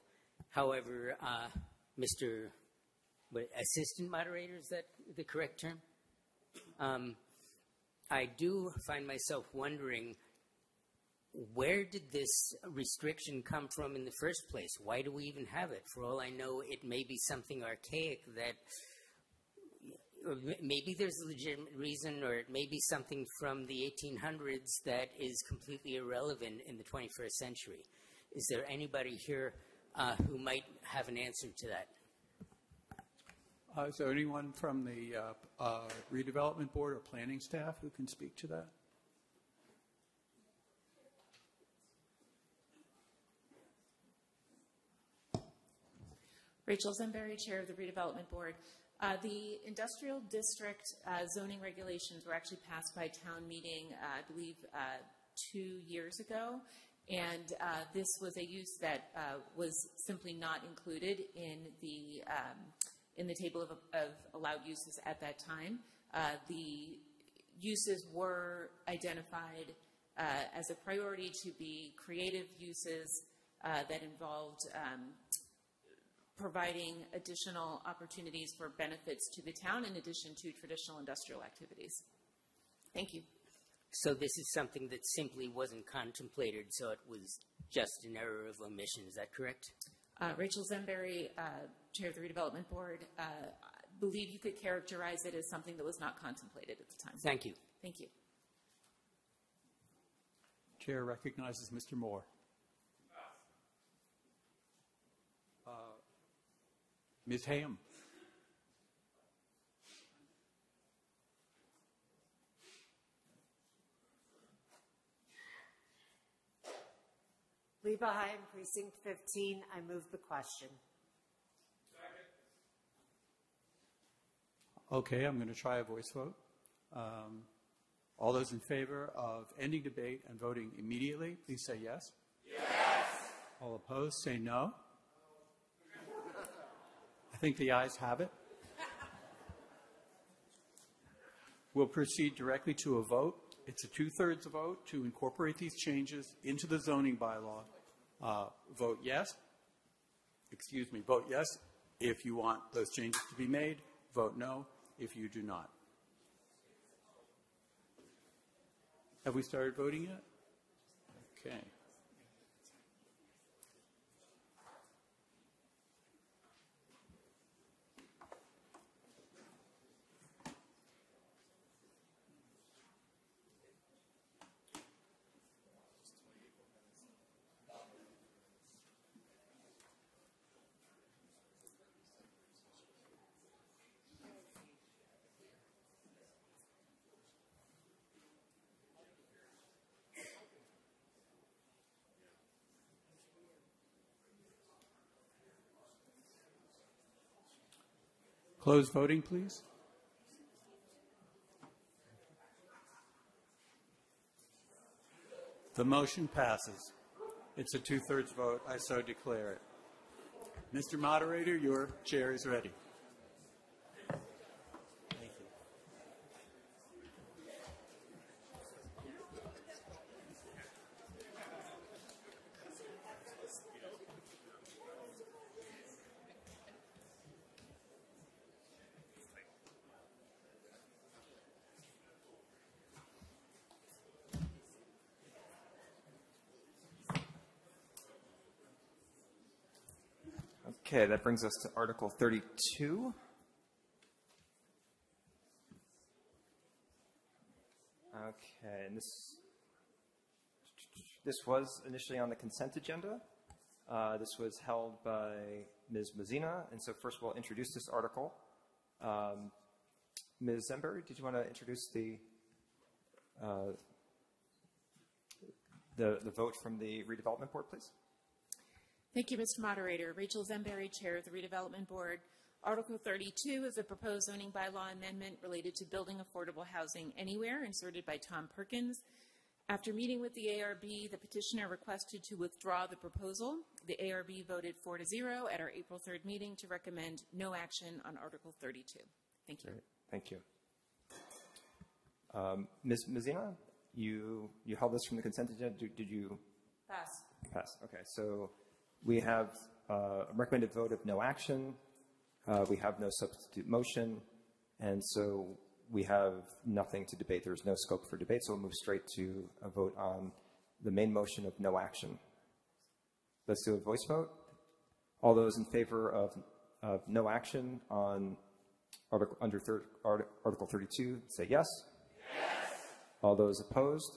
However, uh, Mr. What, Assistant Moderator, is that the correct term? Um, I do find myself wondering where did this restriction come from in the first place? Why do we even have it? For all I know, it may be something archaic that maybe there's a legitimate reason, or it may be something from the 1800s that is completely irrelevant in the 21st century. Is there anybody here uh, who might have an answer to that? Uh, is there anyone from the uh, uh, redevelopment board or planning staff who can speak to that? Rachel Zsembery, Chair of the Redevelopment Board. Uh, the industrial district uh, zoning regulations were actually passed by town meeting, uh, I believe, uh, two years ago. And uh, this was a use that uh, was simply not included in the um, in the table of, of, allowed uses at that time. the uses were identified as a priority to be creative uses that involved um, providing additional opportunities for benefits to the town in addition to traditional industrial activities. Thank you. So this is something that simply wasn't contemplated, so it was just an error of omission. Is that correct? Uh, Rachel Zsembery, uh, Chair of the Redevelopment Board, uh, believe you could characterize it as something that was not contemplated at the time. Thank you. Thank you. Chair recognizes Mr. Moore. Ms. Ham. Leva Heim, Precinct 15. I move the question. Okay, I'm going to try a voice vote. Um, all those in favor of ending debate and voting immediately, please say yes. Yes. All opposed, say no. Think the ayes have it. We'll proceed directly to a vote. It's a two-thirds vote to incorporate these changes into the zoning bylaw. Uh, Vote yes. Excuse me, vote yes if you want those changes to be made. Vote no if you do not. Have we started voting yet? Okay. Close voting, please. The motion passes. It's a two-thirds vote. I so declare it. Mr. Moderator, your chair is ready. Okay, that brings us to Article 32. Okay, and this this was initially on the consent agenda. Uh, this was held by Ms. Mazina, and so first we'll introduce this article. Um, Ms. Zsembery, did you want to introduce the uh, the the vote from the redevelopment board, please? Thank you, Mr. Moderator. Rachel Zsembery, Chair of the Redevelopment Board. Article 32 is a proposed zoning bylaw amendment related to building affordable housing anywhere, inserted by Tom Perkins. After meeting with the ARB, the petitioner requested to withdraw the proposal. The ARB voted 4 to 0 at our April 3rd meeting to recommend no action on Article 32. Thank you. Great, thank you. Um, Ms. Mazina, you you held this from the consent agenda. Did, did you Pass. pass? Okay, so we have uh, a recommended vote of no action. Uh, we have no substitute motion, and so we have nothing to debate. There's no scope for debate, so we'll move straight to a vote on the main motion of no action. Let's do a voice vote. All those in favor of, of no action on article, under thir- art- Article 32 say yes. Yes. All those opposed?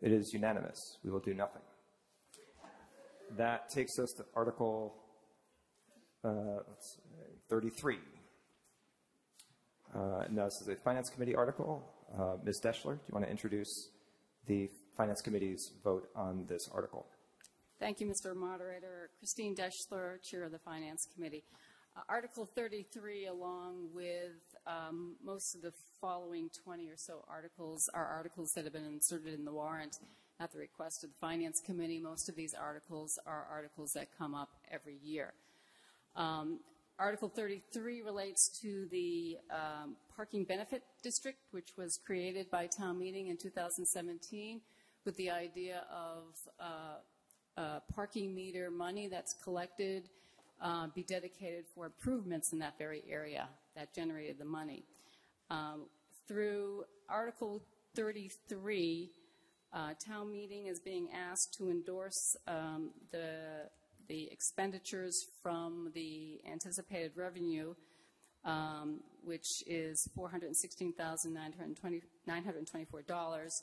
It is unanimous. We will do nothing. That takes us to Article uh, let's see, 33. Uh, now, this is a Finance Committee article. Uh, Ms. Deshler, do you want to introduce the Finance Committee's vote on this article? Thank you, Mr. Moderator. Christine Deshler, Chair of the Finance Committee. Uh, Article 33, along with um, most of the following 20 or so articles, are articles that have been inserted in the warrant at the request of the Finance Committee. Most of these articles are articles that come up every year. Um, Article 33 relates to the um, Parking Benefit District, which was created by town meeting in 2017 with the idea of uh, uh, parking meter money that's collected uh, be dedicated for improvements in that very area that generated the money. Um, through Article 33, uh, town meeting is being asked to endorse um, the the expenditures from the anticipated revenue, um, which is $416,924,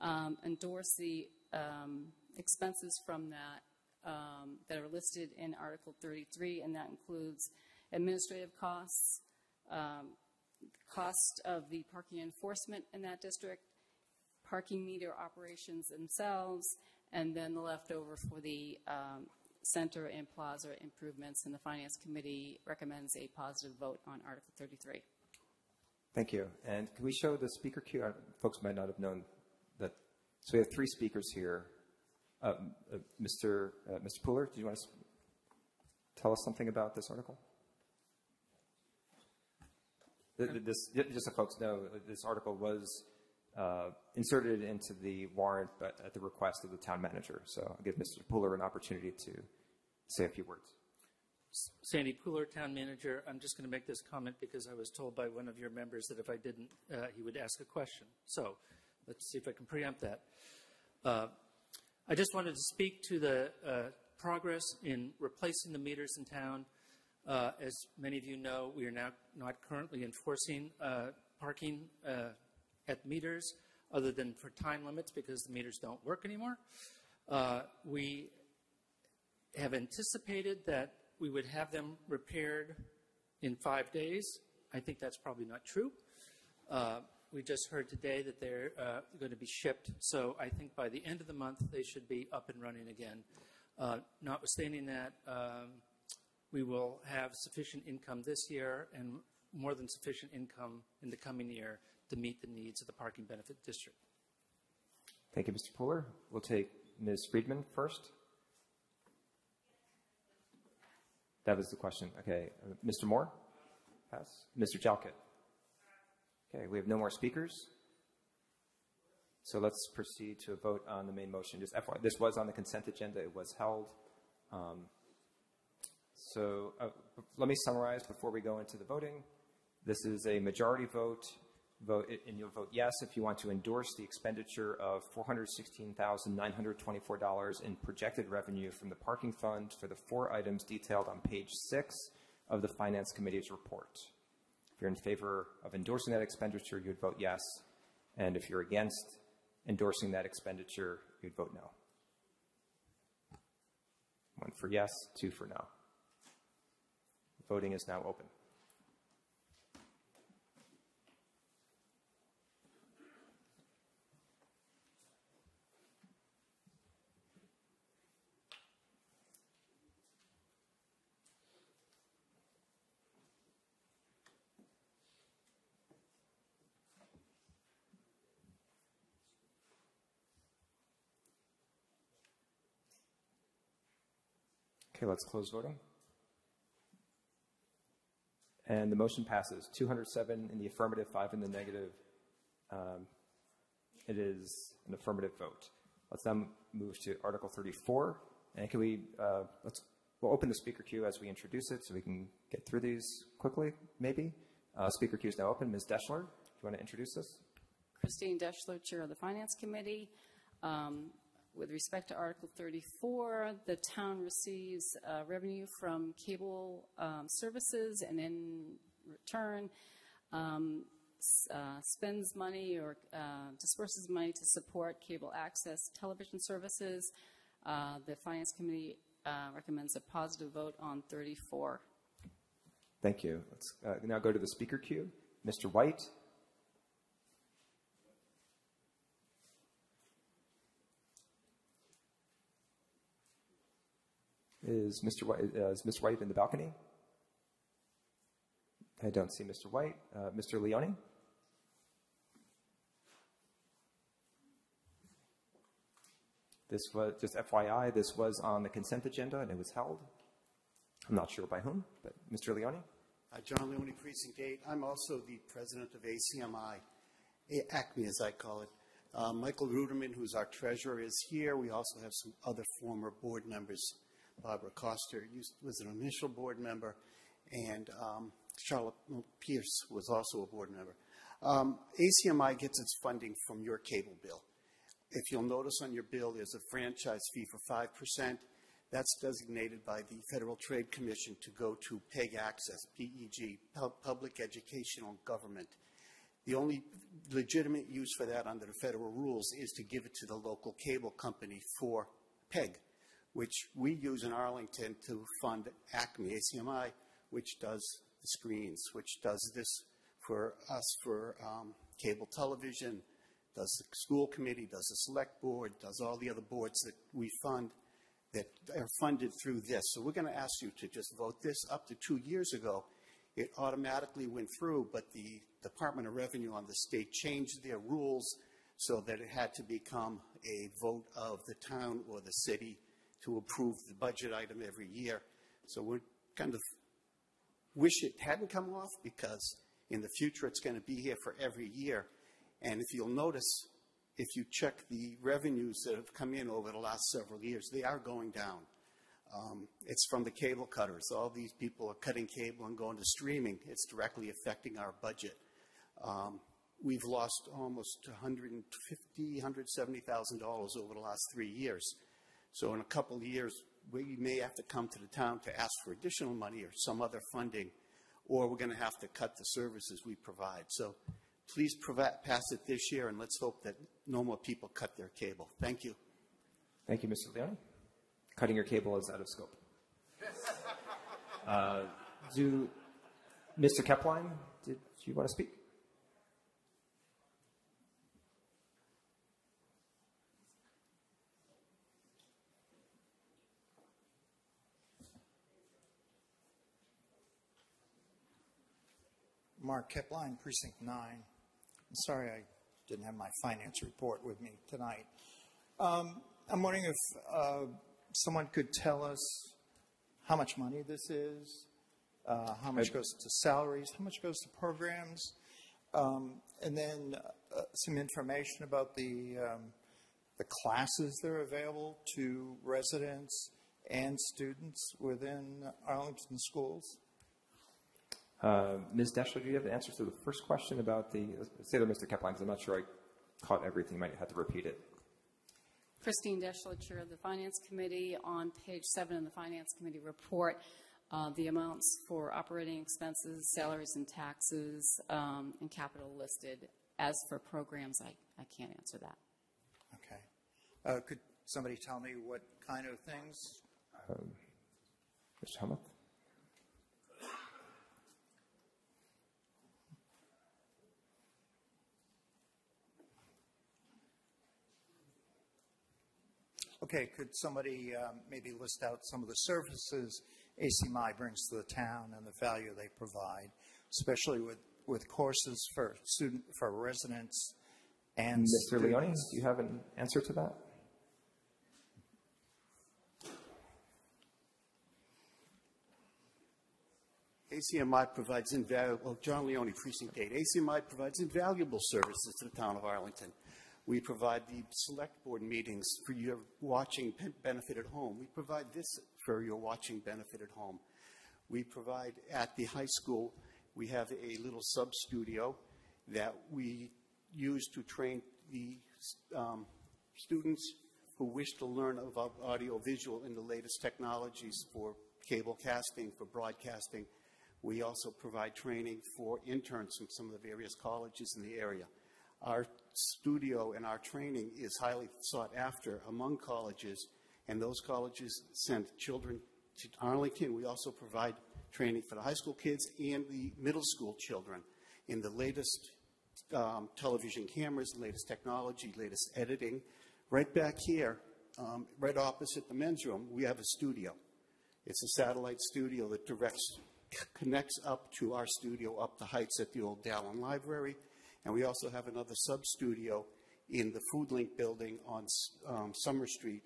um, endorse the um, expenses from that um, that are listed in Article 33, and that includes administrative costs, um, cost of the parking enforcement in that district, parking meter operations themselves, and then the leftover for the um, center and plaza improvements, and the Finance Committee recommends a positive vote on Article 33. Thank you. And can we show the speaker queue? Uh, Folks might not have known that. So we have three speakers here. Uh, uh, Mr. Uh, Mr. Pooler, do you want to tell us something about this article? Th- th- This, just so folks know, this article was uh, inserted into the warrant, but at the request of the town manager. So I'll give Mr. Pooler an opportunity to say a few words. Sandy Pooler, Town Manager. I'm just going to make this comment because I was told by one of your members that if I didn't, uh, he would ask a question. So let's see if I can preempt that. Uh, I just wanted to speak to the uh, progress in replacing the meters in town. Uh, as many of you know, we are now not currently enforcing uh, parking uh, at meters other than for time limits because the meters don't work anymore. Uh, we have anticipated that we would have them repaired in five days. I think that's probably not true. Uh, we just heard today that they're uh, going to be shipped, so I think by the end of the month they should be up and running again. Uh, notwithstanding that, um, we will have sufficient income this year and more than sufficient income in the coming year to meet the needs of the parking benefit district. Thank you, Mr. Pooler. We'll take Ms. Friedman first. That was the question. Okay. Mr. Moore? Pass. Mr. Jalkut? Okay, we have no more speakers. So let's proceed to a vote on the main motion. Just FYI, this was on the consent agenda. It was held. Um, so uh, let me summarize before we go into the voting. This is a majority vote. Vote, and you'll vote yes if you want to endorse the expenditure of $416,924 in projected revenue from the parking fund for the four items detailed on page six of the Finance Committee's report. If you're in favor of endorsing that expenditure, you'd vote yes. And if you're against endorsing that expenditure, you'd vote no. One for yes, two for no. Voting is now open. Okay, let's close voting. And the motion passes 207 in the affirmative, 5 in the negative. Um, it is an affirmative vote. Let's now move to Article 34. And can we, uh, let's, we'll open the speaker queue as we introduce it so we can get through these quickly, maybe. Uh, speaker queue is now open. Ms. Deshler, do you want to introduce this? Christine Deshler, Chair of the Finance Committee. Um, with respect to Article 34, the town receives uh, revenue from cable um, services and in return um, uh, spends money or uh, disperses money to support cable access television services. Uh, the Finance Committee uh, recommends a positive vote on 34. Thank you. Let's uh, now go to the speaker queue. Mr. White, Is Mr. White, uh, is Ms. White in the balcony? I don't see Mr. White. Uh, Mr. Leone? This was, just FYI, this was on the consent agenda and it was held. I'm not sure by whom, but Mr. Leone? Uh, John Leone, Precinct 8. I'm also the president of ACMI, ACME as I call it. Uh, Michael Ruderman, who's our treasurer, is here. We also have some other former board members. Barbara Coster was an initial board member, and um, Charlotte Pierce was also a board member. Um, ACMI gets its funding from your cable bill. If you'll notice on your bill, there's a franchise fee for 5%. That's designated by the Federal Trade Commission to go to PEG Access, PEG, Public Educational Government. The only legitimate use for that under the federal rules is to give it to the local cable company for PEG, which we use in Arlington to fund ACME, ACMI, which does the screens, which does this for us for um, cable television, does the school committee, does the select board, does all the other boards that we fund that are funded through this. So we're going to ask you to just vote this. Up to two years ago, it automatically went through, but the Department of Revenue on the state changed their rules so that it had to become a vote of the town or the city to approve the budget item every year. So we kind of wish it hadn't come off because In the future, it's going to be here for every year. And if you'll notice, if you check the revenues that have come in over the last several years, they are going down. Um, it's from the cable cutters. All these people are cutting cable and going to streaming. It's directly affecting our budget. Um, we've lost almost 150, 170,000 dollars over the last three years. So in a couple of years, we may have to come to the town to ask for additional money or some other funding, or we're going to have to cut the services we provide. So please provide, pass it this year, and let's hope that no more people cut their cable. Thank you. Thank you, Mr. Leone. Cutting your cable is out of scope. (laughs) Uh, do Mr. Kepline, did you want to speak? Mark Kepline, Precinct 9. I'm sorry I didn't have my finance report with me tonight. Um, I'm wondering if uh, someone could tell us how much money this is, uh, how much goes to salaries, how much goes to programs, um, and then uh, some information about the um, the classes that are available to residents and students within Arlington schools. Uh, Ms. Deshler, do you have the answer to the first question about the, say that Mr. Kepline, because I'm not sure I caught everything. You might have to repeat it. Christine Deshler, Chair of the Finance Committee. On page seven of the Finance Committee report, uh, the amounts for operating expenses, salaries and taxes, um, and capital listed. As for programs, I, I can't answer that. Okay. Uh, could somebody tell me what kind of things? Um, Mr. Helmuth? Okay, could somebody um, maybe list out some of the services ACMI brings to the town and the value they provide, especially with, with courses for student for residents and Mr. Leone, do you have an answer to that? ACMI provides invaluable, John Leone, Precinct 8. ACMI provides invaluable services to the town of Arlington. We provide the select board meetings for your watching benefit at home. We provide this for your watching benefit at home. We provide at the high school, we have a little sub studio that we use to train the um, students who wish to learn about audio visual in the latest technologies for cable casting, for broadcasting. We also provide training for interns from some of the various colleges in the area. Our studio and our training is highly sought after among colleges, and those colleges send children to Arlington. We also provide training for the high school kids and the middle school children in the latest um, television cameras, latest technology, latest editing. Right back here, um, right opposite the men's room, we have a studio. It's a satellite studio that directs, connects up to our studio up the heights at the old Dallin Library. And we also have another sub studio in the Food Link building on um, Summer Street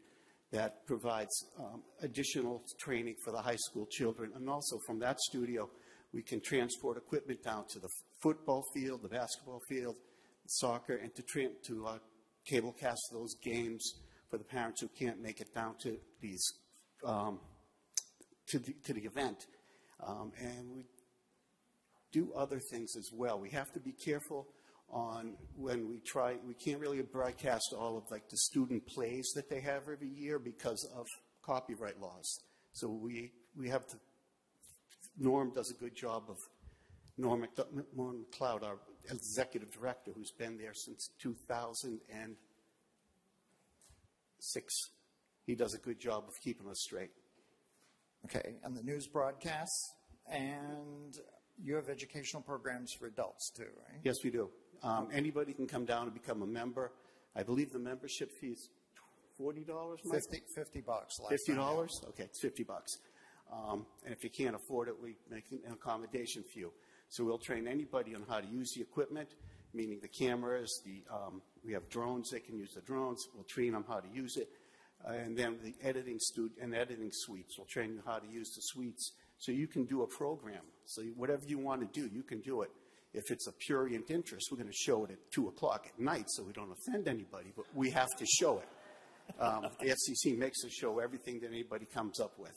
that provides um, additional training for the high school children. And also from that studio, we can transport equipment down to the football field, the basketball field, soccer, and to, tra- to uh, cable cast those games for the parents who can't make it down to these um, to the, to the event. Um, and we do other things as well. We have to be careful on when we try, we can't really broadcast all of like the student plays that they have every year because of copyright laws. So we, we have to, Norm does a good job of, Norm, Norm McLeod, our executive director, who's been there since 2006. He does a good job of keeping us straight. Okay, and the news broadcasts, and you have educational programs for adults too, right? Yes, we do. Um, anybody can come down and become a member. I believe the membership fee is forty dollars. 50, 50 bucks. last Fifty time, yeah. dollars? Okay, it's fifty bucks. Um, and if you can't afford it, we make an accommodation for you. So we'll train anybody on how to use the equipment, meaning the cameras. The um, we have drones; they can use the drones. We'll train them how to use it, uh, and then the editing stud- and editing suites. We'll train you how to use the suites, so you can do a program. So you- whatever you want to do, you can do it. If it's a prurient interest, we're going to show it at 2 o'clock at night so we don't offend anybody, but we have to show it. Um, the FCC makes us show everything that anybody comes up with.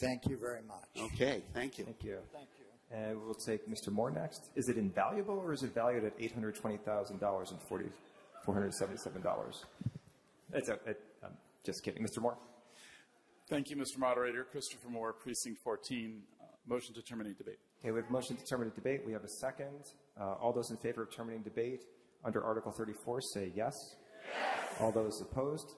Thank you very much. Okay, thank you. Thank you. Thank you. And we'll take Mr. Moore next. Is it invaluable or is it valued at $820,000 and 40 $477? It's a, it, I'm just kidding. Mr. Moore? Thank you, Mr. Moderator. Christopher Moore, Precinct 14. Uh, motion to terminate debate. Okay, we have a motion to terminate debate. We have a second. Uh, all those in favor of terminating debate under Article 34 say yes. yes. All those opposed?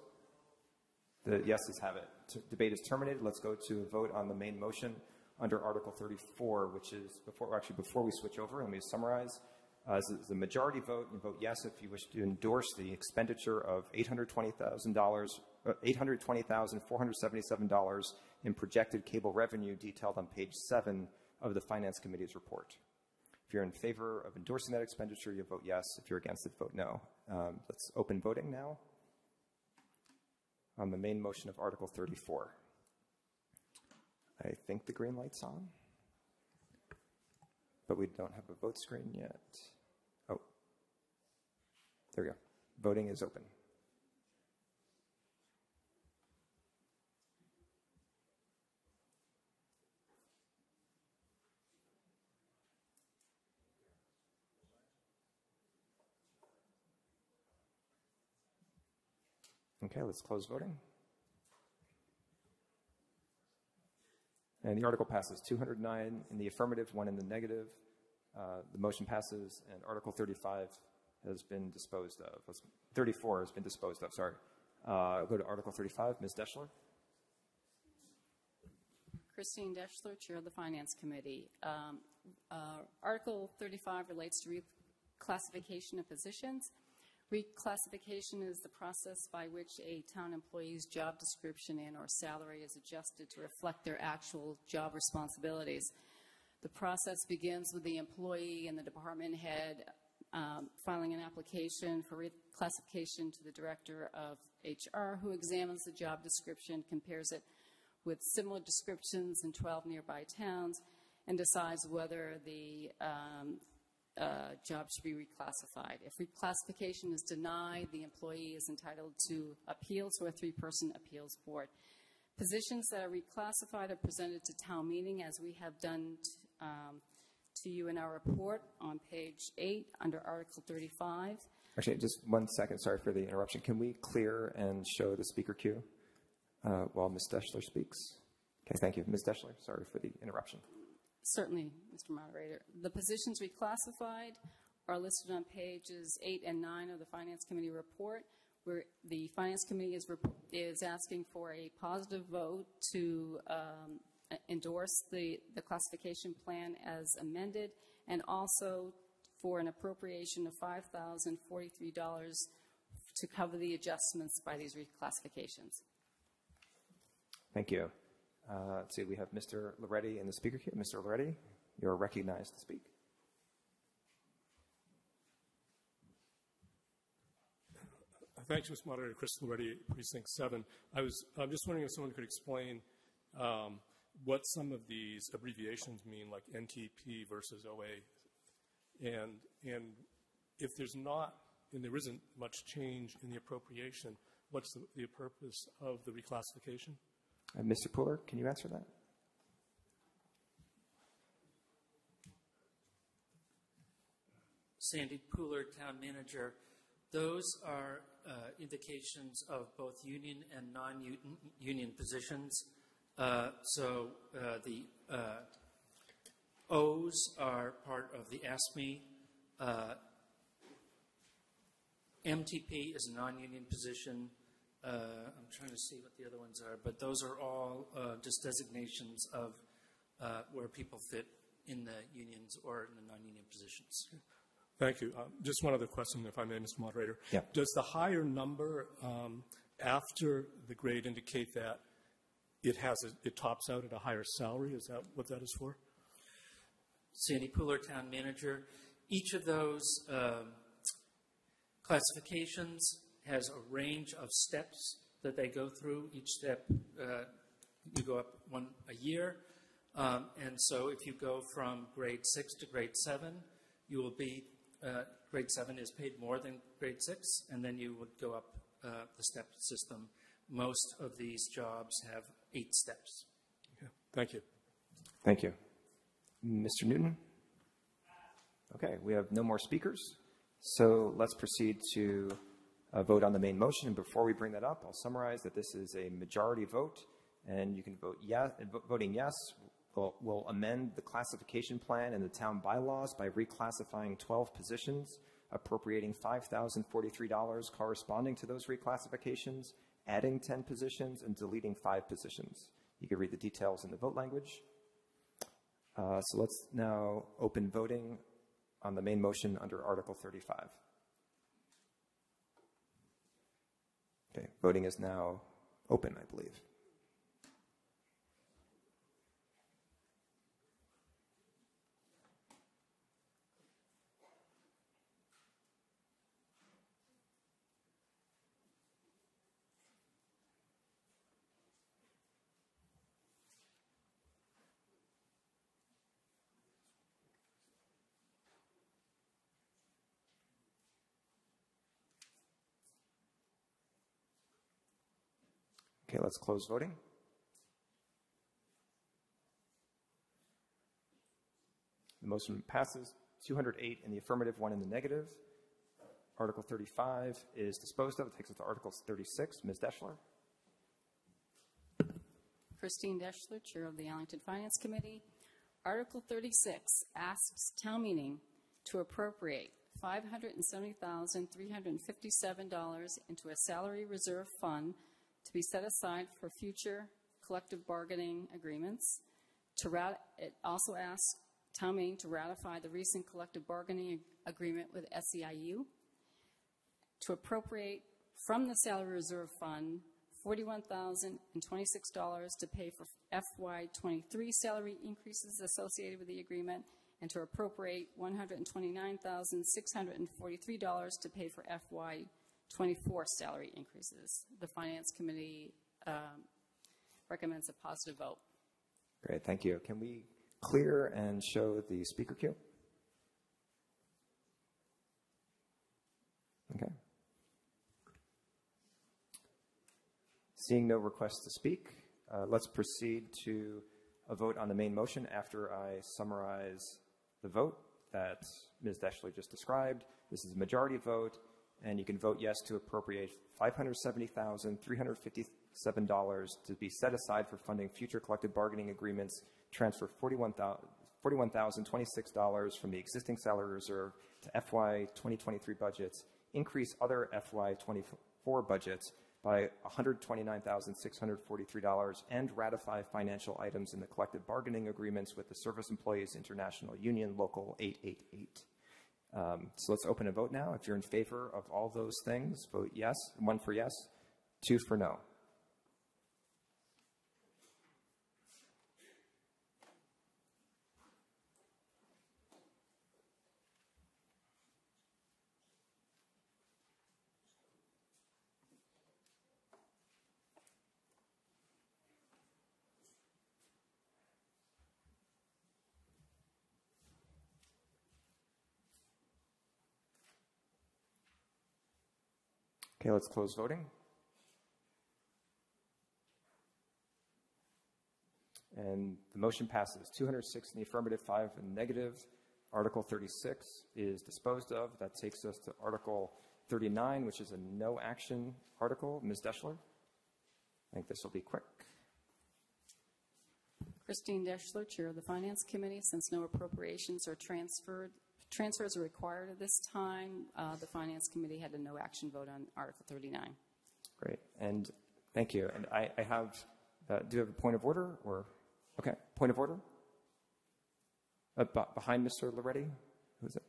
The yeses have it. T- debate is terminated. Let's go to a vote on the main motion under Article 34, which is before, actually, before we switch over, let me summarize. Uh, a majority vote, you vote yes if you wish to endorse the expenditure of $820,000, uh, $820,477 in projected cable revenue detailed on page 7 of the Finance Committee's report. If you're in favor of endorsing that expenditure, you vote yes. If you're against it, vote no. Um, let's open voting now on the main motion of Article 34. I think the green light's on, but we don't have a vote screen yet. Oh, there we go. Voting is open. Okay, let's close voting. And the article passes 209 in the affirmative, one in the negative. Uh, the motion passes, and Article 35 has been disposed of. 34 has been disposed of, sorry. Uh, I'll go to Article 35. Ms. Deshler? Christine Deshler, Chair of the Finance Committee. Um, uh, Article 35 relates to reclassification of positions. Reclassification is the process by which a town employee's job description and or salary is adjusted to reflect their actual job responsibilities. The process begins with the employee and the department head um, filing an application for reclassification to the director of HR, who examines the job description, compares it with similar descriptions in 12 nearby towns, and decides whether the um, uh, job should be reclassified. If reclassification is denied, the employee is entitled to appeal to a three-person appeals board. Positions that are reclassified are presented to town meeting, as we have done um, to you in our report on page eight under Article 35. Actually, just one second. Sorry for the interruption. Can we clear and show the speaker queue uh, while Ms. Deshler speaks? Okay, thank you. Ms. Deshler, sorry for the interruption. Certainly, Mr. Moderator. The positions reclassified are listed on pages eight and nine of the Finance Committee report, where the Finance Committee is, is asking for a positive vote to um, endorse the, the classification plan as amended, and also for an appropriation of $5,043 to cover the adjustments by these reclassifications. Thank you. Uh, let's see, we have Mr. Loreti in the speaker queue. Mr. Loreti, you're recognized to speak. Thanks, Mr. Moderator. Chris Loreti, Precinct 7. I was I'm just wondering if someone could explain um, what some of these abbreviations mean, like NTP versus OA, and and if there's not and there isn't much change in the appropriation, what's the, the purpose of the reclassification? Uh, Mr. Pooler, can you answer that? Sandy Pooler, Town Manager. Those are uh, indications of both union and non-union positions. Uh, so uh, the uh, O's are part of the AFSCME. MTP is a non-union position. Uh, I'm trying to see what the other ones are, but those are all uh, just designations of uh, where people fit in the unions or in the non-union positions. Thank you. Um, just one other question, if I may, Mr. Moderator. Yeah. Does the higher number um, after the grade indicate that it has a, it tops out at a higher salary? Is that what that is for? Sandy Pooler, Town Manager. Each of those um, classifications has a range of steps that they go through. Each step, uh, you go up one a year. Um, and so if you go from grade six to grade seven, you will be, uh, grade seven is paid more than grade six, and then you would go up uh, the step system. Most of these jobs have eight steps. Thank you. Thank you. Mr. Newton? Okay, we have no more speakers. So let's proceed to a vote on the main motion. And before we bring that up, I'll summarize that this is a majority vote, and you can vote yes. Voting yes will, will amend the classification plan and the town bylaws by reclassifying 12 positions, appropriating $5,043 corresponding to those reclassifications, adding 10 positions, and deleting five positions. You can read the details in the vote language. Uh, so let's now open voting on the main motion under Article 35. Okay, voting is now open, I believe. Okay, let's close voting. The motion passes 208 in the affirmative, one in the negative. Article 35 is disposed of. It takes us to Article 36. Ms. Deshler? Christine Deshler, Chair of the Arlington Finance Committee. Article 36 asks town meeting to appropriate $570,357 into a salary reserve fund to be set aside for future collective bargaining agreements. To rat- it also asks town to ratify the recent collective bargaining agreement with SEIU, to appropriate from the salary reserve fund $41,026 to pay for FY23 salary increases associated with the agreement, and to appropriate $129,643 to pay for FY24 salary increases. The Finance Committee um, recommends a positive vote. Great, thank you. Can we clear and show the speaker queue? Okay. Seeing no requests to speak, uh, let's proceed to a vote on the main motion after I summarize the vote that Ms. Deshler just described. This is a majority vote, and you can vote yes to appropriate $570,357 to be set aside for funding future collective bargaining agreements, transfer $41,026 from the existing salary reserve to FY 2023 budgets, increase other FY 24 budgets by $129,643 and ratify financial items in the collective bargaining agreements with the Service Employees International Union Local 888. Um, so let's open a vote now. If you're in favor of all those things, vote yes. One for yes, two for no. Okay, let's close voting. And the motion passes 206 in the affirmative, 5 in the negative. Article 36 is disposed of. That takes us to Article 39, which is a no action article. Ms. Deshler? I think this will be quick. Christine Deshler, Chair of the Finance Committee. Since no appropriations are transferred, transfers are required at this time, uh, the Finance Committee had a no action vote on Article 39. Great. And thank you. And I, I have, uh, do you have a point of order or? Okay, point of order? Uh, b- behind Mr. Loreti? Who's it?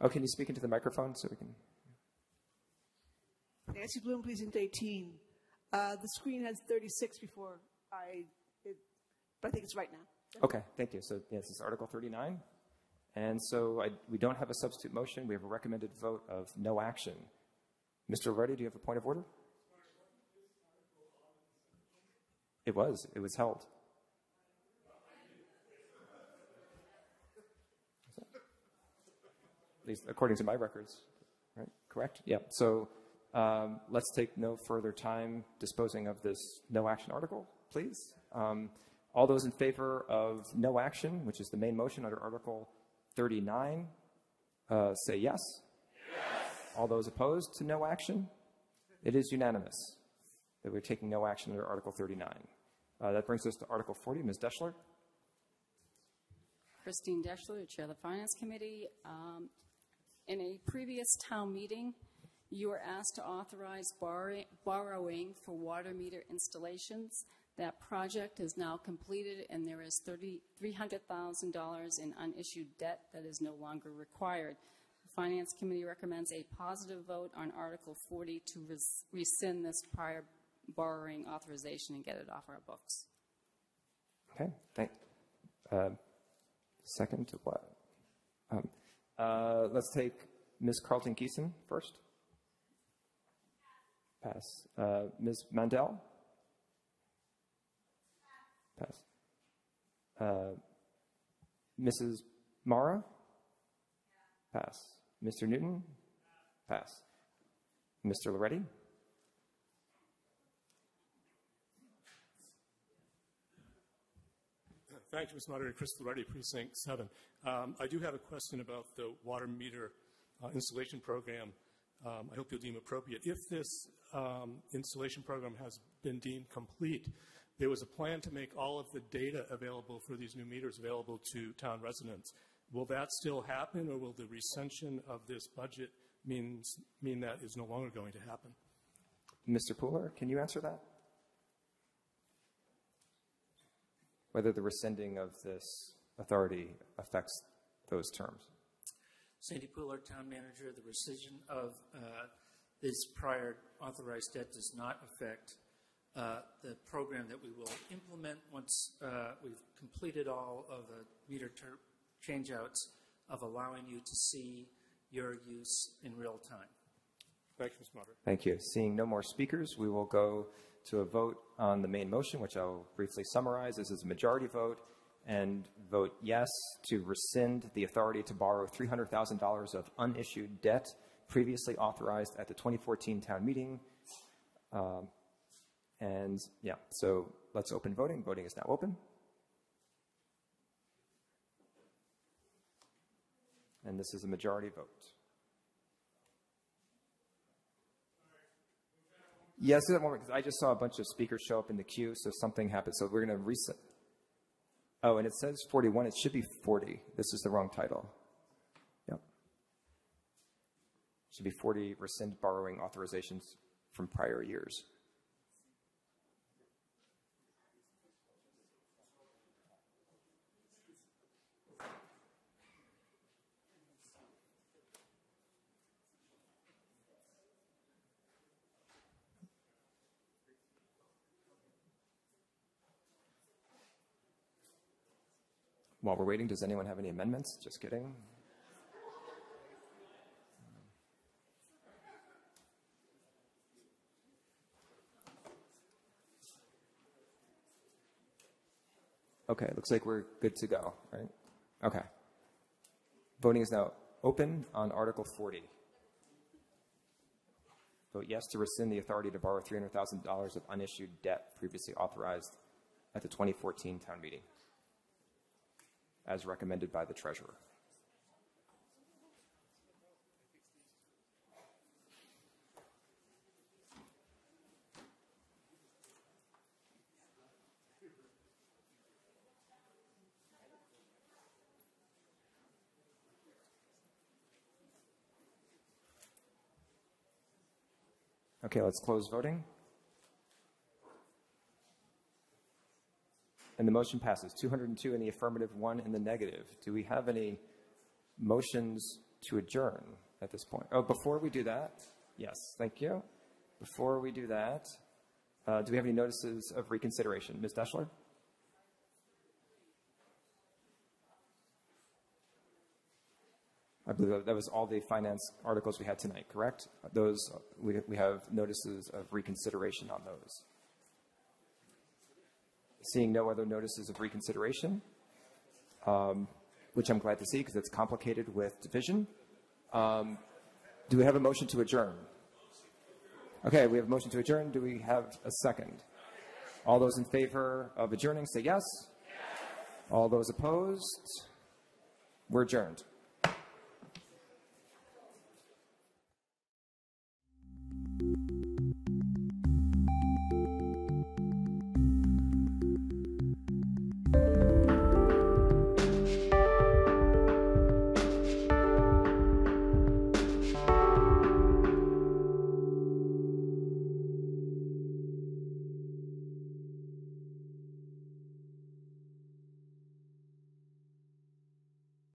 Oh, can you speak into the microphone so we can? Nancy Bloom, Precinct 18. Uh, the screen has 36 before I, it, but I think it's right now. Okay, thank you. So yes, is Article 39. And so I, we don't have a substitute motion. We have a recommended vote of no action. Mr. Loreti, do you have a point of order? It was. It was held. Least according to my records, right? Correct? Yeah. So um, let's take no further time disposing of this no action article, please. Um, all those in favor of no action, which is the main motion under Article 39, uh, say yes. yes. All those opposed to no action? It is unanimous that we're taking no action under Article 39. Uh, that brings us to Article 40. Ms. Deshler? Christine Deshler, Chair of the Finance Committee. Um, in a previous town meeting, you were asked to authorize borrow- borrowing for water meter installations. That project is now completed, and there is $30 $300,000 in unissued debt that is no longer required. The Finance Committee recommends a positive vote on Article 40 to res- rescind this prior borrowing authorization and get it off our books. Okay, thank. Uh, second to what? Um, uh, let's take Ms. Carlton Geeson first. Pass. Uh, Ms. Mandel? Pass. Uh, Mrs. Mara? Pass. Mr. Newton? Pass. Mr. Loreti? Thank you, Mr. Moderator. Chris Loreti, Precinct 7. Um, I do have a question about the water meter uh, installation program. Um, I hope you'll deem appropriate. If this um, installation program has been deemed complete, there was a plan to make all of the data available for these new meters available to town residents. Will that still happen, or will the recension of this budget means, mean that is no longer going to happen? Mr. Pooler, can you answer that? Whether the rescinding of this authority affects those terms. Sandy Pooler, Town Manager, the rescission of uh, this prior authorized debt does not affect uh, the program that we will implement once uh, we've completed all of the meter ter- changeouts of allowing you to see your use in real time. Thank you, Mr. Moderator. Thank you. Seeing no more speakers, we will go to a vote on the main motion, which I'll briefly summarize. This is a majority vote and vote yes to rescind the authority to borrow $300,000 of unissued debt previously authorized at the 2014 town meeting. Um, and yeah, so let's open voting. Voting is now open. And this is a majority vote. Yes, yeah, because I just saw a bunch of speakers show up in the queue, so something happened. So we're going to reset. Oh, and it says 41. It should be 40. This is the wrong title. Yep. It should be 40 rescind borrowing authorizations from prior years. While we're waiting, does anyone have any amendments? Just kidding. Okay, looks like we're good to go, right? Okay. Voting is now open on Article 40. Vote yes to rescind the authority to borrow $300,000 of unissued debt previously authorized at the 2014 town meeting as recommended by the treasurer. Okay, let's close voting. And the motion passes 202 in the affirmative, one in the negative. Do we have any motions to adjourn at this point? Oh, before we do that, yes, thank you. Before we do that, uh, do we have any notices of reconsideration? Ms. Deshler? I believe that was all the finance articles we had tonight, correct? Those, we, we have notices of reconsideration on those. Seeing no other notices of reconsideration, um, which I'm glad to see because it's complicated with division. Um, do we have a motion to adjourn? Okay, we have a motion to adjourn. Do we have a second? All those in favor of adjourning say yes. All those opposed? We're adjourned.